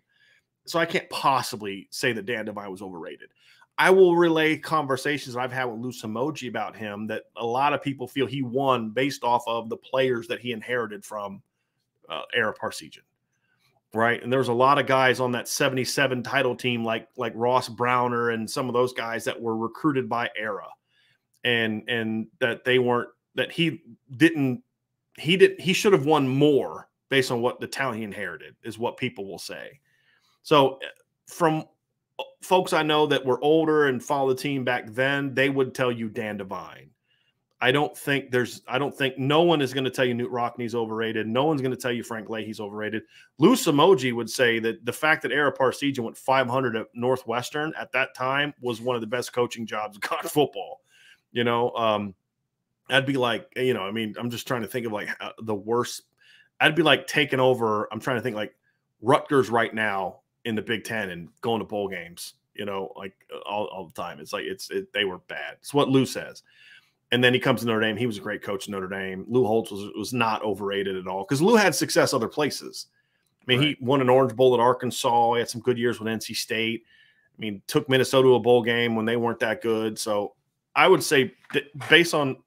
So I can't possibly say that Dan Devine was overrated. I will relay conversations I've had with Lou Somogyi about him that a lot of people feel he won based off of the players that he inherited from uh, Ara Parseghian right? And there's a lot of guys on that 77 title team, like like Ross Browner and some of those guys that were recruited by Ara, and and that they weren't that he didn't he did he should have won more based on what the talent he inherited is what people will say. So eh, from folks I know that were older and followed the team back then, they would tell you Dan Devine. I don't think there's I don't think no one is going to tell you Knute Rockne's overrated. No one's going to tell you Frank Leahy's overrated. Lou Somogyi would say that the fact that Ara Parseghian went 500 at Northwestern at that time was one of the best coaching jobs in college football. You know, um, I'd be like, you know, I mean, I'm just trying to think of like uh, the worst. I'd be like taking over. I'm trying to think like Rutgers right now in the Big Ten and going to bowl games. You know, like all, all the time. It's like it's it, they were bad. It's what Lou says. And then he comes to Notre Dame. He was a great coach at Notre Dame. Lou Holtz was, was not overrated at all because Lou had success other places. I mean, right. he won an Orange Bowl at Arkansas. He had some good years with NC State. I mean, took Minnesota to a bowl game when they weren't that good. So I would say that based on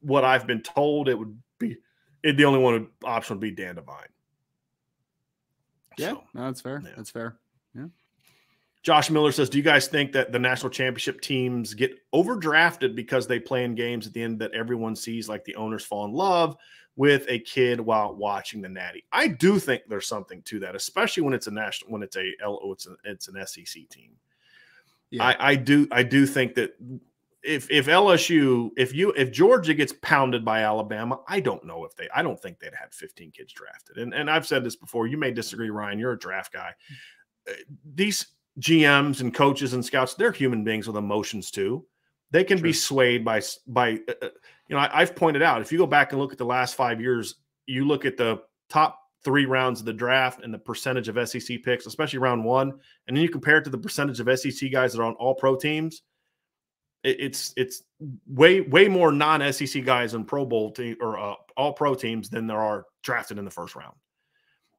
what I've been told, it would be it, the only one option would be Dan Devine. Yeah, so, no, that's fair. Yeah. That's fair. Yeah. Josh Miller says, "Do you guys think that the national championship teams get overdrafted because they play in games at the end that everyone sees, like the owners fall in love with a kid while watching the Natty?" I do think there's something to that, especially when it's a national, when it's a oh, it's, a, it's an SEC team. Yeah. I, I do, I do think that if if LSU, if you if Georgia gets pounded by Alabama, I don't know if they, I don't think they'd had 15 kids drafted. And and I've said this before. You may disagree, Ryan. You're a draft guy. Uh, these GMs and coaches and scouts, they're human beings with emotions too. They can be swayed by by uh, uh, you know, I, I've pointed out if you go back and look at the last 5 years, you look at the top 3 rounds of the draft and the percentage of SEC picks, especially round 1, and then you compare it to the percentage of SEC guys that are on all pro teams, it, it's it's way way more non-SEC guys in Pro Bowl team or uh, all pro teams than there are drafted in the first round.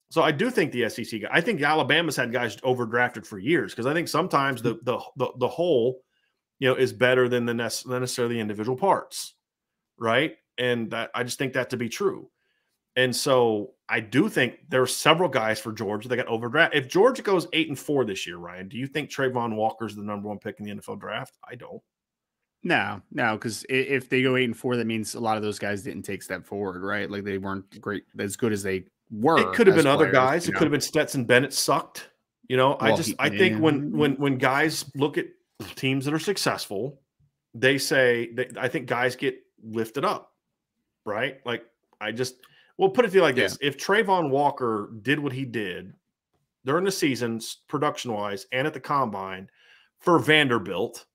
So I do think the SEC I think Alabama's had guys overdrafted for years because I think sometimes the, the the the whole, you know, is better than the necessarily individual parts, right? And that I just think that to be true. And so I do think there are several guys for Georgia that got overdrafted. If Georgia goes eight and four this year, Ryan, do you think Travon Walker's the number one pick in the NFL draft? I don't. No, no, because if they go eight and four, that means a lot of those guys didn't take step forward, right? Like they weren't great, as good as they were. It could have been other guys. It know? could have been Stetson Bennett sucked. You know, well, I just he, I think when when when guys look at teams that are successful, they say that I think guys get lifted up, right? Like I just well put it to you like yeah. this: if Travon Walker did what he did during the seasons, production wise, and at the combine for Vanderbilt,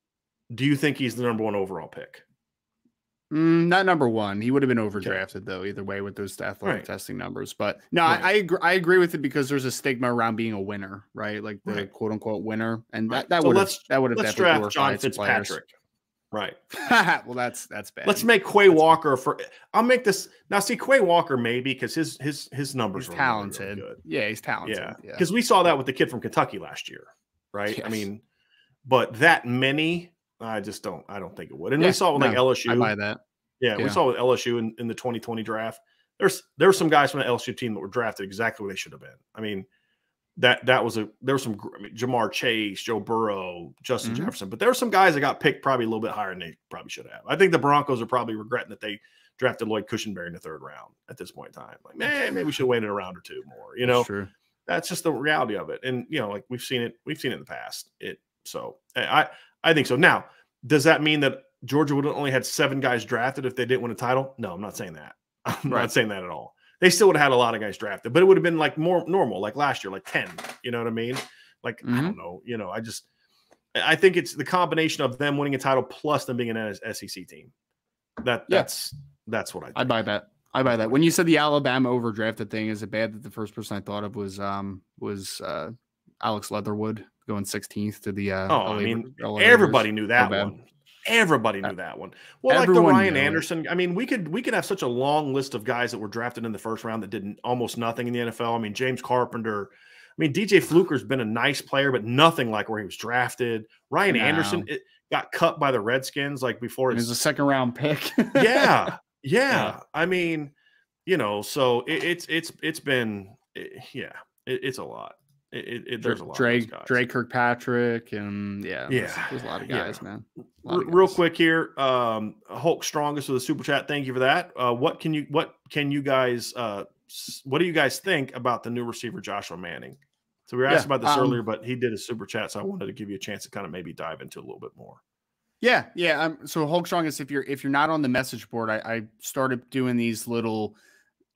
do you think he's the number one overall pick? Mm, not number one. He would have been overdrafted okay. though, either way with those athletic right. testing numbers. But no, right. I, I, agree. I agree with it because there's a stigma around being a winner, right? Like the right. quote unquote winner, and that that so would that would have let's draft John Fitzpatrick. Right. well, that's that's bad. Let's make Quay that's Walker bad. for. I'll make this now. See, Quay Walker maybe because his his his numbers he's talented. Really, really yeah, he's talented. Yeah, because yeah. we saw that with the kid from Kentucky last year, right? Yes. I mean, but that many, I just don't. I don't think it would. And yeah, we saw it with no, like LSU. I buy that. Yeah, yeah, we saw with LSU in, in the 2020 draft. There's there's some guys from the LSU team that were drafted exactly where they should have been. I mean, that that was a there was some I mean, Ja'Marr Chase, Joe Burrow, Justin mm-hmm. Jefferson, but there were some guys that got picked probably a little bit higher than they probably should have. I think the Broncos are probably regretting that they drafted Lloyd Cushenberry in the third round at this point in time. Like, man, maybe we should have waited a round or two more. You know, that's, that's just the reality of it. And you know, like we've seen it, we've seen it in the past. It so I I think so. Now, does that mean that Georgia would have only had seven guys drafted if they didn't win a title. No, I'm not saying that. I'm right. not saying that at all. They still would have had a lot of guys drafted, but it would have been like more normal, like last year, like 10. You know what I mean? Like, mm-hmm. I don't know. You know, I just, I think it's the combination of them winning a title plus them being an SEC team. That that's yeah. that's what I. Think. I buy that. I buy that. When you said the Alabama overdrafted thing, is it bad that the first person I thought of was um was uh Alex Leatherwood going 16th to the uh Oh, I mean, everybody knew that one. Everybody knew that one. Well, like the Ryan Anderson. I mean, we could we could have such a long list of guys that were drafted in the first round that did almost nothing in the NFL. I mean, James Carpenter. I mean, DJ Fluker's been a nice player, but nothing like where he was drafted. Ryan no. Anderson it got cut by the Redskins like before. It was a second round pick. yeah, yeah, yeah. I mean, you know, so it, it's it's it's been yeah, it, it's a lot. It, it, there's a lot. Drake, Drake Kirkpatrick, and yeah, yeah, there's, there's a lot of guys, yeah. man. Of guys. Real quick here, um, Hulk strongest with a super chat. Thank you for that. Uh, what can you what can you guys uh, what do you guys think about the new receiver Joshua Manning? So we were asked yeah, about this um, earlier, but he did a super chat, so I wanted to give you a chance to kind of maybe dive into a little bit more. Yeah, yeah. Um, so Hulk strongest. If you're if you're not on the message board, I, I started doing these little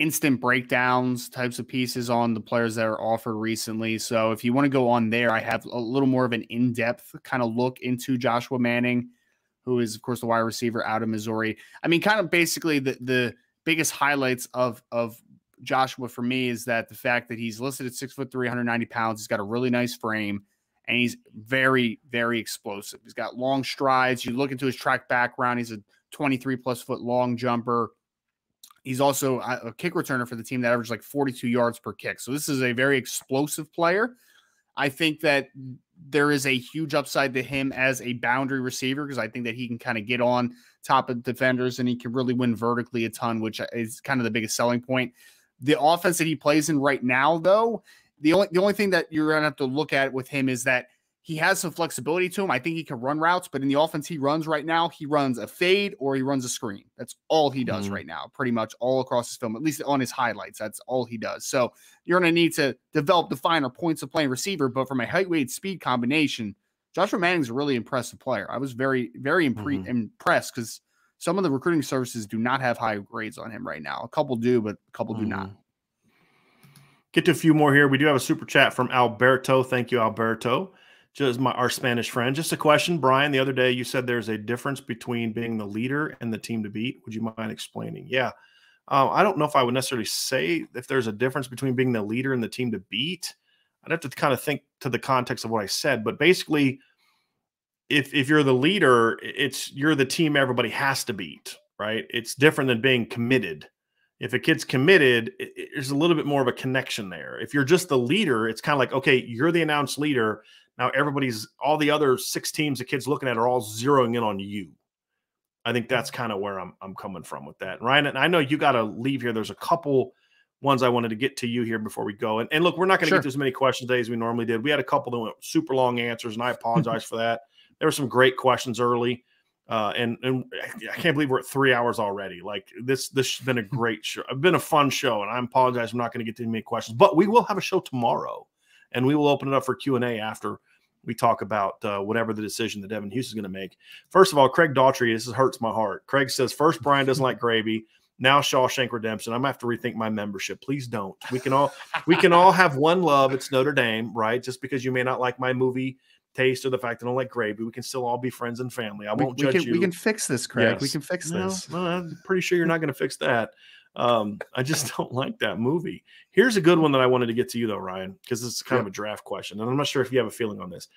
instant breakdowns types of pieces on the players that are offered recently. So if you want to go on there, I have a little more of an in-depth kind of look into Joshua Manning, who is of course the wide receiver out of Missouri. I mean, kind of basically the the biggest highlights of of Joshua for me is that the fact that he's listed at six foot three, 190 pounds. He's got a really nice frame and he's very, very explosive. He's got long strides. You look into his track background, he's a 23 plus foot long jumper. He's also a kick returner for the team that averages like 42 yards per kick. So this is a very explosive player. I think that there is a huge upside to him as a boundary receiver because I think that he can kind of get on top of defenders and he can really win vertically a ton, which is kind of the biggest selling point. The offense that he plays in right now, though, the only the only thing that you're gonna have to look at with him is that he has some flexibility to him. I think he can run routes, but in the offense he runs right now, he runs a fade or he runs a screen. That's all he does mm-hmm. right now, pretty much all across his film, at least on his highlights. That's all he does. So you're going to need to develop the finer points of playing receiver. But from a height, weight, speed combination, Joshua Manning's a really impressive player. I was very, very impre- mm-hmm. impressed because some of the recruiting services do not have high grades on him right now. A couple do, but a couple mm-hmm. do not. Mm-hmm. Get to a few more here. We do have a super chat from Alberto. Thank you, Alberto just my our Spanish friend. Just a question, Brian. The other day you said there's a difference between being the leader and the team to beat. Would you mind explaining? Yeah, uh, I don't know if I would necessarily say if there's a difference between being the leader and the team to beat. I'd have to kind of think to the context of what I said, but basically, if if you're the leader, it's you're the team everybody has to beat, right? It's different than being committed. If a kid's committed, it, it, there's a little bit more of a connection there. If you're just the leader, it's kind of like, okay, you're the announced leader now everybody's all the other six teams the kids looking at are all zeroing in on you. I think that's kind of where I'm I'm coming from with that. Ryan, and I know you got to leave here. There's a couple ones I wanted to get to you here before we go. And, and look, we're not going to sure. get to as many questions today as we normally did. We had a couple that went super long answers, and I apologize for that. There were some great questions early. Uh, and and I can't believe we're at three hours already. Like this, this has been a great show. It's been a fun show, and I apologize. I'm not going to get to many questions, but we will have a show tomorrow and we will open it up for Q and A after we talk about uh, whatever the decision that Devin Hughes is going to make. First of all, Craig Daughtry, this hurts my heart. Craig says first Brian doesn't like gravy. Now Shawshank Redemption. I'm gonna have to rethink my membership. Please don't. We can all we can all have one love. It's Notre Dame, right? Just because you may not like my movie taste or the fact that I don't like gravy, we can still all be friends and family. I won't we, judge we can, you. We can fix this, Craig. Yes. We can fix this. well, I'm pretty sure you're not going to fix that. Um, I just don't like that movie. Here's a good one that I wanted to get to you though, Ryan, because it's kind of a draft question, and I'm not sure if you have a feeling on this.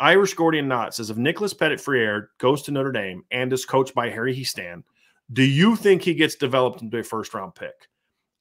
Irish Gordian Knot says if Nicholas Petit-Frere goes to Notre Dame and is coached by Harry Hiestand, do you think he gets developed into a first round pick?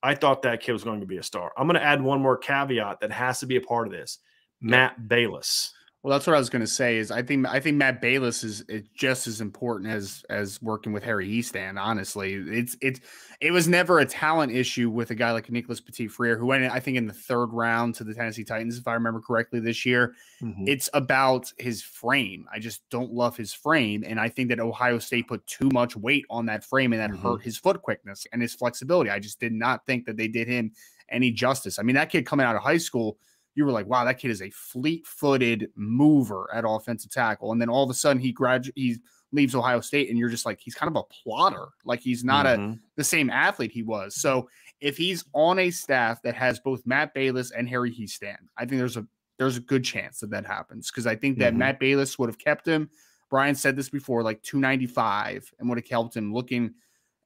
I thought that kid was going to be a star. I'm going to add one more caveat that has to be a part of this. Matt Balis. Well, that's what I was going to say. Is I think I think Matt Balis is, is just as important as as working with Harry Hiestand. Honestly, it's it's it was never a talent issue with a guy like Nicholas Petit-Frere, who went I think in the third round to the Tennessee Titans, if I remember correctly this year. Mm-hmm. It's about his frame. I just don't love his frame, and I think that Ohio State put too much weight on that frame, and that mm-hmm. hurt his foot quickness and his flexibility. I just did not think that they did him any justice. I mean, that kid coming out of high school you were like, wow, that kid is a fleet-footed mover at offensive tackle. And then all of a sudden he grad he leaves Ohio State, and you're just like, he's kind of a plotter. Like he's not mm-hmm. a the same athlete he was. So if he's on a staff that has both Matt Balis and Harry Hiestand, I think there's a there's a good chance that that happens because I think that mm-hmm. Matt Balis would have kept him. Brian said this before, like 295, and would have helped him looking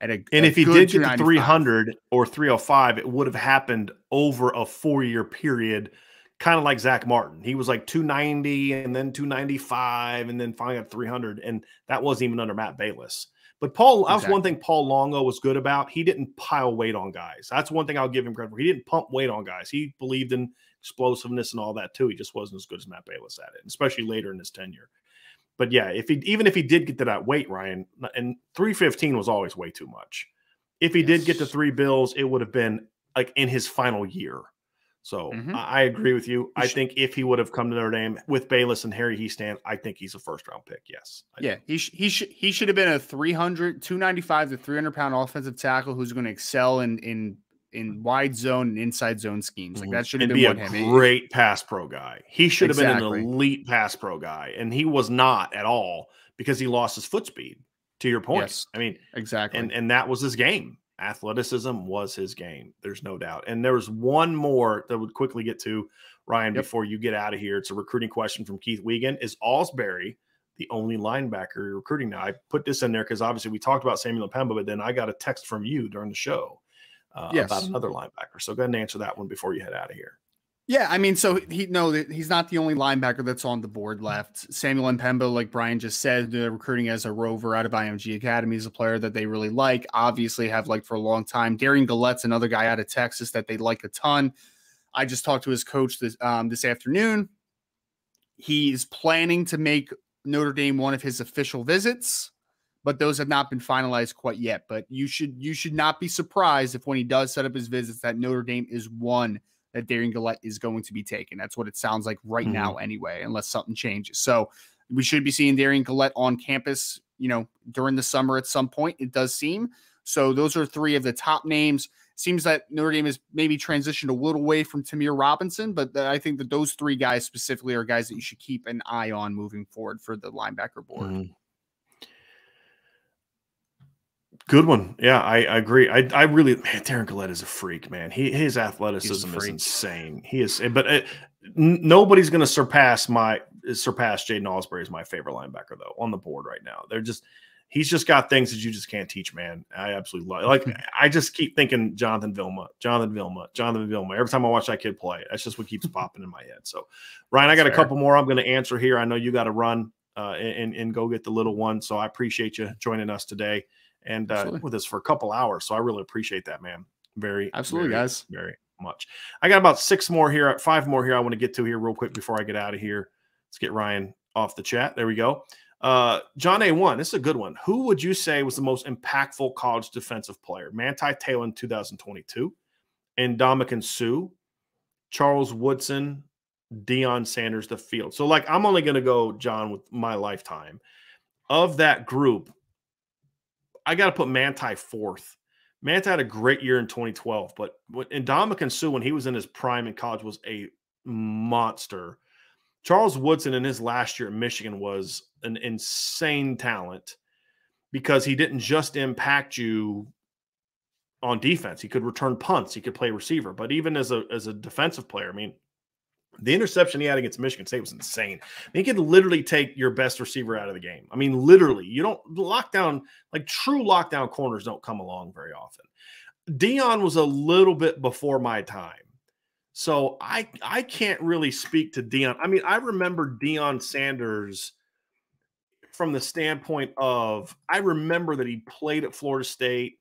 At a, and a if he did get to 300 or 305, it would have happened over a four year period, kind of like Zach Martin. He was like 290 and then 295 and then finally got 300. And that wasn't even under Matt Balis. But Paul, that was one thing Paul Longo was good about. He didn't pile weight on guys. That's one thing I'll give him credit for. He didn't pump weight on guys. He believed in explosiveness and all that too. He just wasn't as good as Matt Balis at it, especially later in his tenure. But yeah, if he even if he did get to that weight, Ryan, and 315 was always way too much. If he did get to three bills, it would have been like in his final year. So Mhm. I, I agree with you. I think if he would have come to Notre Dame with Balis and Harry Hiestand, I think he's a first round pick. Yes. I do. Yeah, he sh- he should he should have been a 300 295 to 300 pound offensive tackle who's going to excel in in in wide zone and inside zone schemes. Like Mhm. that should have and been be a great pass pro guy. He should have Exactly. been an elite pass pro guy, and he was not at all because he lost his foot speed. To your point, Yes. I mean, Exactly. and and that was his game. Athleticism was his game. There's no doubt. And there was one more that would quickly get to Ryan Yep. before you get out of here. It's a recruiting question from Keith Wiegand. Is Allsbury the only linebacker you're recruiting now? I put this in there because obviously we talked about Samuel Pemba, but then I got a text from you during the show uh, Yes. about another linebacker. So go ahead and answer that one before you head out of here. Yeah, I mean, so he no, he's not the only linebacker that's on the board left. Samuel Mpemba, like Brian just said, they're recruiting as a rover out of IMG Academy is a player that they really like. Obviously, have liked for a long time. Darian Gallette's another guy out of Texas that they like a ton. I just talked to his coach this um, this afternoon. He's planning to make Notre Dame one of his official visits, but those have not been finalized quite yet. But you should you should not be surprised if when he does set up his visits that Notre Dame is one that Darian Gillette is going to be taken. That's what it sounds like right Mhm. now, anyway, unless something changes. So we should be seeing Darian Gillette on campus, you know, during the summer at some point. It does seem. So those are three of the top names. Seems that Notre Dame has maybe transitioned a little away from Tamir Robinson, but I think that those three guys specifically are guys that you should keep an eye on moving forward for the linebacker board. Mhm. Good one. Yeah, I, I agree. I, I really, man, Darren Gillette is a freak, man. He his athleticism is insane. He is, but uh, n- nobody's going to surpass my surpass Jaiden Ausberry as my favorite linebacker though on the board right now. They're just he's just got things that you just can't teach, man. I absolutely love. Like I just keep thinking Jonathan Vilma, Jonathan Vilma, Jonathan Vilma. Every time I watch that kid play, that's just what keeps popping in my head. So, Ryan, I got a fair. couple more I'm going to answer here. I know you got to run uh, and and go get the little one. So I appreciate you joining us today and uh, with us for a couple hours. So I really appreciate that, man. Very Absolutely, very, guys. very much. I got about six more here, five more here. I want to get to here real quick before I get out of here. Let's get Ryan off the chat. There we go. Uh, John A. One. This is a good one. Who would you say was the most impactful college defensive player? Manti Te'o in 2022, and Ndamukong Suh, Charles Woodson, Deion Sanders, the field. So, like, I'm only going to go, John, with my lifetime. Of that group, I got to put Manti fourth. Manti had a great year in 2012, but and Ndamukong Suh, when he was in his prime in college, was a monster. Charles Woodson in his last year at Michigan was an insane talent because he didn't just impact you on defense. He could return punts, he could play receiver, but even as a as a defensive player, I mean, the interception he had against Michigan State was insane. I mean, he could literally take your best receiver out of the game. I mean, literally, you don't lockdown like true lockdown corners don't come along very often. Deion was a little bit before my time. So I I can't really speak to Deion. I mean, I remember Deion Sanders from the standpoint of I remember that he played at Florida State.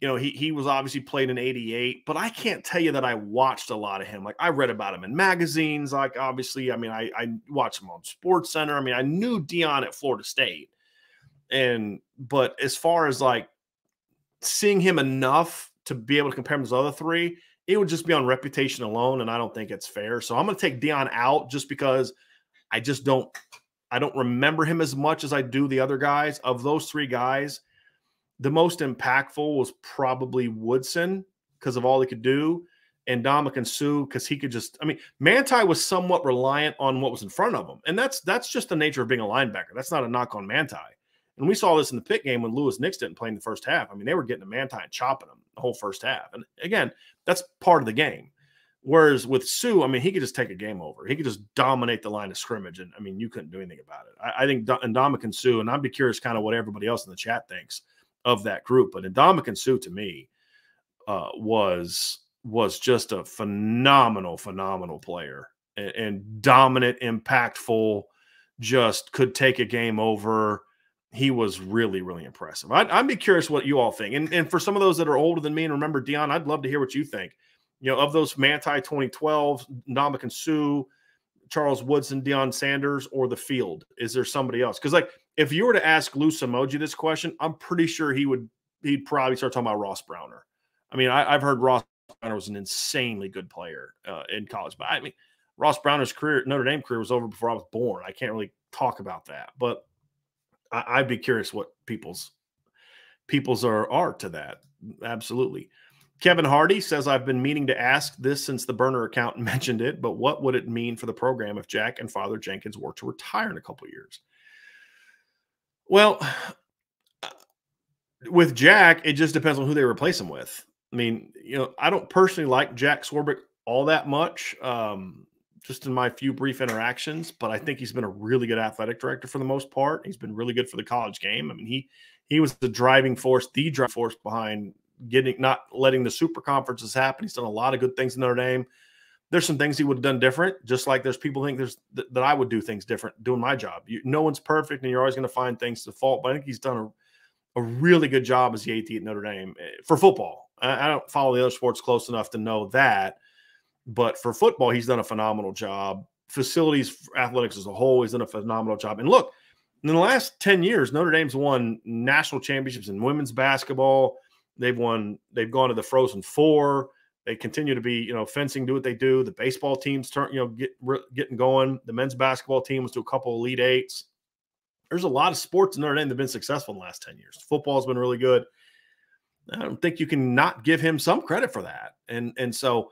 You know, he he was obviously played in 88, but I can't tell you that I watched a lot of him. Like I read about him in magazines, like obviously, I mean, I, I watched him on Sports Center. I mean, I knew Deion at Florida State. And but as far as like seeing him enough to be able to compare him to those other three, it would just be on reputation alone, and I don't think it's fair. So I'm going to take Deion out just because I just don't I don't remember him as much as I do the other guys. Of those three guys, the most impactful was probably Woodson because of all he could do, and Ndamukong Suh because he could just. I mean, Manti was somewhat reliant on what was in front of him, and that's that's just the nature of being a linebacker. That's not a knock on Manti. And we saw this in the Pitt game when Louis Nix didn't play in the first half. I mean, they were getting to Manti and chopping him the whole first half. And again, that's part of the game. Whereas with Suh, I mean, he could just take a game over. He could just dominate the line of scrimmage, and I mean, you couldn't do anything about it. I, I think Do- and Ndamukong Suh, and I'd be curious, kind of what everybody else in the chat thinks. Of that group. But Ndamukong Suh to me uh, was was just a phenomenal, phenomenal player and, and dominant, impactful. Just could take a game over he was really, really impressive. I'd, I'd, be curious what you all think. And, and for some of those that are older than me and remember Deion, I'd love to hear what you think. You know, of those Manti 2012, Ndamukong Suh, Charles Woodson, Deion Sanders, or the field? Is there somebody else? Because like if you were to ask Lou Somogyi this question, I'm pretty sure he would he'd probably start talking about Ross Browner. I mean, I, have heard Ross Browner was an insanely good player uh, in college, but I mean, Ross Browner's career, Notre Dame career, was over before I was born. I can't really talk about that, but I, would be curious what people's people's are are to that. Absolutely. Kevin Hardy says, I've been meaning to ask this since the burner account mentioned it, but what would it mean for the program if Jack and Father Jenkins were to retire in a couple years? Well, with Jack, it just depends on who they replace him with. I mean, you know, I don't personally like Jack Swarbrick all that much. Um, just in my few brief interactions, but I think he's been a really good athletic director for the most part. He's been really good for the college game. I mean, he he was the driving force, the driving force behind getting not letting the super conferences happen. He's done a lot of good things in Notre Dame. There's some things he would have done different, just like there's people think there's th- that I would do things different doing my job. You, no one's perfect, and you're always going to find things to fault. But I think he's done a, a really good job as the AT at Notre Dame eh, for football. I, I don't follow the other sports close enough to know that but for football, he's done a phenomenal job. Facilities, athletics as a whole, he's done a phenomenal job. And look, in the last 10 years, Notre Dame's won national championships in women's basketball. They've won, they've gone to the Frozen Four. They continue to be, you know, fencing, do what they do. The baseball teams turn, you know, get getting going. The men's basketball team was to a couple of elite eights. There's a lot of sports in Notre Dame that have been successful in the last 10 years. Football's been really good. I don't think you can not give him some credit for that. And and so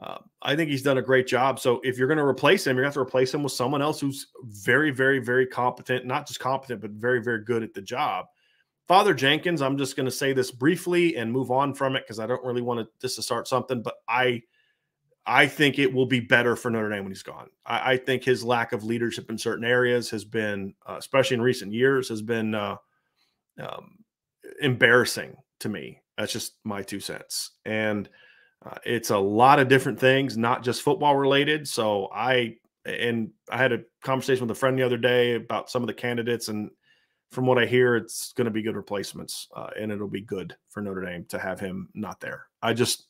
uh, I think he's done a great job. So if you're going to replace him, you're going to have to replace him with someone else who's very, very, very competent, not just competent, but very, very good at the job. Father Jenkins, I'm just going to say this briefly and move on from it because I don't really want to this to start something, but I I think it will be better for Notre Dame when he's gone. I, I think his lack of leadership in certain areas has been, uh, especially in recent years, has been uh, um, embarrassing to me. That's just my two cents. And uh, it's a lot of different things, not just football related. So I and I had a conversation with a friend the other day about some of the candidates, and from what I hear, it's going to be good replacements, uh, and it'll be good for Notre Dame to have him not there. I just,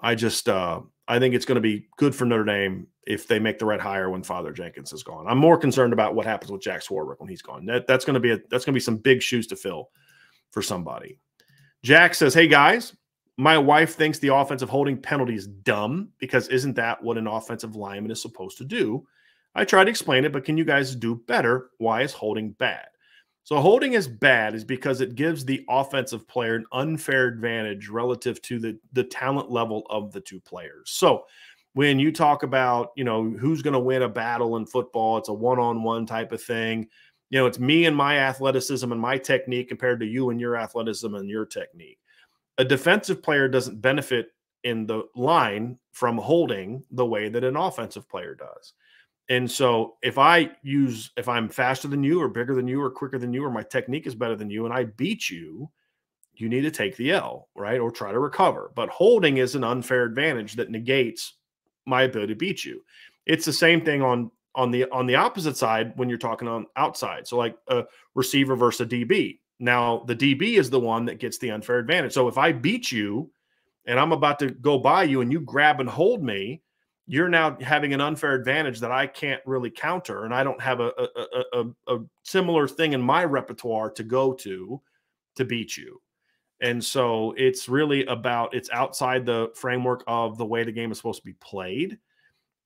I just, uh, I think it's going to be good for Notre Dame if they make the right hire when Father Jenkins is gone. I'm more concerned about what happens with Jack Swarbrick when he's gone. That that's going to be a, that's going to be some big shoes to fill for somebody. Jack says, "Hey guys, my wife thinks the offensive holding penalty is dumb because isn't that what an offensive lineman is supposed to do? I try to explain it, but can you guys do better? Why is holding bad? So, holding is bad is because it gives the offensive player an unfair advantage relative to the, the talent level of the two players. So, when you talk about, you know, who's going to win a battle in football, it's a one on one type of thing. You know, it's me and my athleticism and my technique compared to you and your athleticism and your technique a defensive player doesn't benefit in the line from holding the way that an offensive player does. And so if I use if I'm faster than you or bigger than you or quicker than you or my technique is better than you and I beat you, you need to take the L, right? Or try to recover. But holding is an unfair advantage that negates my ability to beat you. It's the same thing on on the on the opposite side when you're talking on outside. So like a receiver versus a DB. Now, the DB is the one that gets the unfair advantage. So if I beat you and I'm about to go by you and you grab and hold me, you're now having an unfair advantage that I can't really counter. And I don't have a, a, a, a similar thing in my repertoire to go to to beat you. And so it's really about it's outside the framework of the way the game is supposed to be played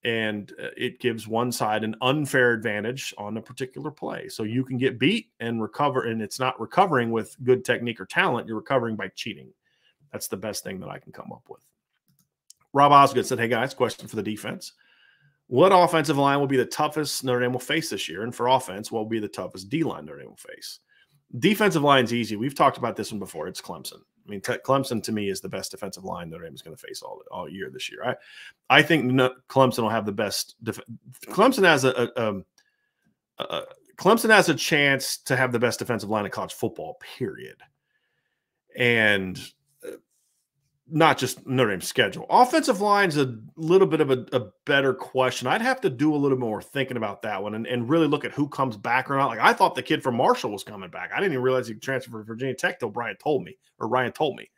and uh, it gives one side an unfair advantage on a particular play. So you can get beat and recover, and it's not recovering with good technique or talent. You're recovering by cheating. That's the best thing that I can come up with. Rob Osgood said, Hey guys, question for the defense. What offensive line will be the toughest Notre Dame will face this year? And for offense, what will be the toughest D line Notre Dame will face? Defensive line's easy. We've talked about this one before. It's Clemson. I mean, Clemson to me is the best defensive line Notre Dame is going to face all all year this year. I I think Clemson will have the best. Clemson has a, a, a, um, a, Clemson has a chance to have the best defensive line in college football. Period. and not just Notre Dame's schedule. Offensive line's a little bit of a, a, better question. I'd have to do a little more thinking about that one and, and really look at who comes back or not. Like I thought the kid from Marshall was coming back. I didn't even realize he transferred from Virginia Tech till Brian told me or Ryan told me.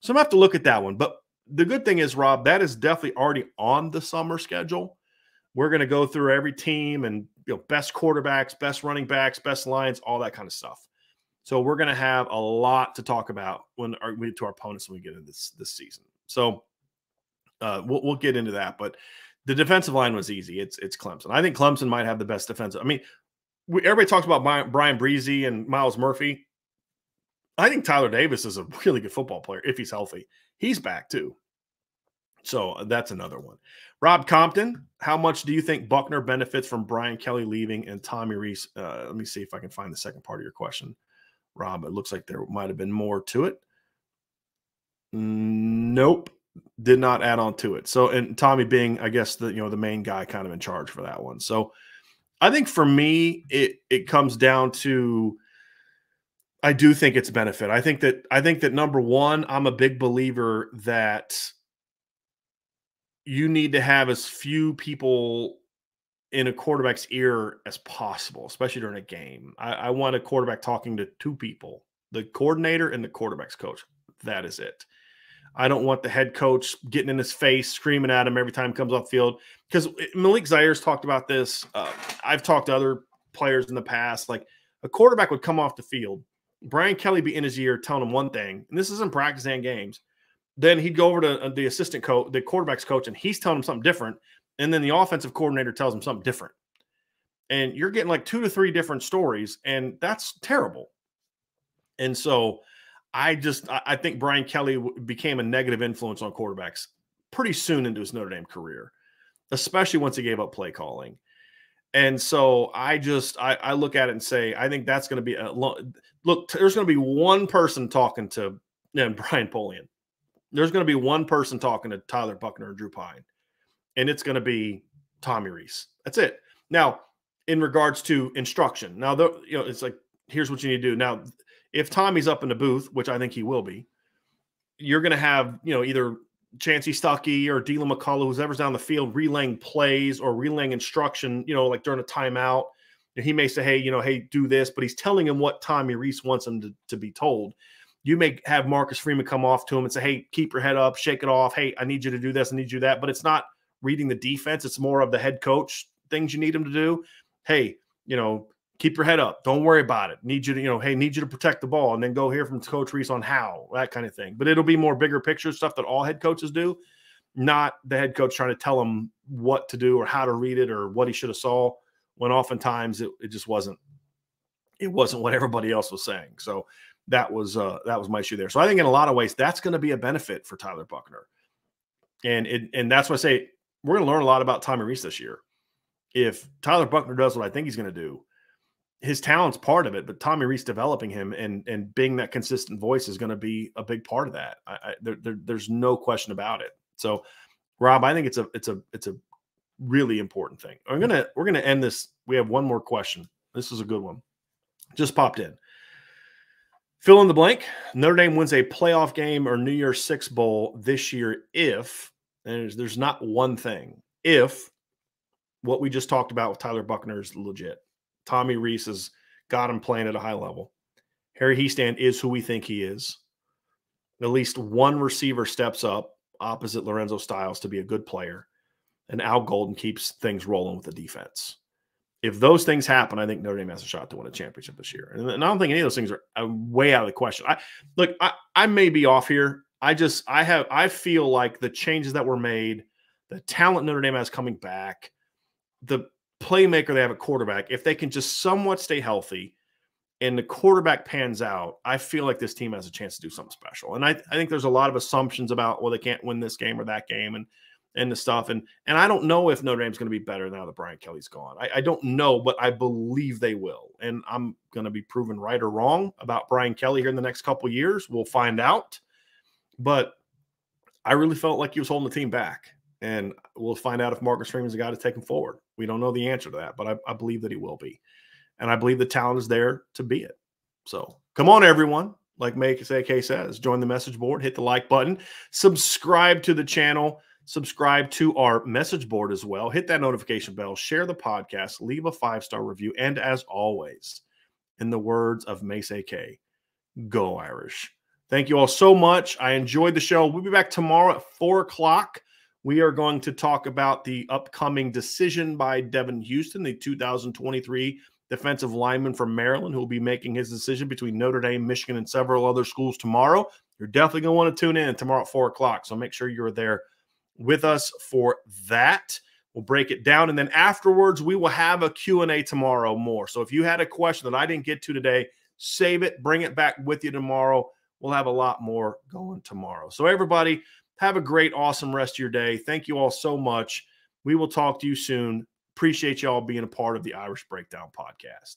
So I'm gonna have to look at that one. But the good thing is, Rob, that is definitely already on the summer schedule. We're going to go through every team and you know best quarterbacks, best running backs, best lines, all that kind of stuff. So we're going to have a lot to talk about when our, we to our opponents when we get into this this season. So uh, we'll we'll get into that, but the defensive line was easy. It's it's Clemson. I think Clemson might have the best defensive. I mean, we, everybody talks about Bryan Bresee and Myles Murphy. I think Tyler Davis is a really good football player if he's healthy. He's back too. So uh, that's another one. Rob Compton, how much do you think Buchner benefits from Brian Kelly leaving and Tommy Rees? Uh, let me see if I can find the second part of your question, Rob. It looks like there might have been more to it. Nope, did not add on to it. So, and Tommy being, I guess, the you know the main guy, kind of in charge for that one. So, I think for me, it it comes down to I do think it's a benefit. I think that I think that number one, I'm a big believer that you need to have as few people in a quarterback's ear as possible, especially during a game. I, I, want a quarterback talking to two people the coordinator and the quarterback's coach. That is it. I don't want the head coach getting in his face, screaming at him every time he comes off field. Because Malik Zaire's talked about this. Uh, I've talked to other players in the past. Like a quarterback would come off the field, Brian Kelly be in his ear telling him one thing, and this is in practice and games then he'd go over to uh, the assistant coach, the quarterback's coach, and he's telling him something different. And then the offensive coordinator tells them something different. And you're getting like two to three different stories, and that's terrible. And so I just I think Brian Kelly became a negative influence on quarterbacks pretty soon into his Notre Dame career, especially once he gave up play calling. And so I just I, I look at it and say I think that's going to be a look. There's going to be one person talking to know, Brian Polian there's going to be one person talking to Tyler Buchner and Drew Pyne, and it's going to be Tommy Rees. That's it. Now, in regards to instruction, now the you know it's like here's what you need to do. Now, if Tommy's up in the booth, which I think he will be, you're going to have you know either Chansi Stuckey or Deland McCullough, whoever's down the field, relaying plays or relaying instruction. You know, like during a timeout, he may say, "Hey, you know, hey, do this," but he's telling him what Tommy Rees wants him to, to be told you may have Marcus Freeman come off to him and say, Hey, keep your head up, shake it off. Hey, I need you to do this, I need you that. But it's not reading the defense, it's more of the head coach things you need him to do. Hey, you know, keep your head up. Don't worry about it. Need you to, you know, hey, need you to protect the ball and then go hear from Coach Rees on how, that kind of thing. But it'll be more bigger picture stuff that all head coaches do, not the head coach trying to tell him what to do or how to read it or what he should have saw when oftentimes it, it just wasn't it wasn't what everybody else was saying. So that was uh, that was my issue there. So I think in a lot of ways that's going to be a benefit for Tyler Buchner, and it, and that's why I say we're going to learn a lot about Tommy Rees this year. If Tyler Buchner does what I think he's going to do, his talent's part of it, but Tommy Rees developing him and and being that consistent voice is going to be a big part of that. I, I, there, there, there's no question about it. So, Rob, I think it's a it's a it's a really important thing. I'm gonna we're gonna end this. We have one more question. This is a good one. Just popped in. Fill in the blank. Notre Dame wins a playoff game or New Year's Six Bowl this year if, there's, there's not one thing, if what we just talked about with Tyler Buchner is legit. Tommy Rees has got him playing at a high level. Harry Hiestand is who we think he is. At least one receiver steps up opposite Lorenzo Styles to be a good player. And Al Golden keeps things rolling with the defense if those things happen, I think Notre Dame has a shot to win a championship this year. And, I don't think any of those things are uh, way out of the question. I look, I, I may be off here. I just I have I feel like the changes that were made, the talent Notre Dame has coming back, the playmaker they have at quarterback, if they can just somewhat stay healthy and the quarterback pans out, I feel like this team has a chance to do something special. And I, I think there's a lot of assumptions about well, they can't win this game or that game. And and the stuff. And and I don't know if Notre Dame's going to be better now that Brian Kelly's gone. I, I, don't know, but I believe they will. And I'm going to be proven right or wrong about Brian Kelly here in the next couple years. We'll find out. But I really felt like he was holding the team back. And we'll find out if Marcus Freeman's the guy to take him forward. We don't know the answer to that, but I, I believe that he will be. And I believe the talent is there to be it. So come on, everyone. like Make AK says, join the message board, hit the like button, subscribe to the channel, subscribe to our message board as well, hit that notification bell, share the podcast, leave a five star review, and as always, in the words of Mace AK, go Irish. Thank you all so much. I enjoyed the show. We'll be back tomorrow at four o'clock. We are going to talk about the upcoming decision by Devan Houston, the 2023 defensive lineman from Maryland, who will be making his decision between Notre Dame, Michigan, and several other schools tomorrow. You're definitely going to want to tune in tomorrow at four o'clock. So make sure you're there with us for that. We'll break it down, and then afterwards we will have a Q&A tomorrow more. So if you had a question that I didn't get to today, save it, bring it back with you tomorrow. We'll have a lot more going tomorrow. So everybody, have a great, awesome rest of your day. Thank you all so much. We will talk to you soon. Appreciate y'all being a part of the Irish Breakdown podcast.